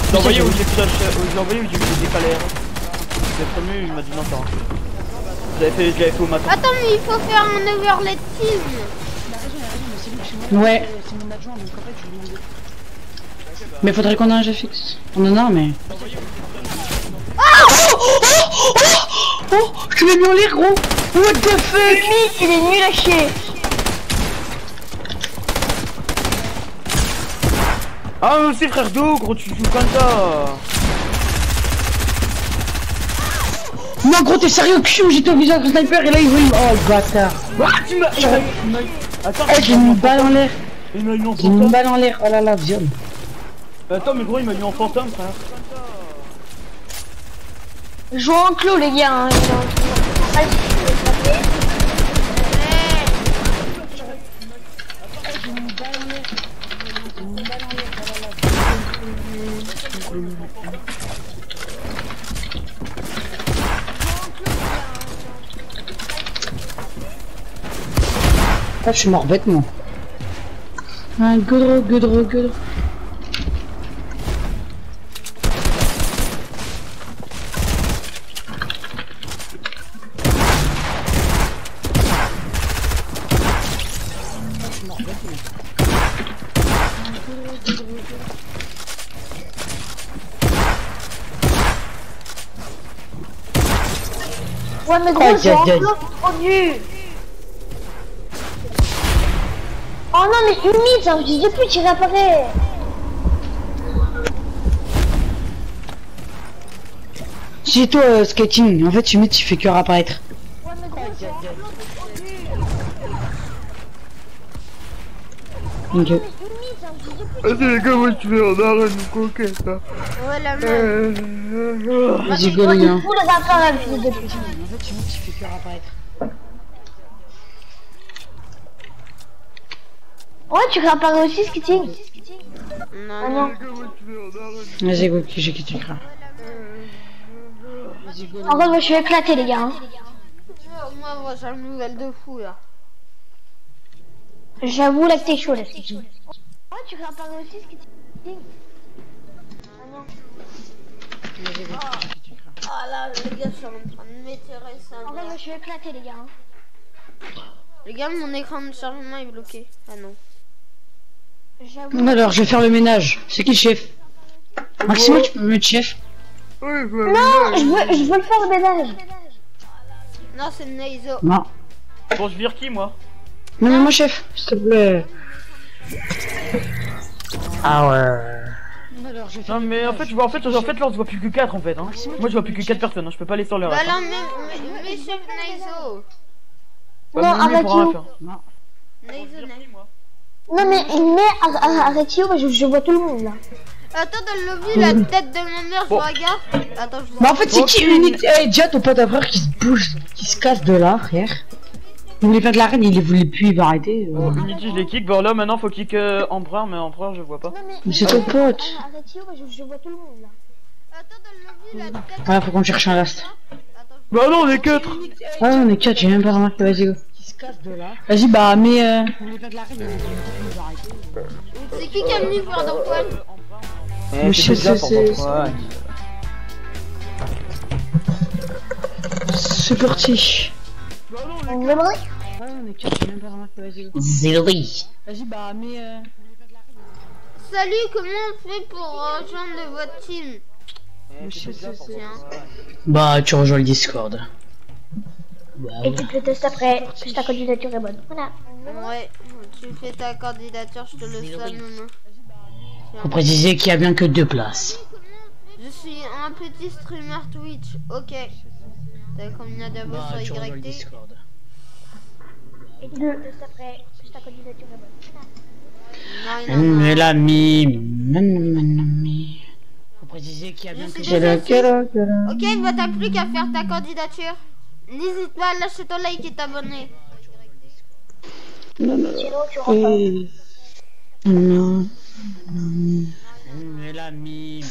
Je l'ai envoyé où j'ai plus je l'ai envoyé où j'ai pas l'air. J'ai promu, il m'a dit non, ça l'avais fait, fait au matin. Attends, mais il faut faire un overlay team. Ouais. Mais faudrait qu'on ait un GFX. On en a, un, mais. Ah oh, oh, oh, oh, oh Je l'ai mis en l'air, gros What the fuck? Lui, il est nul à chier. Ah, mais aussi frère d'eau, gros, tu joues comme ça. Non, gros, t'es sérieux Q, j'étais au visage de sniper et là, il veut. Oh, le bâtard Ah, tu m'as. il m'a- il m'a- Attends, Eh, j'ai mis une balle en l'air il m'a mis en J'ai une balle en l'air, oh là là, viol Attends, mais gros, il m'a mis en fantôme, frère. Jouez en clos, les gars. Hein. Ah, je suis mort bêtement. Un godro, godro, godro. mais. Oh non, mais humide, j'en disais plus, tu réapparais. Si toi, euh, skating, en fait, tu mets, tu fais que réapparaître. Vas-y les gars, moi je vais en arène ou coquette. Hein. Ouais, la Euh, même. Vas-y, go les gars. Vous le rapport la fille de pute. En fait, c'est moi qui fais que apparaître. Ouais, tu réapparais aussi, Skitting. Non, Ah non. Vas-y, go, j'ai quitté le. En vrai, moi, je suis éclaté, les gars. hein. Moi, moi, j'ai une nouvelle de fou là. J'avoue, là, que t'es chaud, là, Skitting. Ouais, tu réapparais aussi, Skitting. Ah non. Ah là, les gars, je suis en train de m'étirer ça. En vrai, je suis éclaté, les gars. hein. Les gars, mon écran de chargement est bloqué. Ah non. J'avoue. Alors, je vais faire le ménage. C'est qui le chef? Maximo, tu peux me mettre chef? Non, je veux, je veux le faire au ménage. Non, c'est Neizo. Non. Bon, je vire qui moi? Non, mais moi, chef, s'il te plaît. Ah ouais. Non mais en fait, je vois, en fait, en fait là on se voit plus que 4 en fait. Hein. Moi je vois plus que 4 personnes, hein. je peux pas aller sur le Bah là, hein. mais, mais, mais chef Neizo. Bah, Non, mais faire. Neizo, Neizo. Non, mais, mais moi, je, je vois tout le monde, là. Attends, dans le lobby, la tête de ma mère, je regarde. Attends, je Bah, en fait, c'est qui unique Eh, déjà, ton pote à frère qui se bouge, qui se casse de là, frère? Il voulait faire de la reine, il voulait plus, il va arrêter. euh. Bon, Unity je les kick, bon là maintenant faut kick euh, Empereur, mais Empereur je vois pas. Mais c'est ton pote. Je, je vois tout le monde, là. Ah, faut qu'on cherche un last. Bah non, on est 4 Ah, on est 4, j'ai même pas remarqué, vas-y, go. Vas-y, bah, mais. Euh... C'est qui qui a mis voir dans Mais je sais, c'est. C'est parti. On aimerait on est 4, j'ai même pas remarqué, vas-y, bah, mais. Euh... Salut, comment on fait pour rejoindre votre team? Tiens. Bah, tu rejoins le Discord. Et tu te le testes après, si ta candidature est bonne. Voilà. Ouais, tu fais ta candidature, je te le sonne, maman. Faut préciser qu'il y a bien que deux places. Je suis un petit streamer Twitch, ok. T'as combien d'abos Bah, sur le YT Discord. Après, candidature est bonne. Mais l'ami. Manami. Faut préciser qu'il y a bien que suis déjà deux places. Ok, bah t'as plus qu'à faire ta candidature. N'hésite pas à lâcher ton like et t'abonner. Non, non, Sinon, tu rentres pas. Euh, Non. non. Mais l'ami.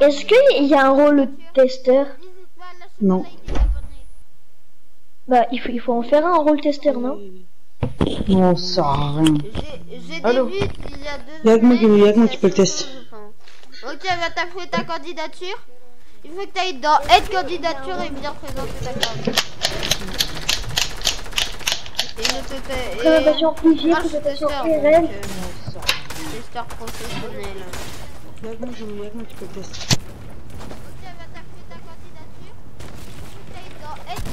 Est-ce qu'il y a un rôle testeur? Non. Bah, il faut, il faut en faire un rôle testeur, non? Non, ça sert à rien. J'ai Allô? Des buts il y a deux Y'a que moi qui, peux le tester. Ok, bah t'as fait ta candidature. Il faut que t'ailles dans aide candidature et bien présenter ta candidature. Et te te- Présentation je présentation testeur, IRL. donc, euh, Testeur professionnel. Peux.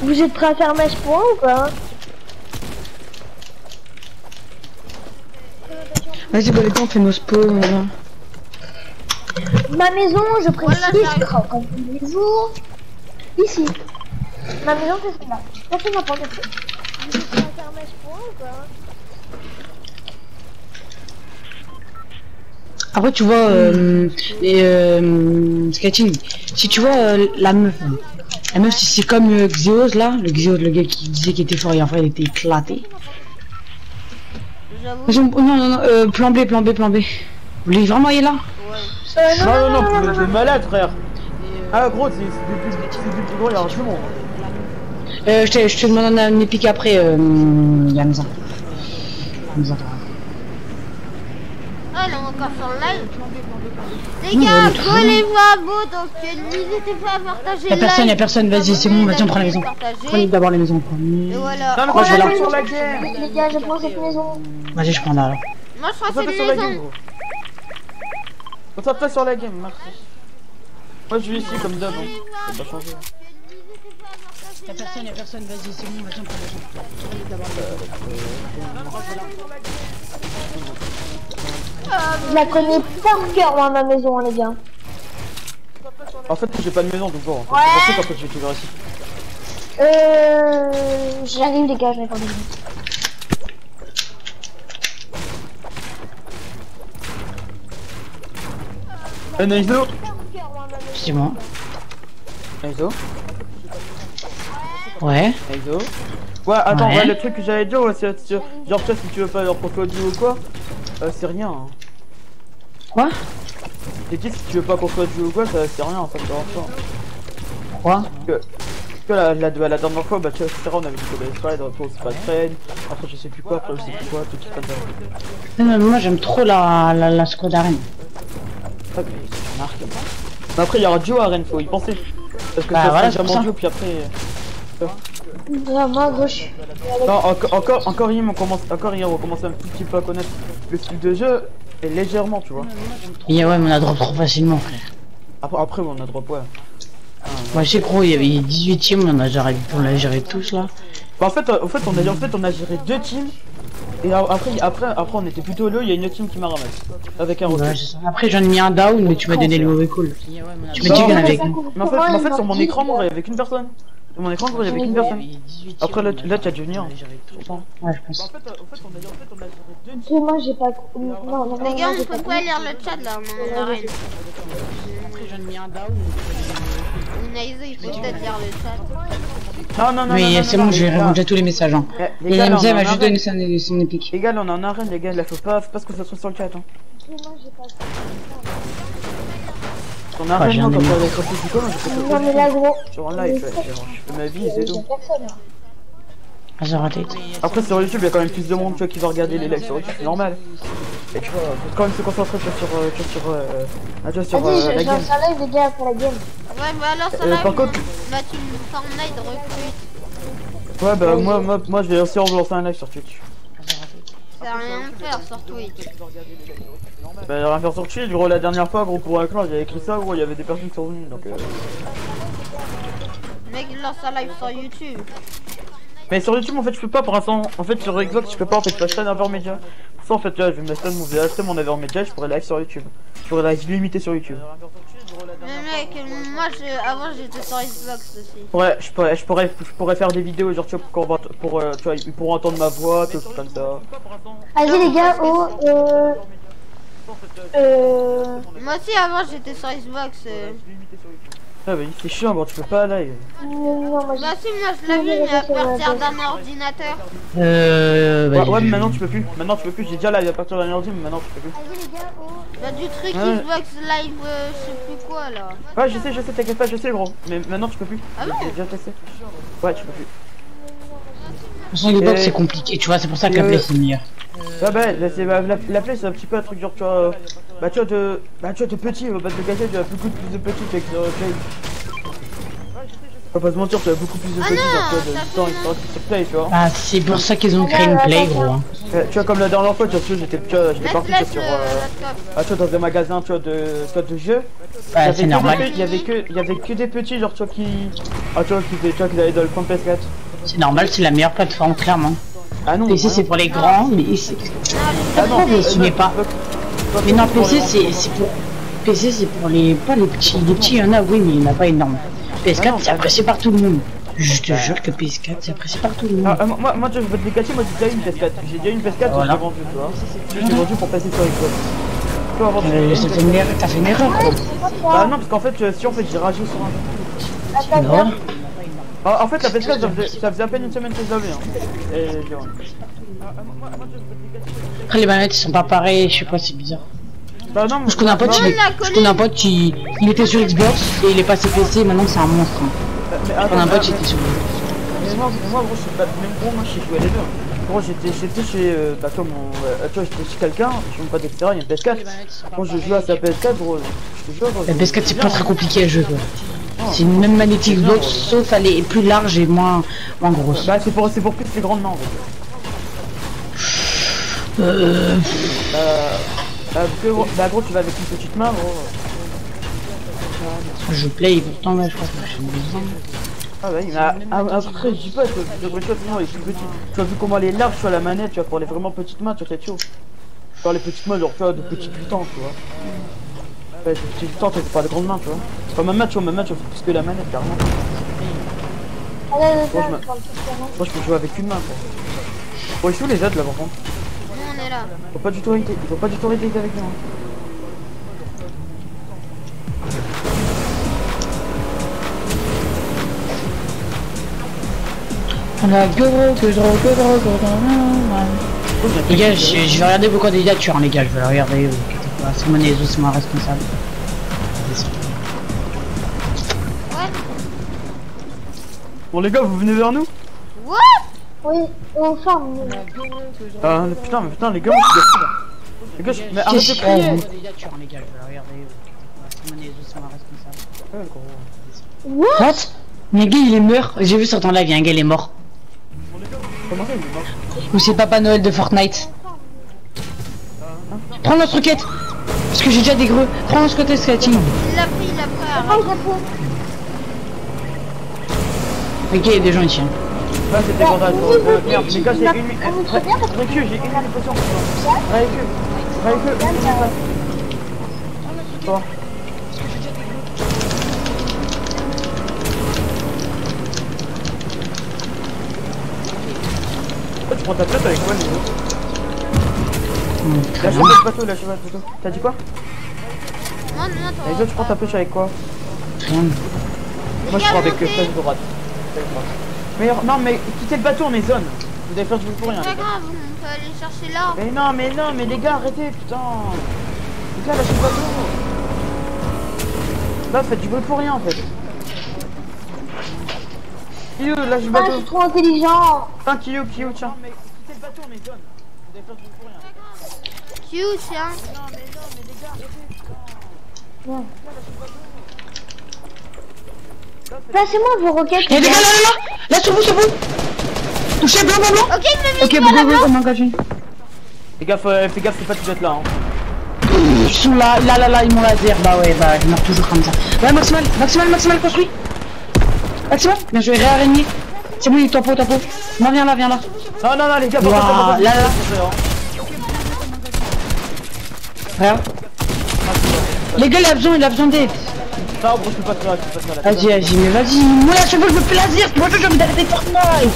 Vous êtes prêts à faire match point ou pas Vas-y, bah, les gars, on fait nos spawns. Ma maison, je précise, quand quand vous les jours, ici. Ma maison, c'est celle-là. Pas entendu. Vous êtes prêts à faire match point ou pas Après, tu vois, euh, et, euh, skating, si tu vois euh, la meuf, la meuf, si c'est comme euh, Xeos là, le Xeos, le gars qui disait qu'il était fort et en fait il était éclaté. Non, non, non, euh, plan B, plan B, plan B. Vous voulez vraiment y aller là? Non, non, non, vous êtes malade frère Ah gros, c'est du plus gros, il y a un le monde. euh, je, te, je te demande un, un épique après, euh, Yamza. Yamza, toi. Ah, là, on est encore sur le live. Les on gars, est trop collez vous à beau, donc euh, n'hésitez pas à partager Y'a personne, y'a personne, vas-y, c'est bon, vas-y, on prend la maison. Prenez d'abord la maison en premier. Et voilà. Moi, je vais là. Les gars, je prends cette maison. Vas-y, je prends là. alors. Moi, je sur la game maison. gros. Concentre-toi sur la game, merci. Moi je vais ici comme d'hab, hein. Ça pas changer. Y'a personne, y'a personne, vas-y, c'est bon, vas-y, on prend la maison. Je la connais par cœur, moi, ma maison, les gars. En fait, j'ai pas de maison donc bon, Ouais. qu'en fait je vais te voir ici. Euh, j'arrive les gars, je réponds. Eh Naizo C'est moi. Naizo Ouais. Naizo Ouais, attends, Ouais. ouais, le truc que j'allais dire, ouais, c'est genre, tu vois, si tu veux pas leur contre ou quoi, euh, c'est rien. Hein. Quoi? J'ai dit, si tu veux pas qu'on soit duo ou quoi, ça c'est rien, ça me dérange pas. Quoi? Que, que la, la, la dernière fois, bah tu vois, etc. on avait dit que les slides, après c'est pas train, après je sais plus quoi, après je sais plus quoi, tout qui comme ça. Non, mais moi j'aime trop la, la, la squad arène. Ah, mais c'est marqué. Mais après il y aura duo Rennes, faut y penser. Parce que Bah, ça voilà, sera jamais ça. duo, puis après. euh, Non, moi, à gauche. Non, encore, encore, encore hier, on commence, encore hier, on commence un petit peu à connaître le style de jeu, et légèrement, tu vois. Et ouais, mais on a drop trop facilement, frère. Après, après on a drop, ouais. Moi, je sais, gros, il y avait 18 teams, on a géré, on l'a géré tous là. Bah, en fait, euh, en fait, on a, en fait, on a géré deux teams, et a- après, après, après, on était plutôt low, il y a une autre team qui m'a ramassé. Avec un Ouais. Après, j'en ai mis un down, mais tu m'as donné le mauvais call. Tu m'as dit qu'il y en avait. Mais en fait, en fait sur mon écran, y avait qu'une personne. Sur mon écran, gros, il y avait qu'une personne. Après, là, là, tu as dû venir. Ouais, je pense. Moi, j'ai pas. Non, non, non, Les gars, on peut pas lire le chat là, on arrête. Après, j'en ai mis un down. Naizo, il faut peut-être lire le chat. Non, non, non. Mais non, c'est bon, j'ai répondu à tous les messages. Hein. Les Et MZ m'a juste donné son, son épique. Les gars, là, on en arène, les gars, là, faut pas, faut pas ce que ça soit sur le chat. Hein. On Ah, arrête, j'ai moi, un quand ami. on est sorti du com, je fais que Non, mais là, gros. Sur un live, ouais, je fais ma vie, c'est tout. Ah, j'ai raté. Après, sur YouTube, il y a quand même plus de monde tu vois, qui va regarder les lives sur YouTube, c'est normal. Et tu vois, faut quand même se concentrer tu sur, euh, tu vois, sur, euh, ah, tu vois, sur euh, la game. lance un live, les gars, pour la game. Ouais, bah alors ça Euh, par contre- team Fortnite recrute. Ouais, bah, moi, moi, moi, je vais aussi relancer un live sur Twitch. Ça a rien à faire sur Twitch. Bah, rien faire sur Twitch, gros, la dernière fois, gros, pour un clan, j'avais écrit ça, gros, il y avait des personnes qui sont venues, donc euh... Mec, il lance un live sur YouTube. Mais sur YouTube, en fait, je peux pas pour l'instant. En fait, sur Xbox, je peux pas. En fait, je peux acheter un Avermedia. Ça, en fait, là, je vais m'acheter mon, acheter mon Avermedia. Je pourrais live sur YouTube. Je pourrais live limité sur YouTube. Mais mec, moi, je... avant j'étais sur Xbox aussi. Ouais, je pourrais, je pourrais, je pourrais faire des vidéos, genre, tu vois, pour, pour, euh, tu vois, ils pourront entendre ma voix, tout comme ça. Vas-y, les gars, oh, euh. Euh. Moi aussi, avant j'étais sur Xbox. euh. Ah, bah, c'est chiant, bon, tu peux pas live. Bah si, moi je vu, mais à partir d'un ordinateur. Euh. Ouais, Bah, ouais, mais maintenant tu peux plus. Maintenant tu peux plus. J'ai déjà live à partir d'un ordi, mais maintenant tu peux plus. Bah du truc Ouais. Xbox Live, euh, je sais plus quoi là. Ouais, je sais, je sais, t'inquiète pas, je sais, gros. Mais maintenant tu peux plus. Ah bon J'ai déjà testé. Ouais, tu peux plus. De toute façon, Xbox, c'est compliqué, tu vois, c'est pour ça que la Play, euh, c'est meilleur. Ouais bah c'est bah, la, la play c'est un petit peu un truc genre tu vois euh, bah tu vois de bah tu vois de petit on va pas te le cacher tu as beaucoup plus de petit avec sur euh, play. On va pas se mentir tu as beaucoup plus de petit genre tu vois de temps sur play tu vois. Ah, c'est pour ça qu'ils ont créé une Play, gros. Hein. Euh, tu vois comme la dernière fois tu vois j'étais parti sur le euh, ah, tu vois dans un magasin tu vois de tu vois, de avait c'est que des normal. petits- Il y avait que il y avait que des petits genre tu vois qui ah tu vois qui tu vois qui allaient dans le coin PS4. C'est normal, c'est la meilleure plateforme, clairement. Ah non. Ah c'est pour les grands, mais c'est. Ah non, mais ce euh, n'est pas. Mais non, PC, c'est pour. PC, c'est pour les. Pas les petits. Les petits, il y en a, oui, mais il n'y en a pas énorme. PS4, c'est apprécié par tout le monde. Je te jure que PS4, c'est apprécié par tout le monde. Ah, ah, moi, moi, je veux te décacher, moi j'ai déjà une PS4. J'ai déjà une PS4 Voilà. que j'ai vendue, tu vois. Je l'ai vendue pour passer sur Xbox. Euh, T'as fait une fait une erreur, gros. Bah non, parce qu'en fait, euh, si en fait j'ai rajouté sur un. Non. Ah, en fait, la PS4, ça faisait, ça faisait à peine une semaine que je l'avais. Hein. Et j'ai vendu. Après, les manettes, ils sont pas pareils, je sais pas, c'est bizarre. Bah non, Je connais un pote, il, je connais un pote qui il était sur Xbox et il est passé PC, maintenant c'est un monstre. hein. mais Je connais un pote qui mais- était sur Mais moi, moi gros, même gros, moi j'ai joué les deux. Gros, j'étais chez. Euh, bah, comme euh, tu vois, j'étais chez quelqu'un, je me pas etc. Il y a une PS4. Quand je jouais à sa PS4, gros, je te jure. gros, La je- PS4 c'est pas très compliqué à jouer quoi. C'est une même manette Xbox sauf elle est plus large et moins, moins grosse. Bah, c'est pour, c'est pour plus les grandes mains, en fait. Euh... Bah, bah, que, gros, bah, gros, tu vas avec une petite main, gros. Je play pourtant là je crois que j'ai besoin. Ah ouais, mais ah, ah, après, je dis pas, vois, tu vois, sinon, il est plus petit. Tu vois, vu comment elle est large, tu vois, la manette, tu vois, pour les vraiment petites mains, tu vois, c'est chaud. Genre les petites mains, genre, tu vois, de petits putains, tu vois. Ouais, des petits pas de grandes mains, tu vois. Enfin, ma main, tu vois, ma main, tu vois, plus que la manette, carrément. Allez, Moi, je. Moi je peux jouer avec une main quoi. Bon, ils sont où les autres là par contre? On est là. Faut pas du tout arrêter, faut pas du tout arrêter avec nous. La gueule, que drôle. Les gars, je, je vais regarder vos candidatures, hein, les gars, je vais les regarder. vous inquiétez pas. C'est mon c'est mon responsable. Bon les gars, vous venez vers nous? What? Oui, on forme. Ah le- putain, mais putain les gars, suis gâché, là. Les gars, je... mais arrête de crier les gars, je vais regarder. responsable. What? Mais gars, il est mort. J'ai vu sur ton live, il y a un gars, il est mort. Comment ça il est mort? Ou c'est Papa Noël de Fortnite. Prends notre roquette Parce que j'ai déjà des greux. Prends notre roquette, Scatting. Il l'a pris, il l'a pris. arrête. Ok, il y a des gens ici. Là c'était merde, les gars, j'ai une minute. Récu, j'ai une minute de potion. Minute. Toi. Toi, tu prends ta place avec quoi, les autres Lâche pas le bateau, lâche pas le bateau. T'as dit quoi Non, non, non, Les autres, tu prends ta pêche avec quoi Rien. Moi, je prends avec euh, flash droite. Mais non, mais quittez le bateau, on est zone. Vous allez faire du bruit pour rien. C'est pas grave, on peut aller chercher là. Mais non, mais non, mais les gars, arrêtez, putain. Les gars, lâchez le bateau. Là, faites du bruit pour rien en fait. Kyo, lâche le Ah, bateau. je suis trop intelligent. Tiens, Kyo, Kyo, tiens. mais quittez le bateau, on est zone. Vous allez faire du bruit pour rien. Cute, tiens? Non, mais non, mais les gars, arrêtez, putain. Ouais. Placez-moi vos roquettes. Eh, les gars, là, là, là Là, sur vous, sur vous Touchez, blanc, blanc, blanc Ok, mis Ok, bon, bon, bon, une. Fais gaffe, euh, fais gaffe, c'est pas tout être là. Hein. Ils sont là, là, là, là, ils m'ont laser. Bah ouais, bah, ils meurent toujours comme ça. Ouais, maximal, maximal, maximal, construit. Maximal, bien joué, réaraignée. C'est bon, il est tapo, tapo. Non, viens là, viens là. Non, non, non, les gars, pas pas, là, là. Regarde. Les gars, il a besoin, il a besoin d'aide. Non, gros, je peux pas te faire, je peux pas te faire Vas-y, vas-y, mais vas-y. Moi, là, chaque fois, je me fais laser. Moi, j'ai envie d'arrêter Fortnite.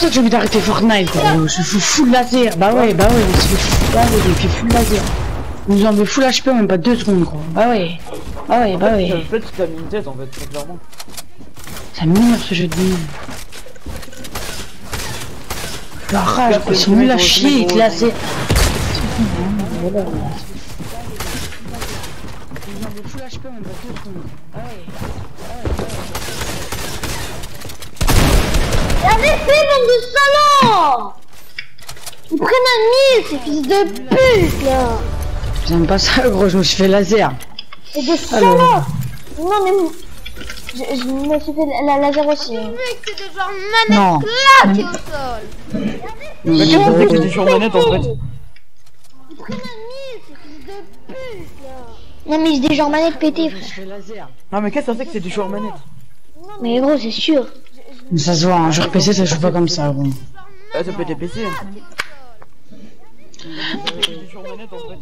Que j'ai envie d'arrêter Fortnite, quoi. Je suis full laser. Bah ouais, bah ouais, on se fait full laser, et puis full laser. On nous enlève full HP en même pas deux secondes, quoi. Bah ouais. Bah ouais, bah ouais. En fait, tu t'as mis une tête en fait, très clairement. Ça m'énerve ce jeu de merde. La rage, ils sont nuls à chier, ils. Voilà. Bande de salauds Ils prennent un mille, ces fils de pute, là J'aime pas ça, gros, je me suis fait laser. Et des salauds Non mais... Je, je me suis fait la, la laser aussi. hein. Mec, c'est des genre Non. manette claquées au sol. Mais qu'est-ce que c'est que c'était sur manette en fait Non mais c'est des genres manettes pétées frère. Non, mais qu'est-ce que c'est que c'était sur manette Mais gros c'est sûr. Mais ça se voit, un jour PC, ça joue pas comme ça, gros. Ah, ça peut être PC. hein. C'était sur manette en fait.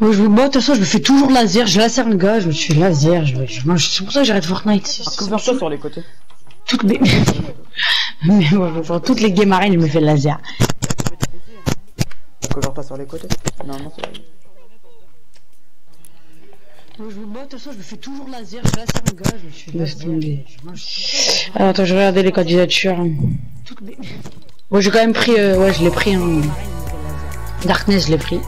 Moi, je me bats, de toute façon, je me fais toujours laser, je laser le gars, je me suis fait laser, je, je, moi, c'est pour ça que j'arrête Fortnite. Couvre-toi sur les côtés. Toutes les... Mais genre, toutes les game arènes, je me fais laser. Couvre-toi sur les côtés. Non, non, c'est Moi, je me bats, de toute façon, je me fais toujours laser, je laser le gars, je me suis laser. Alors, attends, je vais regarder les candidatures. Bon, j'ai quand même pris, euh, ouais, je l'ai pris, hein. Darkness, je l'ai pris.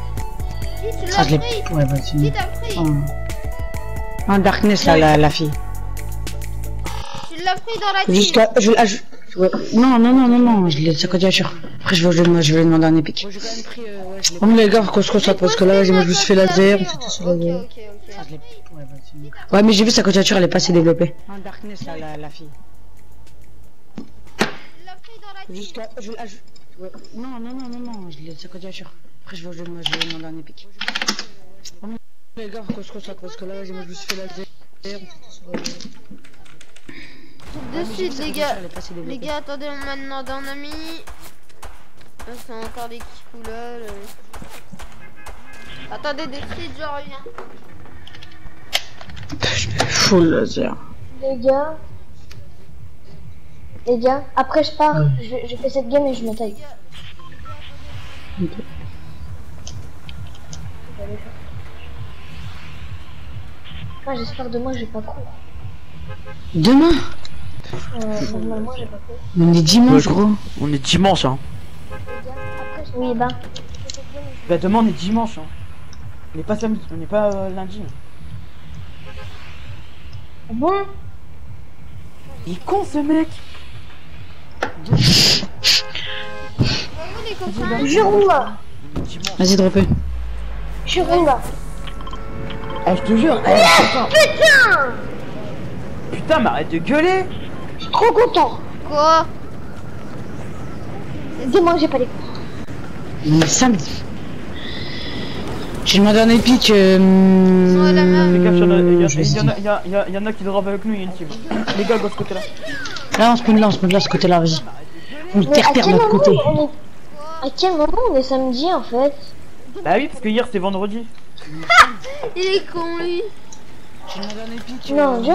Tu Ça, l'as je l'ai pris Ouais, bah, c'est Qui t'a pris Ah. Ah, Darkness, là, la, la fille. Tu l'as pris dans la team. Jusqu'à. Je, ah, je- ouais. Non, non, non, non, non, je l'ai sa candidature. Après, je vais, je, vais- je vais lui demander un épique. Oh, mais les gars, qu'on se concentre parce que là, vas-y, moi, je me suis fait laser. on tout sur laser. Ouais, mais j'ai vu sa candidature, elle est pas assez développée. Ah, Darkness, là, la, la fille. Jusqu'à. Je, ah, je- ouais. Non, non, non, non, non, je l'ai sa candidature. Après, je vais, je, vais- je vais demander un épique. Oh, mais les gars, qu'on se concentre parce que là, moi, je me suis fait sur laser. de suite, les gars. Les gars, attendez, on m'a demandé un ami. Ah, C'est encore des euh. Attendez, des suite, je reviens. Full laser. Les gars. Les gars, après je pars, je, je fais cette game et je me taille. Ah, j'espère demain j'ai pas cours. Demain Euh, normalement j'ai pas cours. On est dimanche, gros. On est dimanche, hein. Oui, ben. Bah demain on est dimanche, hein. On n'est pas samedi, on n'est pas euh, lundi. Bon? Il est con ce mec Je roule Vas-y, dropper. Je roule Ah je te jure, eh, putain, Putain putain mais arrête de gueuler Je suis trop content Quoi? Dis-moi que j'ai pas les est samedi. J'ai demandé un épique. Euh... Fais gaffe, y'en a- je qui drop avec nous, il y a une team. Les gars, de ce côté là. Là, on se met là, on se met là, ce côté-là, vas-y. On Mais terre à terre quel de l'autre côté. À quel moment on est samedi en fait? Bah oui, parce que hier c'était vendredi. Il est con, lui. Non, je...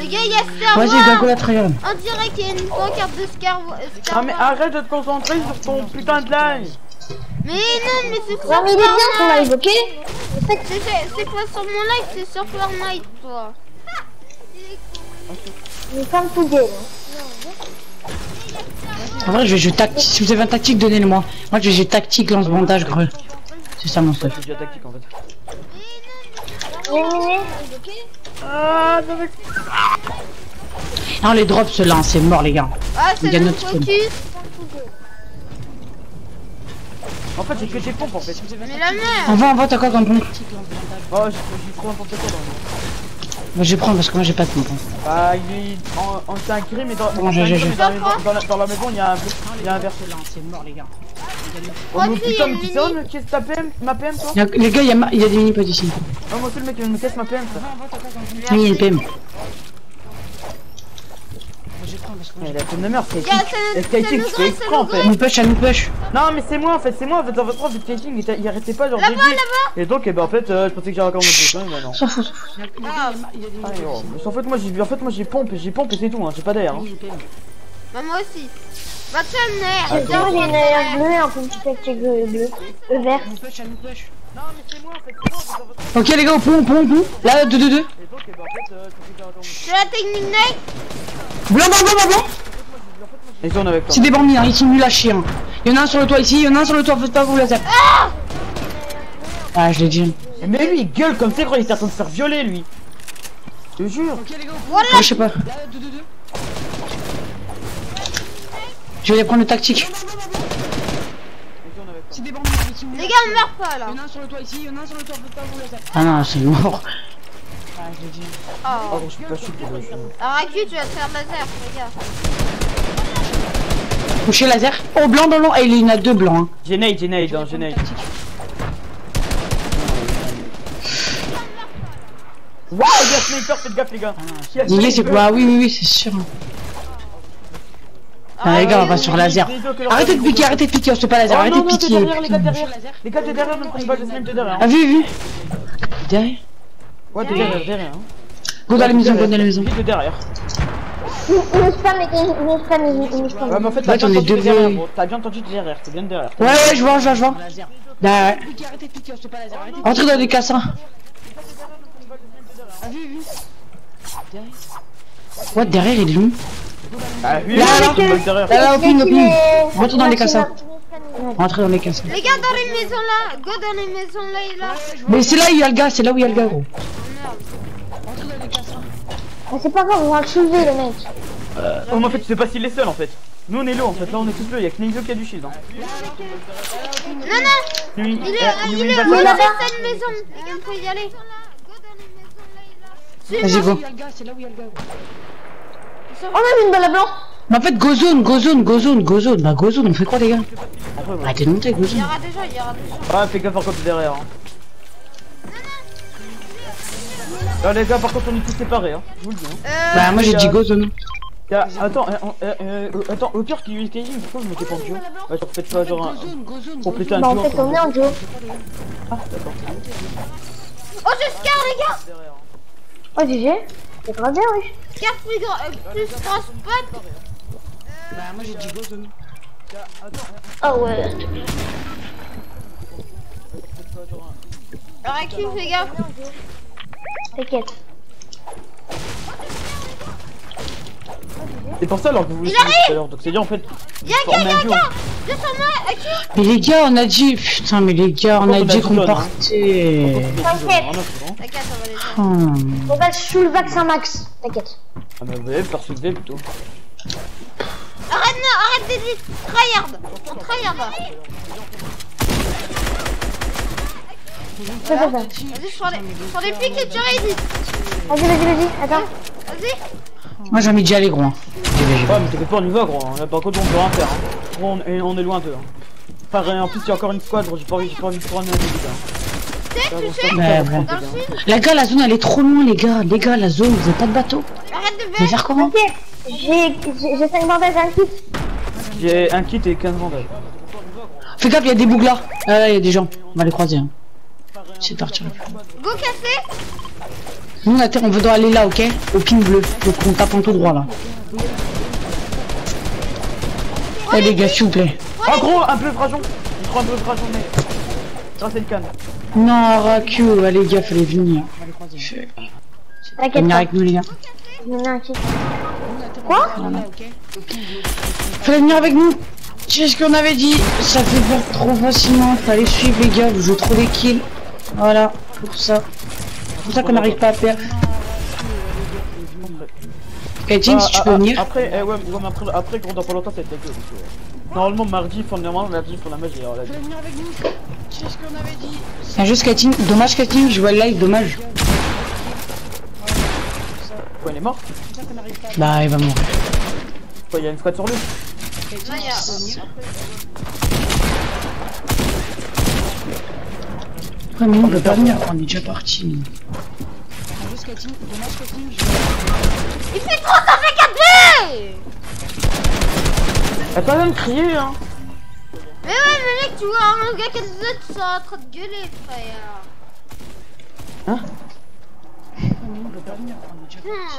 Les gars, il y a Star Vas-y, Wars. Trial. On dirait qu'il y a une pancarte de Star Wars. Star Ah mais arrête de te concentrer sur ton putain de live Mais non, mais c'est sur Non, mais il est bien ton live, ok C'est c'est- c'est pas sur mon live, c'est sur Fortnite, toi. Mais ferme tout gueule. En vrai, je vais jouer tactique. Si vous avez un tactique, donnez-le-moi. Moi, je vais jouer tactique, lance-bandage, gros. C'est ça mon stuff. C'est tactique en fait. Ah, non mais... Non, les drops, ceux-là, hein, c'est mort, les gars. Ah, c'est le focus. En fait, j'ai que des pompes en fait. Mais la merde. Envoie, envoie, t'as quoi comme pompe? Oh, j'ai trop n'importe quoi dans le Moi, je vais prendre parce que moi, j'ai pas de pompe. hein. Bah, il est en, en c'est un crime mais dans, Bon, dans, la maison, dans, la, dans la maison, il y a un, il y a un verre. C'est mort, les gars. Oh, mais putain, mais mais qu'est-ce que ta PM, ma PM toi? Y a- Les gars, il y, a ma- il y a des mini-pods ici. Oh, moi aussi le mec il me casse ma PM ça. Oui, il y a une PM. Mais la peine de merde, c'est c'est skating, exprès en fait. Push, elle nous push. Non, mais c'est moi en fait, c'est moi en fait. Dans votre prof de skating, il, arrêtait pas genre Là-bas, de dire. là-bas. Et donc, eh ben, en fait, euh, je pensais que j'allais encore mon truc, mais non. S'en fout. Ah, Ah, yo, mais en fait, moi j'ai en fait, moi j'ai pompe, j'ai pompe et c'est tout, hein, j'ai pas d'air. Hein. bah moi aussi. J'ai Tiens, déjà j'ai une air bleue, un petit bleu, bleu, vert. Non, mais c'est moi en fait, c'est moi en fait. dans votre- Ok, les gars, au pont. Là, 2, 2, 2. Et donc, eh ben, en fait, euh, je pensais que j'allais encore mon C'est la technique Nike. Blanc, blanc, blanc, blanc, on avec toi. C'est des bambis, hein, ils sont nuls à chier. Hein. Il y en a un sur le toit ici, il y en a un sur le toit, faites pas vous laser. Ah, je l'ai dit. Mais lui, il gueule comme c'est quand il était en train de se faire violer lui. Je te jure. Voilà. Ouais, je sais pas. Je vais aller prendre le tactique. Ils Les gars, on meurt pas là. Il y en a un sur le toit ici, il y en a un sur le toit, faites pas vous laser. Ah non, c'est mort. Ah, je l'ai dit. Oh. Oh, je suis pas sûr pour le Aracu, tu vas te faire laser, les gars. Coucher laser. Oh, blanc dans l'eau. Eh, il y en a deux blancs. Hein. J'ai nade, j'ai nade, hein, j'ai nade. Waouh, il y a sniper, faites gaffe les gars. Il y a Les gars, c'est quoi Ah oui, oui, oui, c'est sûr. Ah, les gars, on va sur laser. Arrêtez de piquer, arrêtez de piquer, on se fait pas laser, Oh, arrêtez de piquer. derrière, les gars, derrière. Les gars, derrière, ne prenez pas le snipe, t'es derrière. Ah, vu, vu. Derrière. Ouais, t'es derrière, derrière. hein. Go dans la maison, go dans la maison. T'es derrière. Il spam, il spam, il nous spam. Ouais, mais en fait, Ouais, t'as bien t'en es entendu derrière, bleus. gros. T'as bien entendu t'es derrière, t'es bien derrière. Ouais, ouais, je vois, je vois, je vois. Derrière. Entrez dans les cassins. What, derrière, il est où Ah, oui, Là, là, Rentre dans les cassins. Rentrez dans les cassins. Les gars, dans les maisons là. Go dans les maisons là et là. Mais c'est là où il y a le gars, c'est là où il y a le gars, gros. Mais c'est pas grave, on va le soulever le mec. Oh, mais en fait, tu sais pas s'il est seul en fait. Nous on est low en fait, là on est tous bleus, y'a que Nexo qui a du shield. Hein. Non, non. Lui, Il est, eh, il est va au se- dessus de cette maison. Les gars, faut y aller. Vas-y, go. On a une balle à blanc. Mais en fait, go zone, go zone, go zone, go zone. Bah, go zone, on fait quoi, les gars Arrêtez de monter, go Il y zone. aura des gens, il y aura des gens. Ah, fais gaffe par contre derrière. Hein. Ah, les gars, par contre, on est tous séparés, hein. Je vous le dis. Hein. Euh, Bah, moi j'ai dit go zone. Tiens, attends, euh, euh, euh, euh, attends, au pire qu'il y ait Skyrim, pourquoi vous mettez pas en duo Bah, genre, faites pas genre un. Compléter un Bah, en fait, on est en duo. Ah, d'accord. Oh, je scar, les gars Oh, GG. C'est grave bien, oui. Scar plus grand, euh, plus Bah, moi j'ai dit go zone. Oh, ouais. Réactif, les gars T'inquiète. C'est pour ça alors que vous Il arrive tout à l'heure. Donc c'est dire en fait. Y'a un gars, y'a un actif Mais les gars, on a dit. Putain, mais les gars, on a dit qu'on hein partait. T'inquiète. T'inquiète, on va les faire. On va sous le vaccin max. T'inquiète. Ah, bah, vous allez faire soulever plutôt. Arrête, non, arrête d'aider Tryhard On tryhard. Vas-y, je prends les, je prends les et tu réédites Vas-y, vas-y, vas-y. Attends. Vas-y Moi j'ai envie d'y aller, gros. hein. Ouais, mais t'inquiète pas, on y va, gros. Là, par contre, on peut rien faire. Hein. Gros, on, et on est loin d'eux. Hein. Enfin, en plus, il y a encore une squad, gros. J'ai pas envie, j'ai pas envie de prendre un début, Tu sais, tu sais, Ouais, ouais. dans le sud, La gars, la zone elle est trop loin, les gars. Les gars, la zone, vous avez pas de bateau. arrête de faire comment. J'ai j'ai- j'ai 5 bandages, un kit. J'ai un kit et 15 bandages. Fais gaffe, il y a des bougs là. Ah, là, il y a des gens. On va les croiser. Hein. C'est parti. Go casser Nous, on, a- on veut aller là, ok? Au pin bleu. Donc on tape en tout droit là. Eh les gars, s'il vous plaît. Ah, gros, un peu frajon. Il prend un peu frajon, mais. Ça, c'est le canne. Non, Raku, ouais, les gars, fallait venir. T'inquiète Venir avec nous, les gars. Je me mets un kit. Quoi Fallait venir avec nous. C'est ce qu'on avait dit. Ça fait perdre trop facilement. Fallait suivre, les gars. Vous jouez trop des kills. Voilà, pour ça. C'est pour ça qu'on n'arrive pas à perdre. Kaitine, si tu Ah, peux ah, venir. Après, eh, ouais, ouais, mais après, après, gros, dans pas longtemps, c'est euh, Normalement, mardi, font normalement, mardi, font la magie. Alors, là, venir avec nous. C'est ce qu'on avait dit. C'est juste Kaitine. Dommage, Kaitine. Je vois le live, dommage. Quoi, il est mort Bah, il va mourir. Quoi, il y a une squad sur lui Non, il y a... Nous, on peut pas venir. On est déjà parti. Il fait trop, ça fait 4 Elle pas même crier, hein Mais ouais, mais mec, tu vois un gars qui a des autres, ils sont en train de gueuler, frère Hein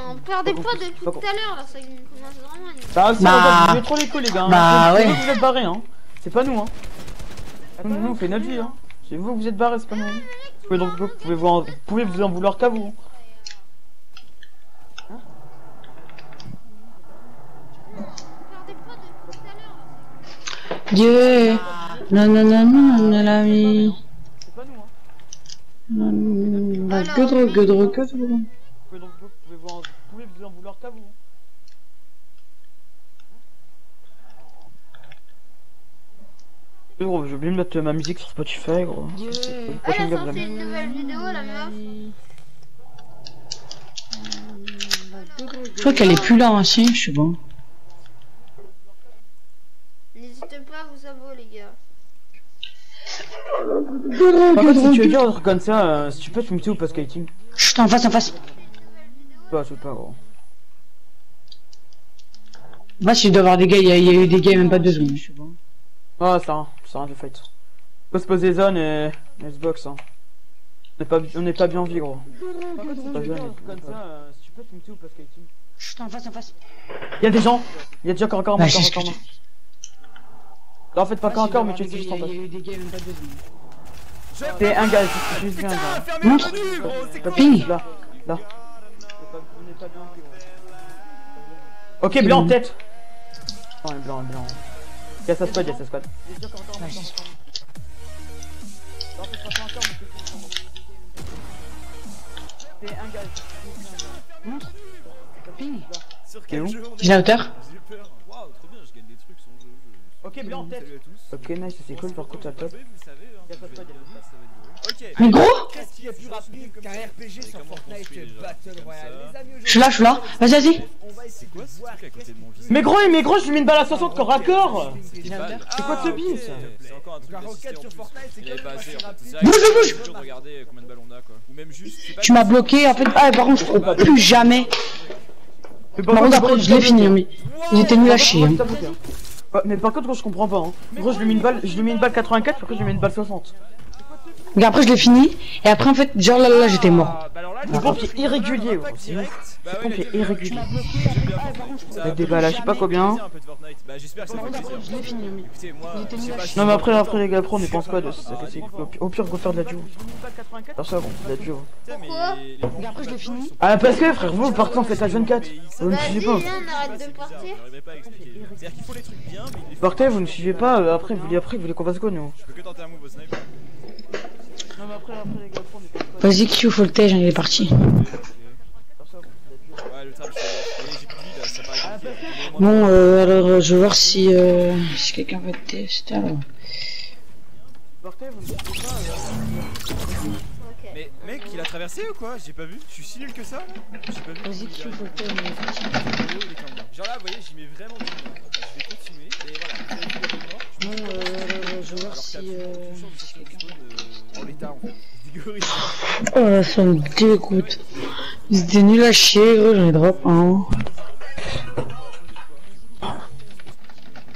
On perdait pas depuis tout à l'heure, là, ça commence vraiment à nous- Bah, Bah. vous jouez trop les les gars. hein. Bah, C'est- c'est ouais. vous êtes barrés, hein. C'est pas nous, hein. Nous, on fait notre vie, hein. C'est vous, vous êtes barrés, c'est pas nous. hein. Vous pouvez donc vous pouvez vous en, vous pouvez vous en vouloir qu'à vous. hein. Yeah. Non, non, non, non, non, l'ami. C'est pas nous, hein. Non, non, non, que drôle, que drôle, que drôle. Vous pouvez donc vous pouvez vous en, vous pouvez vous en vouloir qu'à vous. Gros, j'ai oublié de mettre ma musique sur Spotify, gros. Le Elle a sorti une nouvelle vidéo, la meuf Je crois qu'elle est plus là, hein, si, je sais pas. N'hésitez pas à vous abonner, les gars Par contre, si tu veux dire comme ça, euh, si tu peux, tu me ou pas skating Chut, en face, en face. Pas, c'est pas gros. Bah, si je dois avoir des gars, il y, a- il y a eu des gars, même pas deux secondes. Ah, un, c'est un, je fight. Faut se poser zone et, et se box, hein. On est pas, on est pas bien en vie, gros. Par contre, si tu veux dire un truc comme ça, euh, si tu peux, tu me dis ou pas skating Chut, en face, en face. Y'a des gens Il y a déjà encore encore Bah, encore encore Non, en fait, pas encore, encore, mais tu es juste en face. C'est un gars, juste, juste un gars. Ping. Là, là. Ok, blanc en tête. Oh, blanc, blanc. Il y a sa squad, il y a sa squad. C'est un gars. Montre. Ping. T'es où J'ai la hauteur. Ok, blanc en tête. Ok, nice, c'est cool, par contre, à top. Mais gros Qu'est-ce qui est plus rapide qu'un RPG sur Fortnite Battle Royale Les amis, Je suis là, je suis là. Vas-y, vas-y. c'est quoi ce truc à côté de mon Mais gros, mais gros, je lui mets une balle à 60 corps à corps C'est quoi ce bis C'est encore un truc Un rocket sur Fortnite, c'est Il avait quand pas même assez assez en rapide. fait. Bouge, bouge, Toujours de regarder combien de balles on a quoi. Ou même juste. c'est pas Tu m'as bloqué, en fait. Ah, par contre, je pourrais plus jamais. Mais Par contre, après, je l'ai fini, hein, mais il était nul à chier. Ouais, mais par contre, gros, je comprends pas. Hein. Gros, je lui mets une balle, je lui mets une balle 84, après je lui mets une balle 60. Mais après, je l'ai fini, et après, en fait, genre là, là, j'étais mort. Le pompe est irrégulier, gros. C'est ouf. Le irrégulier. Avec des balles à je sais pas combien. Bah j'espère que ça fait plaisir. Je l'ai fini, mais Écoutez, moi, je sais pas, je Non, mais après, après, les gars, pro, on y pense pas de ça. fait- c'est- Au pire- go faire de la duo. Faire ça, bon, de la duo. Pourquoi Mais après, je l'ai fini. Ah, parce que, frère, vous, partez, on fait ça 24. Vous ne Vas-y, suivez pas. on. Partez, vous ne suivez pas. euh, Après, vous voulez, après, vous voulez qu'on fasse quoi, nous Je peux que tenter un move au snipe. Non, mais après, après, les gars, pro, on y Vas-y, Q, voltage, hein, il est parti. Le. Bon, euh, alors, euh, je vais voir si, euh, si quelqu'un va tester, alors. Mais mec, il a traversé ou quoi? J'ai pas vu. Je suis si nul que ça là J'ai pas vu. Vas-y, Q, il est parti. Genre là, vous voyez, j'y mets vraiment du. Je vais continuer. Et voilà. Bon, euh, je vais voir si, euh, si quelqu'un... En l'état en fait. Dégueulasse. Oh là, ça me dégoûte. C'était nul à chier, gros, j'en ai drop un.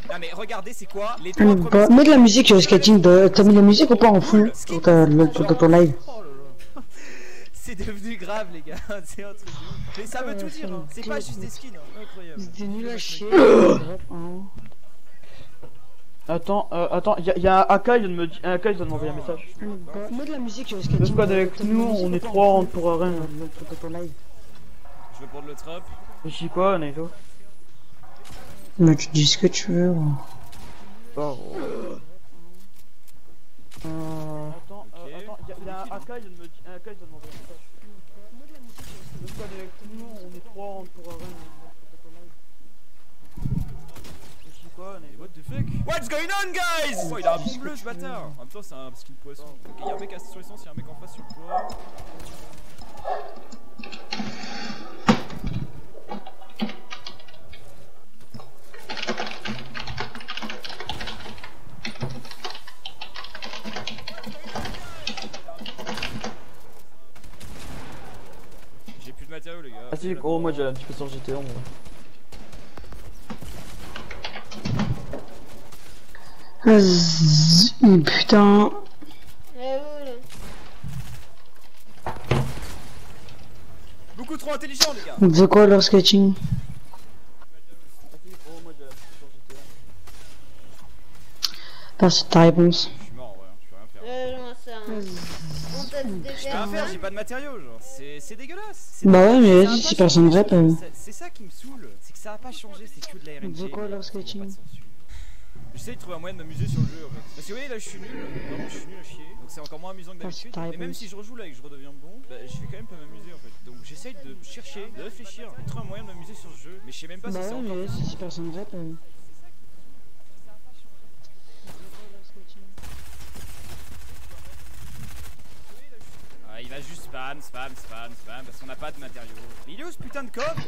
Non mais regardez, c'est quoi Les Ah, trois premiers bah, Mets de la musique sur le skating, de... t'as mis la musique ou pas en full sur ta- le- sur ton live? C'est devenu grave les gars, c'est un truc de. Mais ça veut tout dire, hein. c'est pas juste des skins, hein. incroyable. C'était nul à chier. Attends, euh, attends, y'a y a AK, il vient de me dire. AK, il vient de m'envoyer un message. Mets de la musique sur le squad avec nous, on est trois, on ne pourra rien. Je vais prendre le trap? Je dis quoi, Naito? Mais tu dis ce que tu veux. Oh. Euh... Attends, euh, attends, y'a y a AK, il vient de me dire. AK, il vient de m'envoyer un message. Le squad avec nous, on est trois, on ne pourra rien. Je dis quoi, Naito What the fuck What's going on guys? Oh il a un bombe bleu ce bâtard En même temps c'est un skin poisson. Ok y'a un mec à sur essence, y'a un mec en face sur le toit. J'ai plus de matériaux les gars. Ah si, gros, moi j'ai un petit peu sur GTA, moi. Ah, zzz, Putain. Beaucoup trop intelligent les gars On faisait quoi leur skating T'as c'est ta réponse. Je suis mort ouais, je peux rien faire. euh, non, c'est un... On peux rien faire, j'ai pas de matériaux genre, c'est c'est dégueulasse C'est Bah ouais, mais Ça vas-y, si personne rep. c'est- C'est ça qui me saoule, c'est que ça a pas changé, c'est que de la RNG. C'est quoi leur y a pas de skating sens. J'essaie de trouver un moyen de m'amuser sur le jeu en fait. Parce que vous voyez là je suis nul, vraiment je suis nul à chier. Donc c'est encore moins amusant que Ah, d'habitude. Et même si je rejoue là et que je redeviens bon, bah je vais quand même pas m'amuser en fait. Donc j'essaye de chercher, de réfléchir, de trouver un moyen de m'amuser sur ce jeu. Mais je sais même pas Bah si c'est ouais, encore mais si personne rep. euh. Ah, il va juste spam, spam, spam, spam parce qu'on n'a pas de matériaux. Mais il est où ce putain de coffre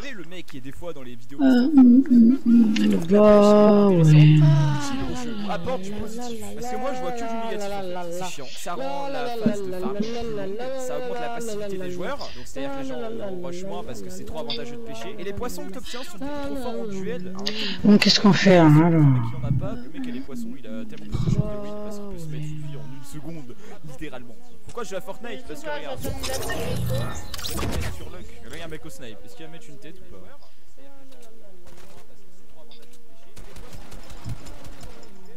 savez, le mec qui est des fois dans les vidéos. Bah, ouais. Ah, ah, Apporte du positif. Parce que moi, je vois que du négatif. C'est chiant. Ça rend la phase de farm Ça augmente la passivité des joueurs. Donc, c'est-à-dire que les gens rushent moins parce que c'est trop avantageux de pêcher. Et les poissons que t'obtiens sont trop forts en duel. Hein. Qu'est-ce qu'on fait hein, alors Le mec qui en a pas, le mec qui a les poissons, il a tellement de choses de parce qu'il peut se mettre une vie en une seconde, littéralement. Pourquoi je joue à Fortnite Parce que regarde. Il y a une tête sur Luck. Là, il y a un mec au snipe. Est-ce qu'il va mettre une tête ou pas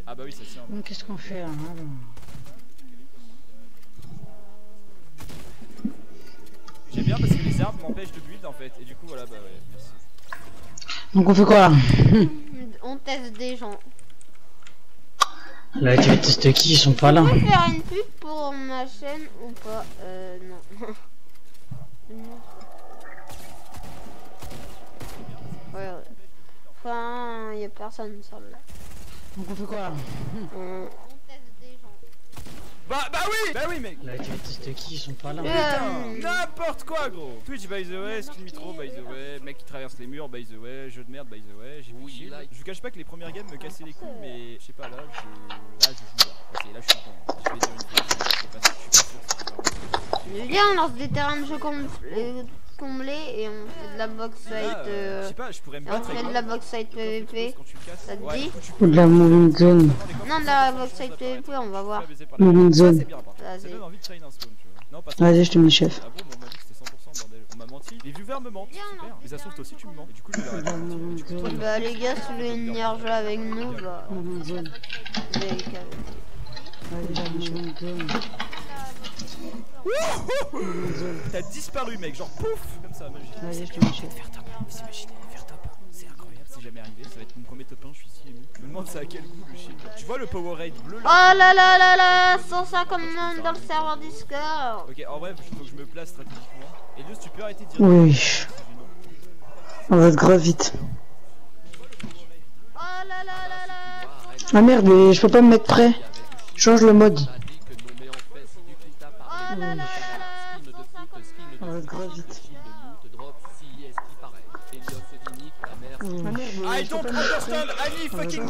Ah bah oui, ça tient. Bon, qu'est-ce qu'on fait hein, alors J'aime bien parce que les arbres m'empêchent de build en fait. Et du coup, voilà, bah ouais, merci. Donc on fait quoi? Là On teste des gens. Là, tu vas tester qui Ils sont pas là. On peut faire une pub pour ma chaîne ou pas? Euh, non. Non. ouais, ouais. Enfin, y a personne sur le live. Donc on fait quoi là On teste des gens. Bah, bah oui Bah oui, mec. La de qui Ils sont pas là. Putain, n'importe quoi, gros. Twitch, by the way, skin mitro, by the way, mec qui traverse les murs, by the way, jeu de merde, by the way, j'ai oui, Je vous cache pas que les premières games me cassaient les couilles, mais je sais pas, là, je... Là, je joue là. Ok, là, je suis content. Je vais dire une fois, je sais pas si je suis pas sûr c'est Viens, on lance des terrains de jeu compl- comblés et on fait de la box fight. Là, euh, je sais pas, je pourrais me et on battre fait avec de la box fight PVP. Ça te dit Ou de la moving zone. Non, de la box fight PVP, on va voir. Moving zone. Vas-y. je te mets chef. Ah on m'a dit que c'était 100% bordel. On m'a menti. Les viewers me mentent, super. Mais ça se trouve, toi aussi tu me mens. Et du coup, je leur Bah les gars, si vous voulez venir jouer avec nous, bah... T'as disparu, mec, genre pouf Comme ça, magique. Vas-y, je te mets le chef. Faire top 1, vous imaginez, faire top 1, c'est incroyable, c'est jamais arrivé, ça va être mon premier top 1, je suis ici ému. Je me demande ça a quel goût le shit. Tu vois le Powerade bleu Oh là là là là là 150 membres dans le serveur Discord Ok, en bref, faut que je me place stratégiquement. Et Dieu, tu peux arrêter de dire. Oui. On va être grave vite. Oh là là là là Ah merde, mais je peux pas me mettre prêt. Change le mode. Oh là là là là On va être grave vite. I don't understand any fucking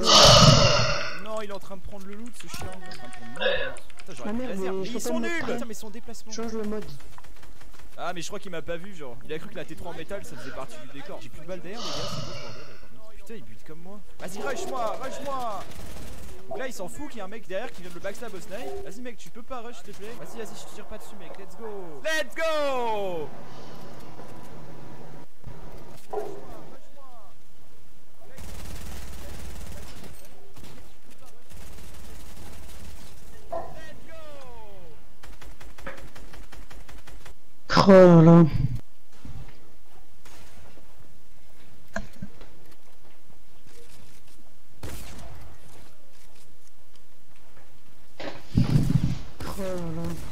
Non, il est en train de prendre le loot, ce chien. Il est en train de prendre le loot. Putain, j'aurais Ah pu mais ils sont nuls Putain, mais son déplacement. Change le mode. Ah, mais je crois qu'il m'a pas vu, genre. Il a cru que la T3 en métal ça faisait partie du décor. J'ai plus de balles derrière, les gars, c'est ce bordel Putain, il bute comme moi. Vas-y, rush-moi, rush-moi Donc là, il s'en fout qu'il y a un mec derrière qui vient de le backstab au snipe. Vas-y, mec, tu peux pas rush, s'il te plaît Vas-y, vas-y, je te tire pas dessus, mec. Let's go Let's go Oh là là.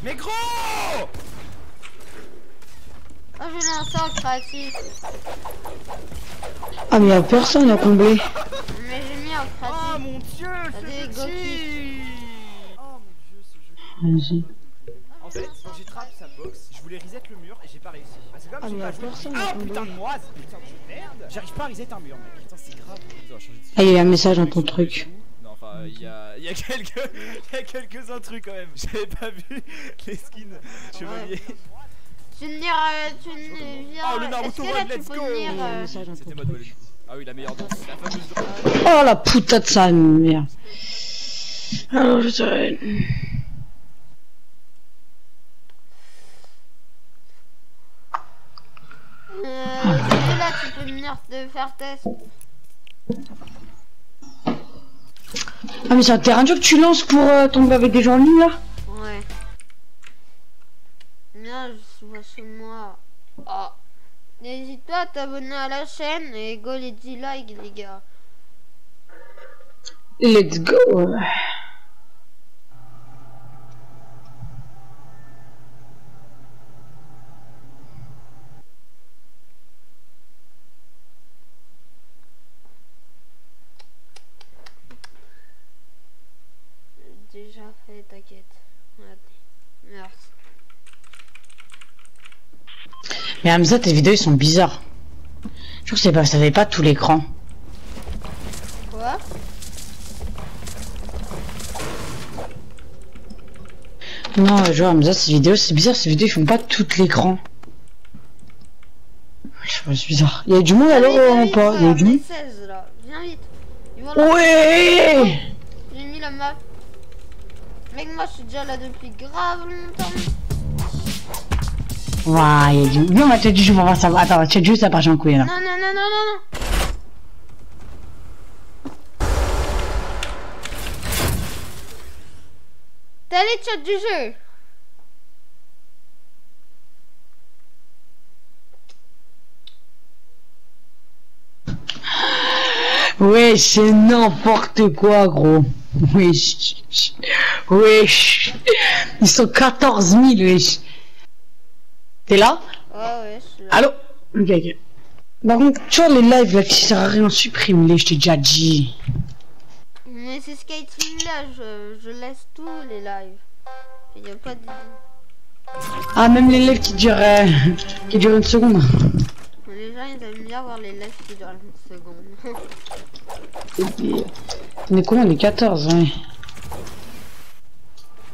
Mais gros Oh j'ai en créatif Ah mais y'a personne à combler. Mais j'ai mis en créatif Oh mon dieu, T'as des go kits. Vas-y. En fait, quand j'ai trap sa box, je voulais reset le mur et j'ai pas réussi. Ah, c'est comme Ah, j'ai mais pas joué. Ah putain de moi, putain de jeu de merde J'arrive pas à reset un mur, mec. Putain, c'est grave. Ah, il y a un message dans ton truc. Il y a, il y a quelques, il y a quelques un trucs quand même. J'avais pas vu les skins chevaliers. Tu veux venir, euh, tu veux venir... Oh le Est-ce Naruto tu let's peux go venir... euh, C'était mode wallet. Ah oui, la meilleure danse, la fameuse danse. Oh la putain de sa merde. Alors je. Euh, que là tu peux venir te faire test? Ah mais c'est un terrain de jeu que tu lances pour euh, tomber avec des gens en ligne là Ouais. Viens, je vois chez moi. Oh. N'hésite pas à t'abonner à la chaîne et go les 10 likes les gars. Let's go J'ai déjà fait, t'inquiète. Allez, Merci. Mais Hamza, tes vidéos ils sont bizarres. Je sais pas, ça avait pas tout l'écran. Quoi? Non, je vois Hamza, ces vidéos, c'est bizarre, ces vidéos ils font pas tout l'écran. Je sais pas, c'est bizarre. Il y a du monde alors ou pas? Il y a du monde? 16 là, viens vite. Ouais J'ai mis la map. Mec, moi je suis déjà là depuis grave longtemps. Ouais, il y a du Viens, on va chat du jeu pour voir ça. Attends, chat du jeu, ça part en couille là. Non, non, non, non, non, non. T'es allé chat du jeu Ouais, c'est n'importe quoi, gros. Wesh. Wesh. Ils sont 14 000, wesh. T'es là Ouais, ouais, je suis là. Allô Ok, ok. Par contre, tu vois les lives là qui servent à rien, supprime-les, je t'ai déjà dit. Mais c'est skating là, je, je laisse tous les lives. Il y a pas de... Ah, même les lèvres qui durent, euh, qui durent une seconde. Les gens, ils aiment bien voir les lives qui durent une seconde. On est combien On est 14, ouais.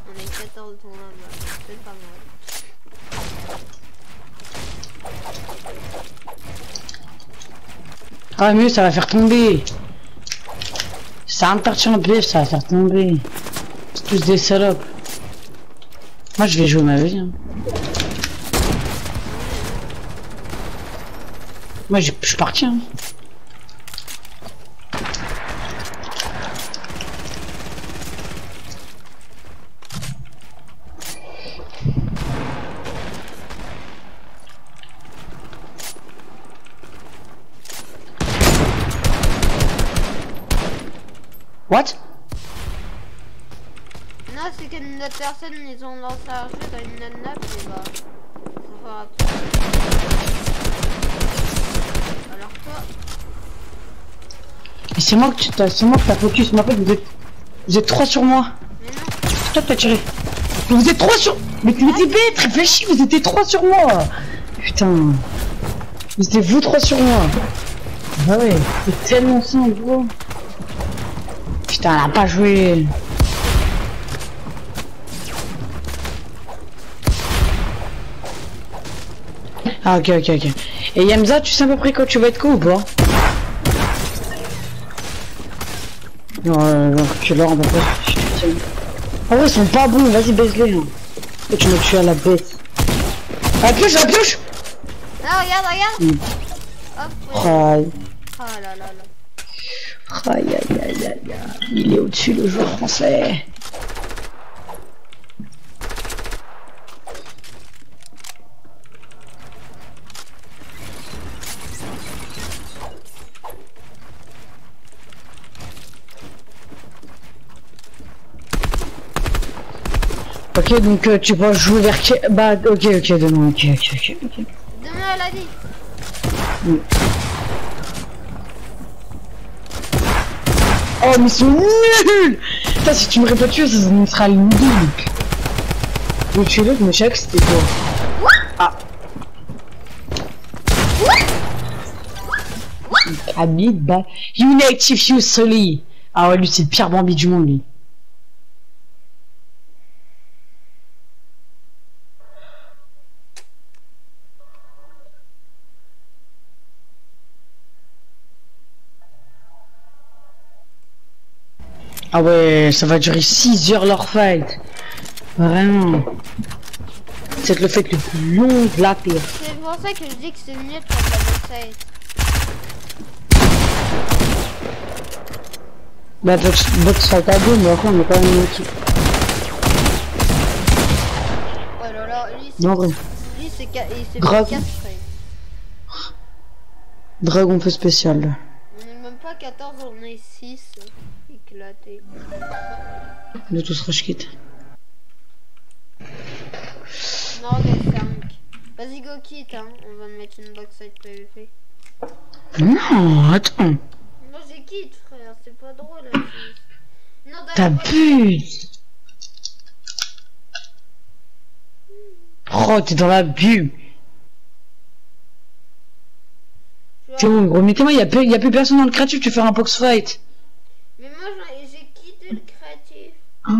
On est 14 tours là, c'est pas mal. Ah, mieux, ça va faire tomber. Ça va me partir en ça va faire tomber. C'est tous des salopes. Moi, je vais jouer ma vie. hein. Moi, je suis parti. Hein. What? Non, c'est qu'une autre personne, ils ont lancé un jeu dans une nana, et bah... Alors toi... Mais c'est moi que tu t'as, c'est moi que t'as focus. Mais en fait, vous êtes, vous êtes trois sur moi. C'est toi que t'as tiré. Mais vous êtes trois sur. Mais tu étais bête, réfléchis, vous étiez trois sur moi. Putain. Vous étiez vous trois sur moi. Bah ouais, c'est tellement simple, gros. Putain, elle a pas joué. Ah ok ok ok. Et Yamza, tu sais à peu près quand tu vas être con ou pas Non, euh, non, tu l'as, je te tiens. Ah ouais, ils sont pas bons, vas-y baisse-les. hein. Et tu me tues à la bête. Ah, La pioche, la pioche Ah, regarde, regarde Mm. Hop, Aïe. Oh là là là. Aïe aïe aïe aïe aïe. Il est au-dessus le joueur français. Ok, donc euh, tu vas jouer vers qui Bah, ok, ok, demain, ok, ok, ok. ok. Demain, elle a dit. Mm. Oh, mais sont nuls Putain, si tu me répètes tuer, ça me sera nul. Je tuer l'autre, mais je savais que c'était toi. Ah. Habit, bah. Unitive you Sully. Ah ouais, lui, c'est le pire Bambi du monde, lui. Ah ouais, ça va durer 6 heures leur fight. Vraiment. C'est le fait le plus long de la terre. C'est pour ça que je dis que c'est mieux de prendre la Bah, box, box fight à deux, mais après, on est quand même une équipe. Oh là là, lui, c'est... Non. Lui, c'est... il s'est Grave. fait 4 frames. Dragon feu spécial. On est même pas 14, on est 6. Éclaté. De tous rush kit. Non, on est 5. Vas-y, go kit, hein. On va mettre une box side PVP. Non, attends. Moi, j'ai kit, frère. C'est pas drôle, Non, bu Oh, t'es dans la bu C'est bon, gros, mettez-moi, y'a plus, y a plus personne dans le créatif, tu fais un box fight? Mais moi, j'en- j'ai quitté le Ah.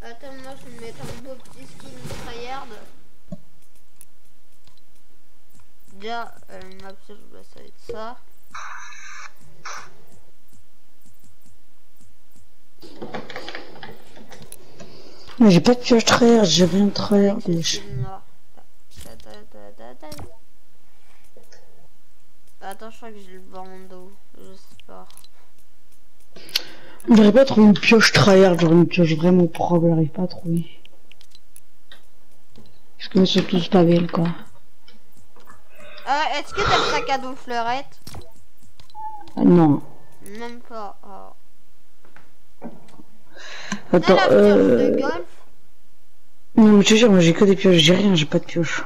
Attends, moi, je vais me mettre un beau petit skin tryhard. Déjà, euh, ma pioche, bah, ça va être ça. Mais j'ai pas de pioche tryhard, j'ai rien de tryhard. ta. Attends, je crois que j'ai le bandeau. Je sais pas. On devrait pas trouver une pioche tryhard, genre une pioche vraiment propre, j'arrive pas à trouver. Parce que ils sont tous pavés, quoi. Ah, est-ce que t'as le sac à dos fleurette? Ah, non. Même pas. Oh. Attends, la euh... de golf. Non, mais je te jure, moi j'ai que des pioches, j'ai rien, j'ai pas de pioche.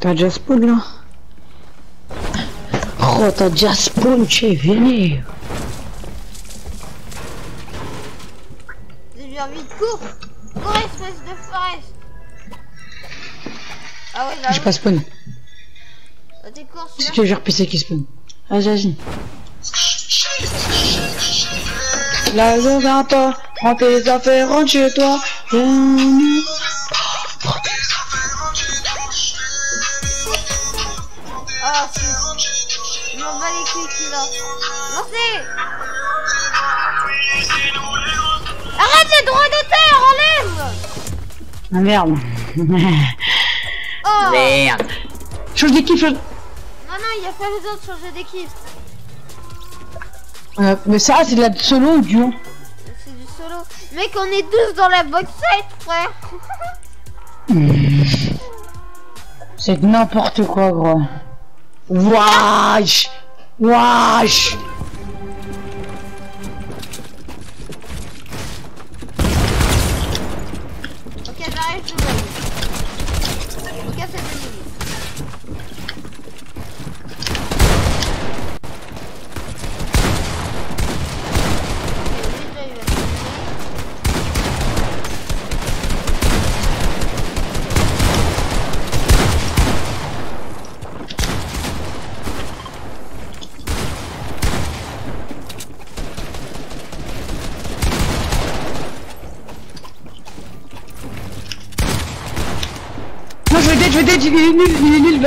T'as déjà spawn là? O, to dziaspuncie venir. J'ai bien envie de cours. Cours espèce de forêt. Ah ouais bah J'ai pas spawn. Bah, Qu'est-ce que j'ai repissé qui spawn? Ah j'agis La zone à toi Prends tes affaires, rentre chez toi. Ah les. Lancez Arrête les droits d'auteur, enlève Ah merde. Oh Merde. Change d'équipe, change... Non, non, il n'y a pas besoin de changer d'équipe. Euh, mais ça, c'est de la solo ou duo C'est du solo. Mec, on est tous dans la box site, frère. Hmm. C'est n'importe quoi, gros. Wesh Wash!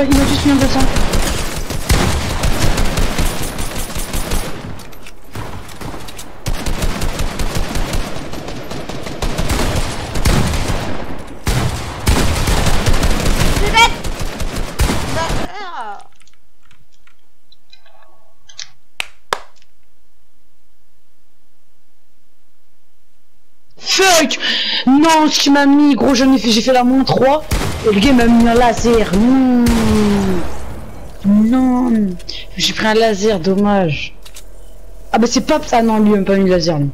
il m'a juste mis un bassin. Fuck Non, ce qui m'a mis, gros, j'ai fait, fait la moins 3 le gars m'a mis un laser, non Non J'ai pris un laser, dommage. Ah bah c'est pas... Ah non, lui, il m'a pas mis le laser, lui.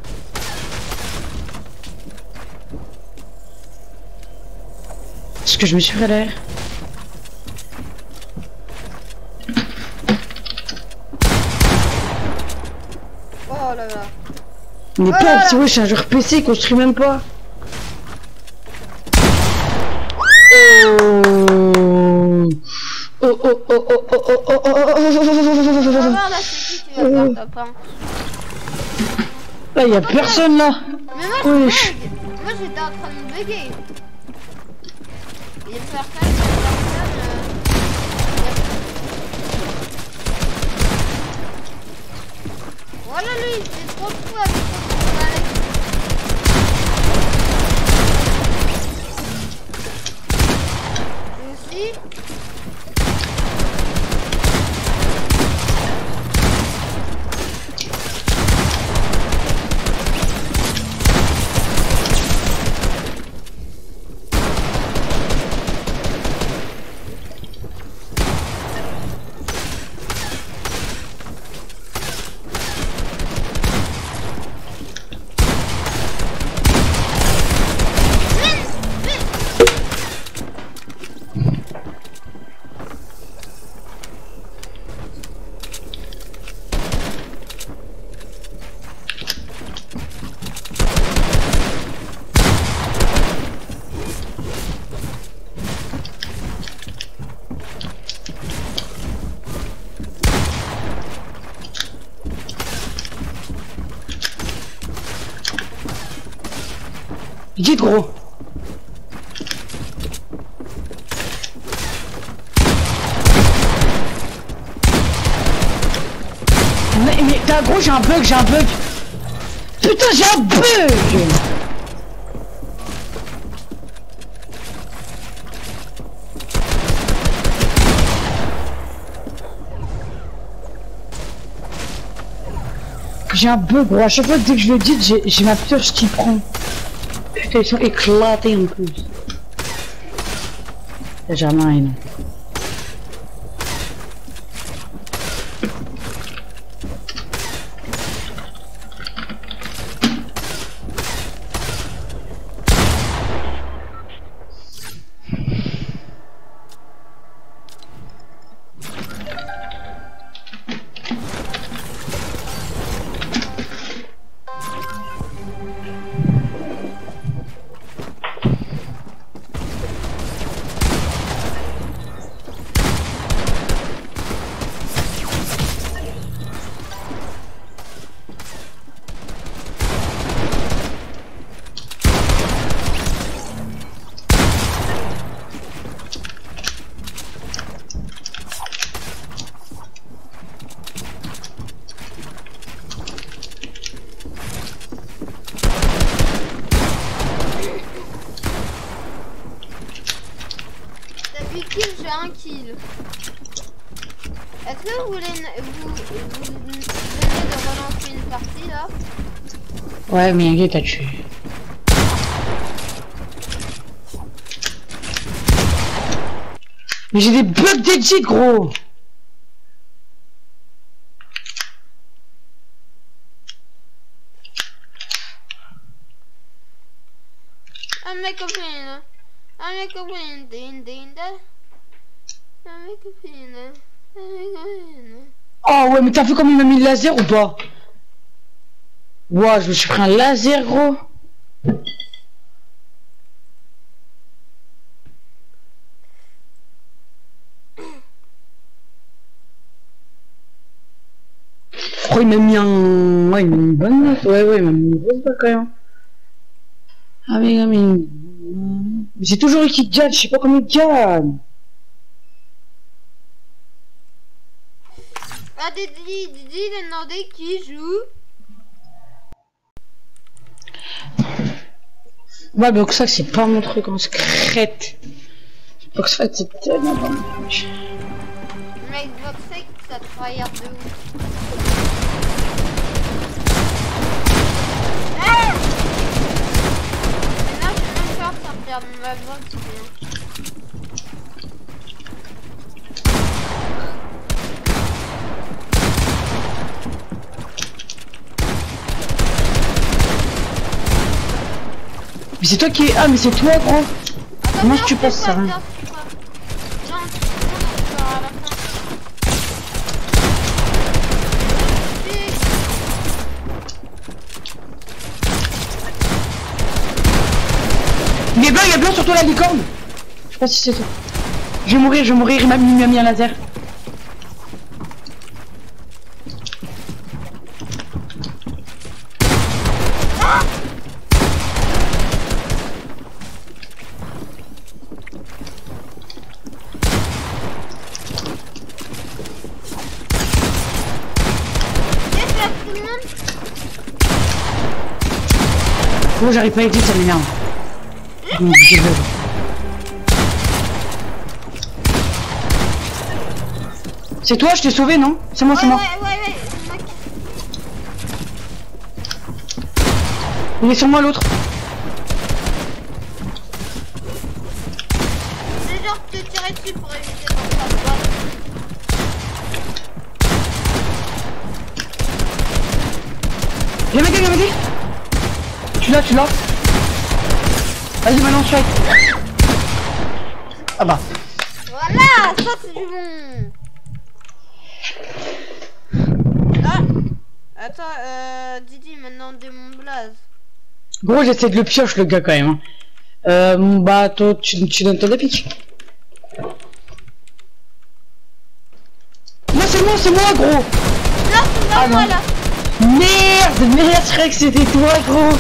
Est-ce que je me suis fait l'air? Oh là là. Mais Oh pas, là c'est là. ouais, je suis un joueur PC, il construit même pas. Oh Oh oh oh oh oh oh oh oh oh On va voir là, c'est qui qui va faire top 1. Là, y a personne là. Mais moi, j'étais en train de bugger. Il y a personne, il personne. Voilà lui, c'est trop fou avec son balai. Lui aussi. Gros. Mais, mais t'as gros, j'ai un bug, j'ai un bug. Putain, j'ai un bug. J'ai un bug, gros. À chaque fois, dès que je le dis, j'ai ma pioche qui prend. É que lá tem um. É já mãe, não. Ouais, mais Yagi t'a tué. Mais j'ai des bugs d'edit, gros Ah mes copines, ah mes copines, din din da. Ah mes copines, ah mes copines. Oh ouais, mais t'as vu comme il m'a mis le laser ou pas? Ouah, je me suis pris un laser, gros. Qu'il m'a mis un... Ouais, il m'a mis une bonne note. Ouais, ouais, il m'a mis une grosse balle quand même. Ah mais non, mais... Mais c'est toujours lui qui gagne, je sais pas comment il gagne. Ah Didi, Didi, il a qui joue. Ouais, ça, c'est pas mon truc en secrète. Box fight, c'est tellement pas. Mec, ça de ouf. Mais peur que ça ma voix, c'est. Mais c'est toi qui es... Ah, mais c'est toi, gros Comment tu passes ça Il est blanc, il est blanc sur toi la licorne Je sais pas si c'est toi. Je vais mourir, je vais mourir, il m'a mis un laser. Gros, j'arrive pas à aider, ça m'énerve. Mmh, je veux. C'est toi, je t'ai sauvé, non? C'est moi, c'est moi. Ouais, ouais, ouais. Il est sur moi, l'autre. Tu l'as, Vas-y, maintenant, Ah bah. Voilà, ça c'est du bon. Ah Attends, euh, Didi, maintenant démon blaze. Gros, j'essaie de le pioche, le gars, quand même. hein. Euh, bah, toi, tu, tu donnes ton épique. Non, c'est moi, c'est moi, gros Là, c'est Ah, moi, non. là. Merde, merde, je croyais que c'était toi, gros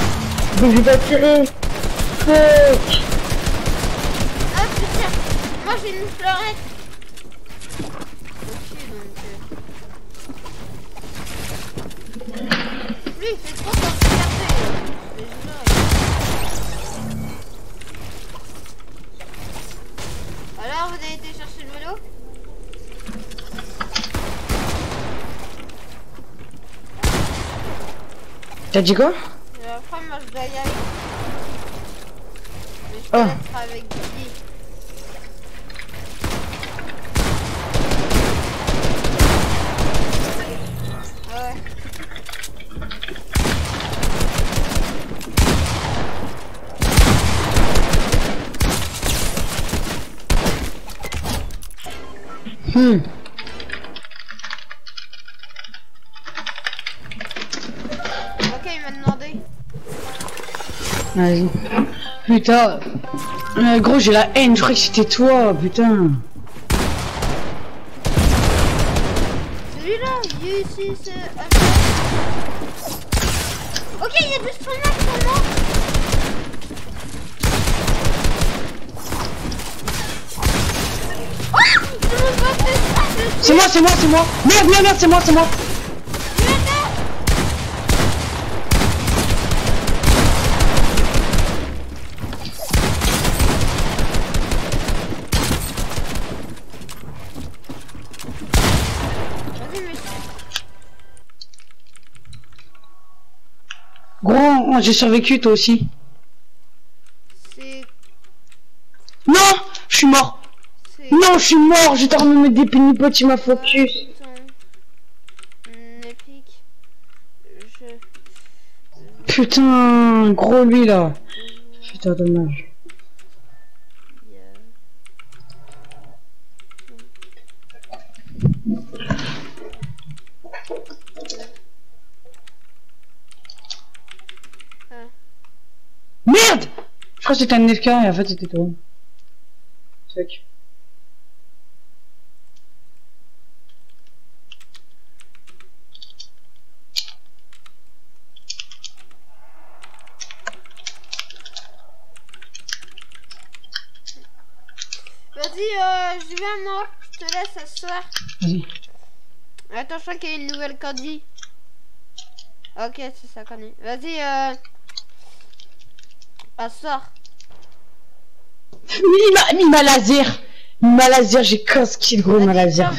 Donc, j'ai pas tiré. Fuck Ah putain, moi j'ai une fleurette. Ok, donc... euh, Lui, il fait trop. C'est génial. Alors, vous avez été chercher le vélo? T'as dit quoi? Après, moi je dois y aller. Mais je peux être avec. Ouais. Hmm. Vas-y. Putain. Euh, gros, j'ai la haine, je croyais que c'était toi, putain. Celui-là, il est ici, c'est... Ok, il y a soldats sur moi. Ah C'est moi, c'est moi, c'est moi. Merde, merde, merde, c'est moi, c'est moi. Gros, j'ai survécu toi aussi. C'est. Non Je suis mort Non, je suis mort train de me mettre des pénipotes, tu m'as focus. Épique. Je. Putain, gros lui là. Putain, dommage. Merde Je crois que c'était un FK et en fait c'était toi. Sec. Vas-y, euh, je viens moi. Je te laisse asseoir. Vas-y. Attention qu'il y ait une nouvelle candy. Ok, c'est ça candy. Vas-y, euh. Asseoir. M'a il m'a laser Il m'a laser, j'ai 15 kills gros, il m'a laser.